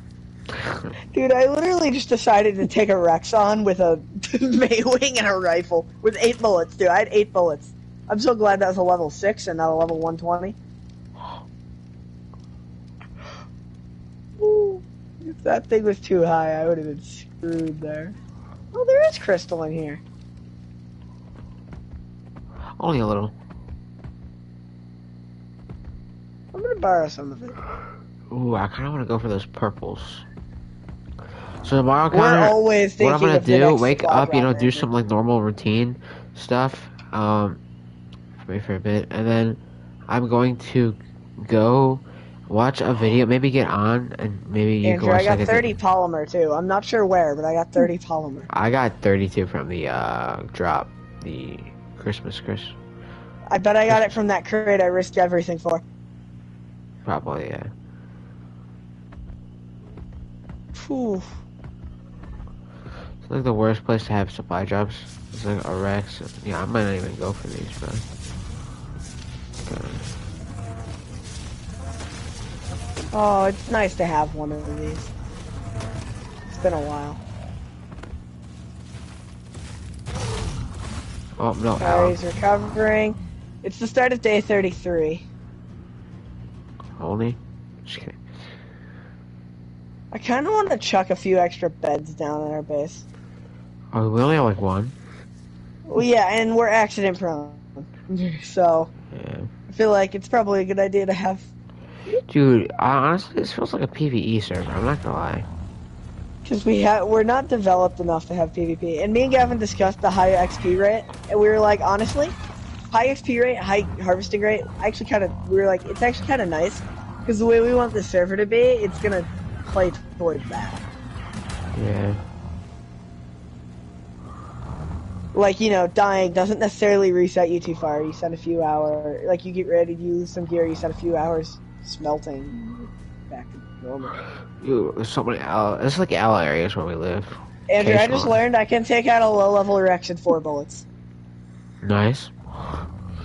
dude, I literally just decided to take a Rex on with a Maewing and a rifle with eight bullets, dude. I had eight bullets. I'm so glad that was a level six and not a level 120. Ooh, if that thing was too high, I would have been screwed there. Oh, there is crystal in here. Only a little. I'm gonna borrow some of it. Ooh, I kind of want to go for those purples. So tomorrow, We're Connor, always thinking what I'm gonna do, wake up, you know, do some like normal routine stuff, um, wait for a bit, and then I'm going to go watch a video, maybe get on, and maybe you Andrew, can watch I got like a 30 polymer too. I'm not sure where, but I got 30 polymer. I got 32 from the uh drop. the Christmas Chris. I bet I got it from that crate I risked everything for. Probably, yeah. Whew. It's like the worst place to have supply drops. It's like a Rex. Yeah, I might not even go for these, but. Oh, it's nice to have one of these. It's been a while. Oh no, Harry's recovering. It's the start of day 33. Only? Just kidding. I kind of want to chuck a few extra beds down in our base. Oh, we only have like one. Well, yeah, and we're accident prone. So, Yeah. I feel like it's probably a good idea to have. Dude, I, honestly, this feels like a PVE server. I'm not gonna lie. Because we have, we're not developed enough to have PvP. And me and Gavin discussed the high XP rate, and we were like, honestly, high XP rate, high harvesting rate, actually kind of, we were like, it's actually kind of nice. Because the way we want the server to be, it's gonna play towards that. Yeah. like you know dying doesn't necessarily reset you too far you spend a few hours like you get ready to use some gear you spend a few hours smelting back to normal there's so many L. It's like L areas where we live. andrew i just learned i can take out a low level Rex in four bullets Nice.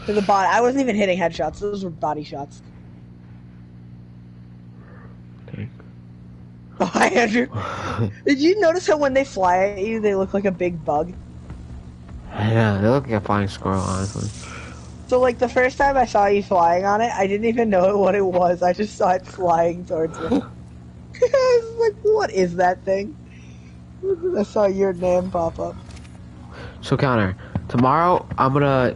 to the body i wasn't even hitting headshots those were body shots oh, hi andrew did you notice how when they fly at you they look like a big bug yeah, they look like a flying squirrel, honestly. So like the first time i saw you flying on it i didn't even know what it was i just saw it flying towards me I was like, what is that thing? I saw your name pop up. So Connor, tomorrow I'm gonna,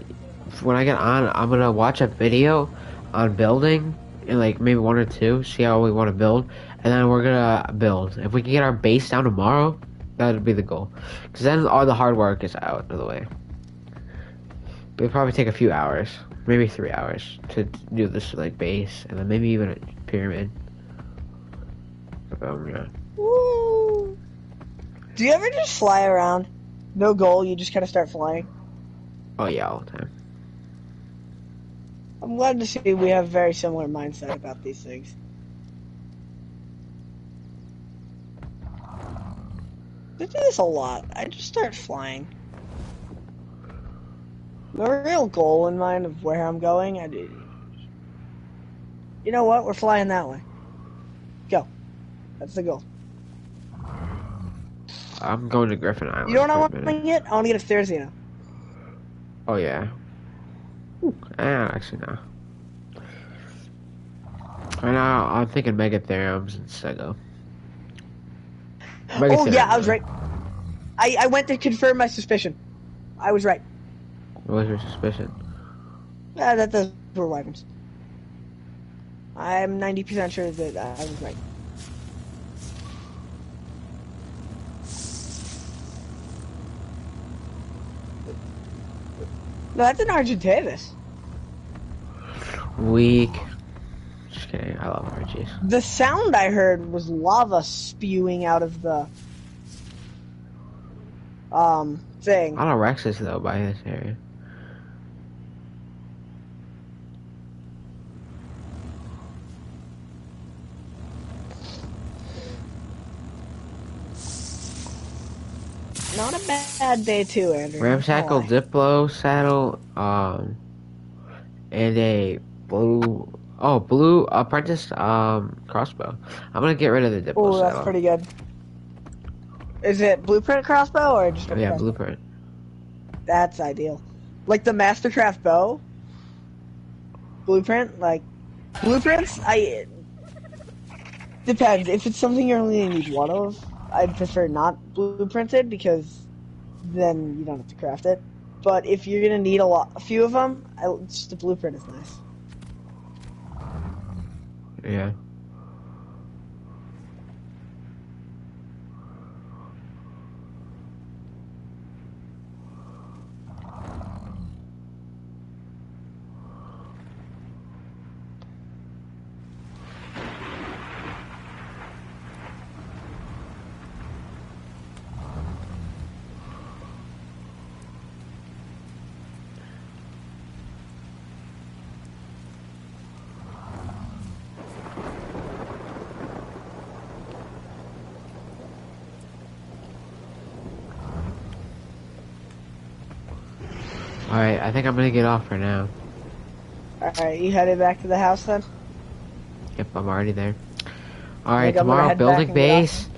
when I get on, I'm gonna watch a video on building, and like maybe one or two, see how we want to build, and then we're gonna build. If we can get our base down tomorrow, that'd be the goal. Cause then all the hard work is out of the way. It'll probably take a few hours, maybe three hours, to do this like base, and then maybe even a pyramid. Um, yeah. Woo! Do you ever just fly around? No goal, you just kind of start flying. Oh yeah, all the time. I'm glad to see we have very similar mindset about these things. I do this a lot. I just start flying. No real goal in mind of where I'm going. I do. You know what? We're flying that way. Go. That's the goal. I'm going to Griffin Island. You don't know what I for a want to get? I want to get a Therizino. Oh yeah. Ah, actually no. Right now, I'm thinking Megatheriums and Sego. Oh yeah, I was right. I, I went to confirm my suspicion. I was right. What was your suspicion? Uh, that those were wyverns. I'm 90% sure that uh, I was right. No, that's an Argentavis. Weak. Just kidding. I love RGs. The sound I heard was lava spewing out of the um thing. I don't know Rexes though by this area. Not a bad day too, Andrew. Ramshackle? Diplo saddle, um, and a blue. Oh, blue apprentice um crossbow. I'm gonna get rid of the Diplo Oh, that's pretty good. Is it blueprint crossbow or just a yeah, crossbow? blueprint. That's ideal. Like the Mastercraft bow. Blueprint, like blueprints. I depends. If it's something you only need one of, I'd prefer not blueprinted because then you don't have to craft it. But if you're gonna need a lot, a few of them, I, just the blueprint is nice. Yeah. I'm gonna get off for now. Alright, you headed back to the house then? Yep, I'm already there. Alright, think I'm gonna tomorrow building and get off. base.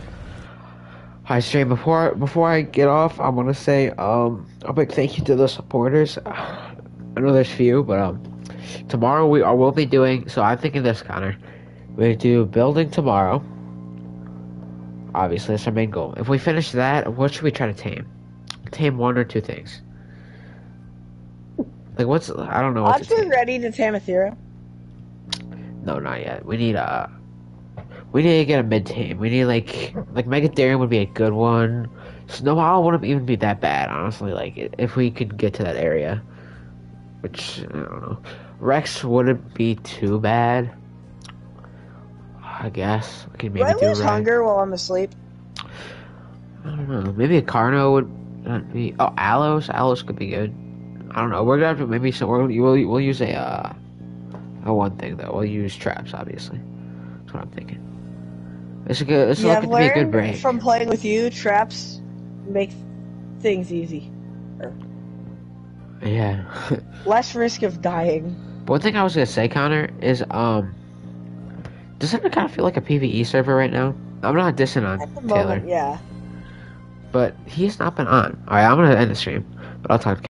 Hi stream before before I get off I wanna say um a big thank you to the supporters. I know there's few, but um tomorrow we are will be doing so I'm thinking this Connor. We do building tomorrow. Obviously that's our main goal. If we finish that, what should we try to tame? Tame one or two things. Like what's I don't know what I'm to still tame. ready to tame Ethereum. No, not yet. We need a. We need to get a mid tame. We need like like Megatherium would be a good one. Snowball wouldn't even be that bad, honestly. Like if we could get to that area, which I don't know. Rex wouldn't be too bad. I guess we could Do maybe I do lose Rex. hunger while I'm asleep? I don't know. Maybe a Carno would be. Oh, Allos. Allos could be good. I don't know. We're gonna have to maybe so we'll we'll, we'll use a uh, a one thing though. We'll use traps, obviously. That's what I'm thinking. It's is good. Is yeah, I've to be a good break. from playing with you, traps make things easy. Yeah. Less risk of dying. But One thing I was gonna say, Connor, is um, doesn't it kind of feel like a PVE server right now? I'm not dissing on At the Taylor, moment, yeah. but he's not been on. All right, I'm gonna end the stream, but I'll talk. to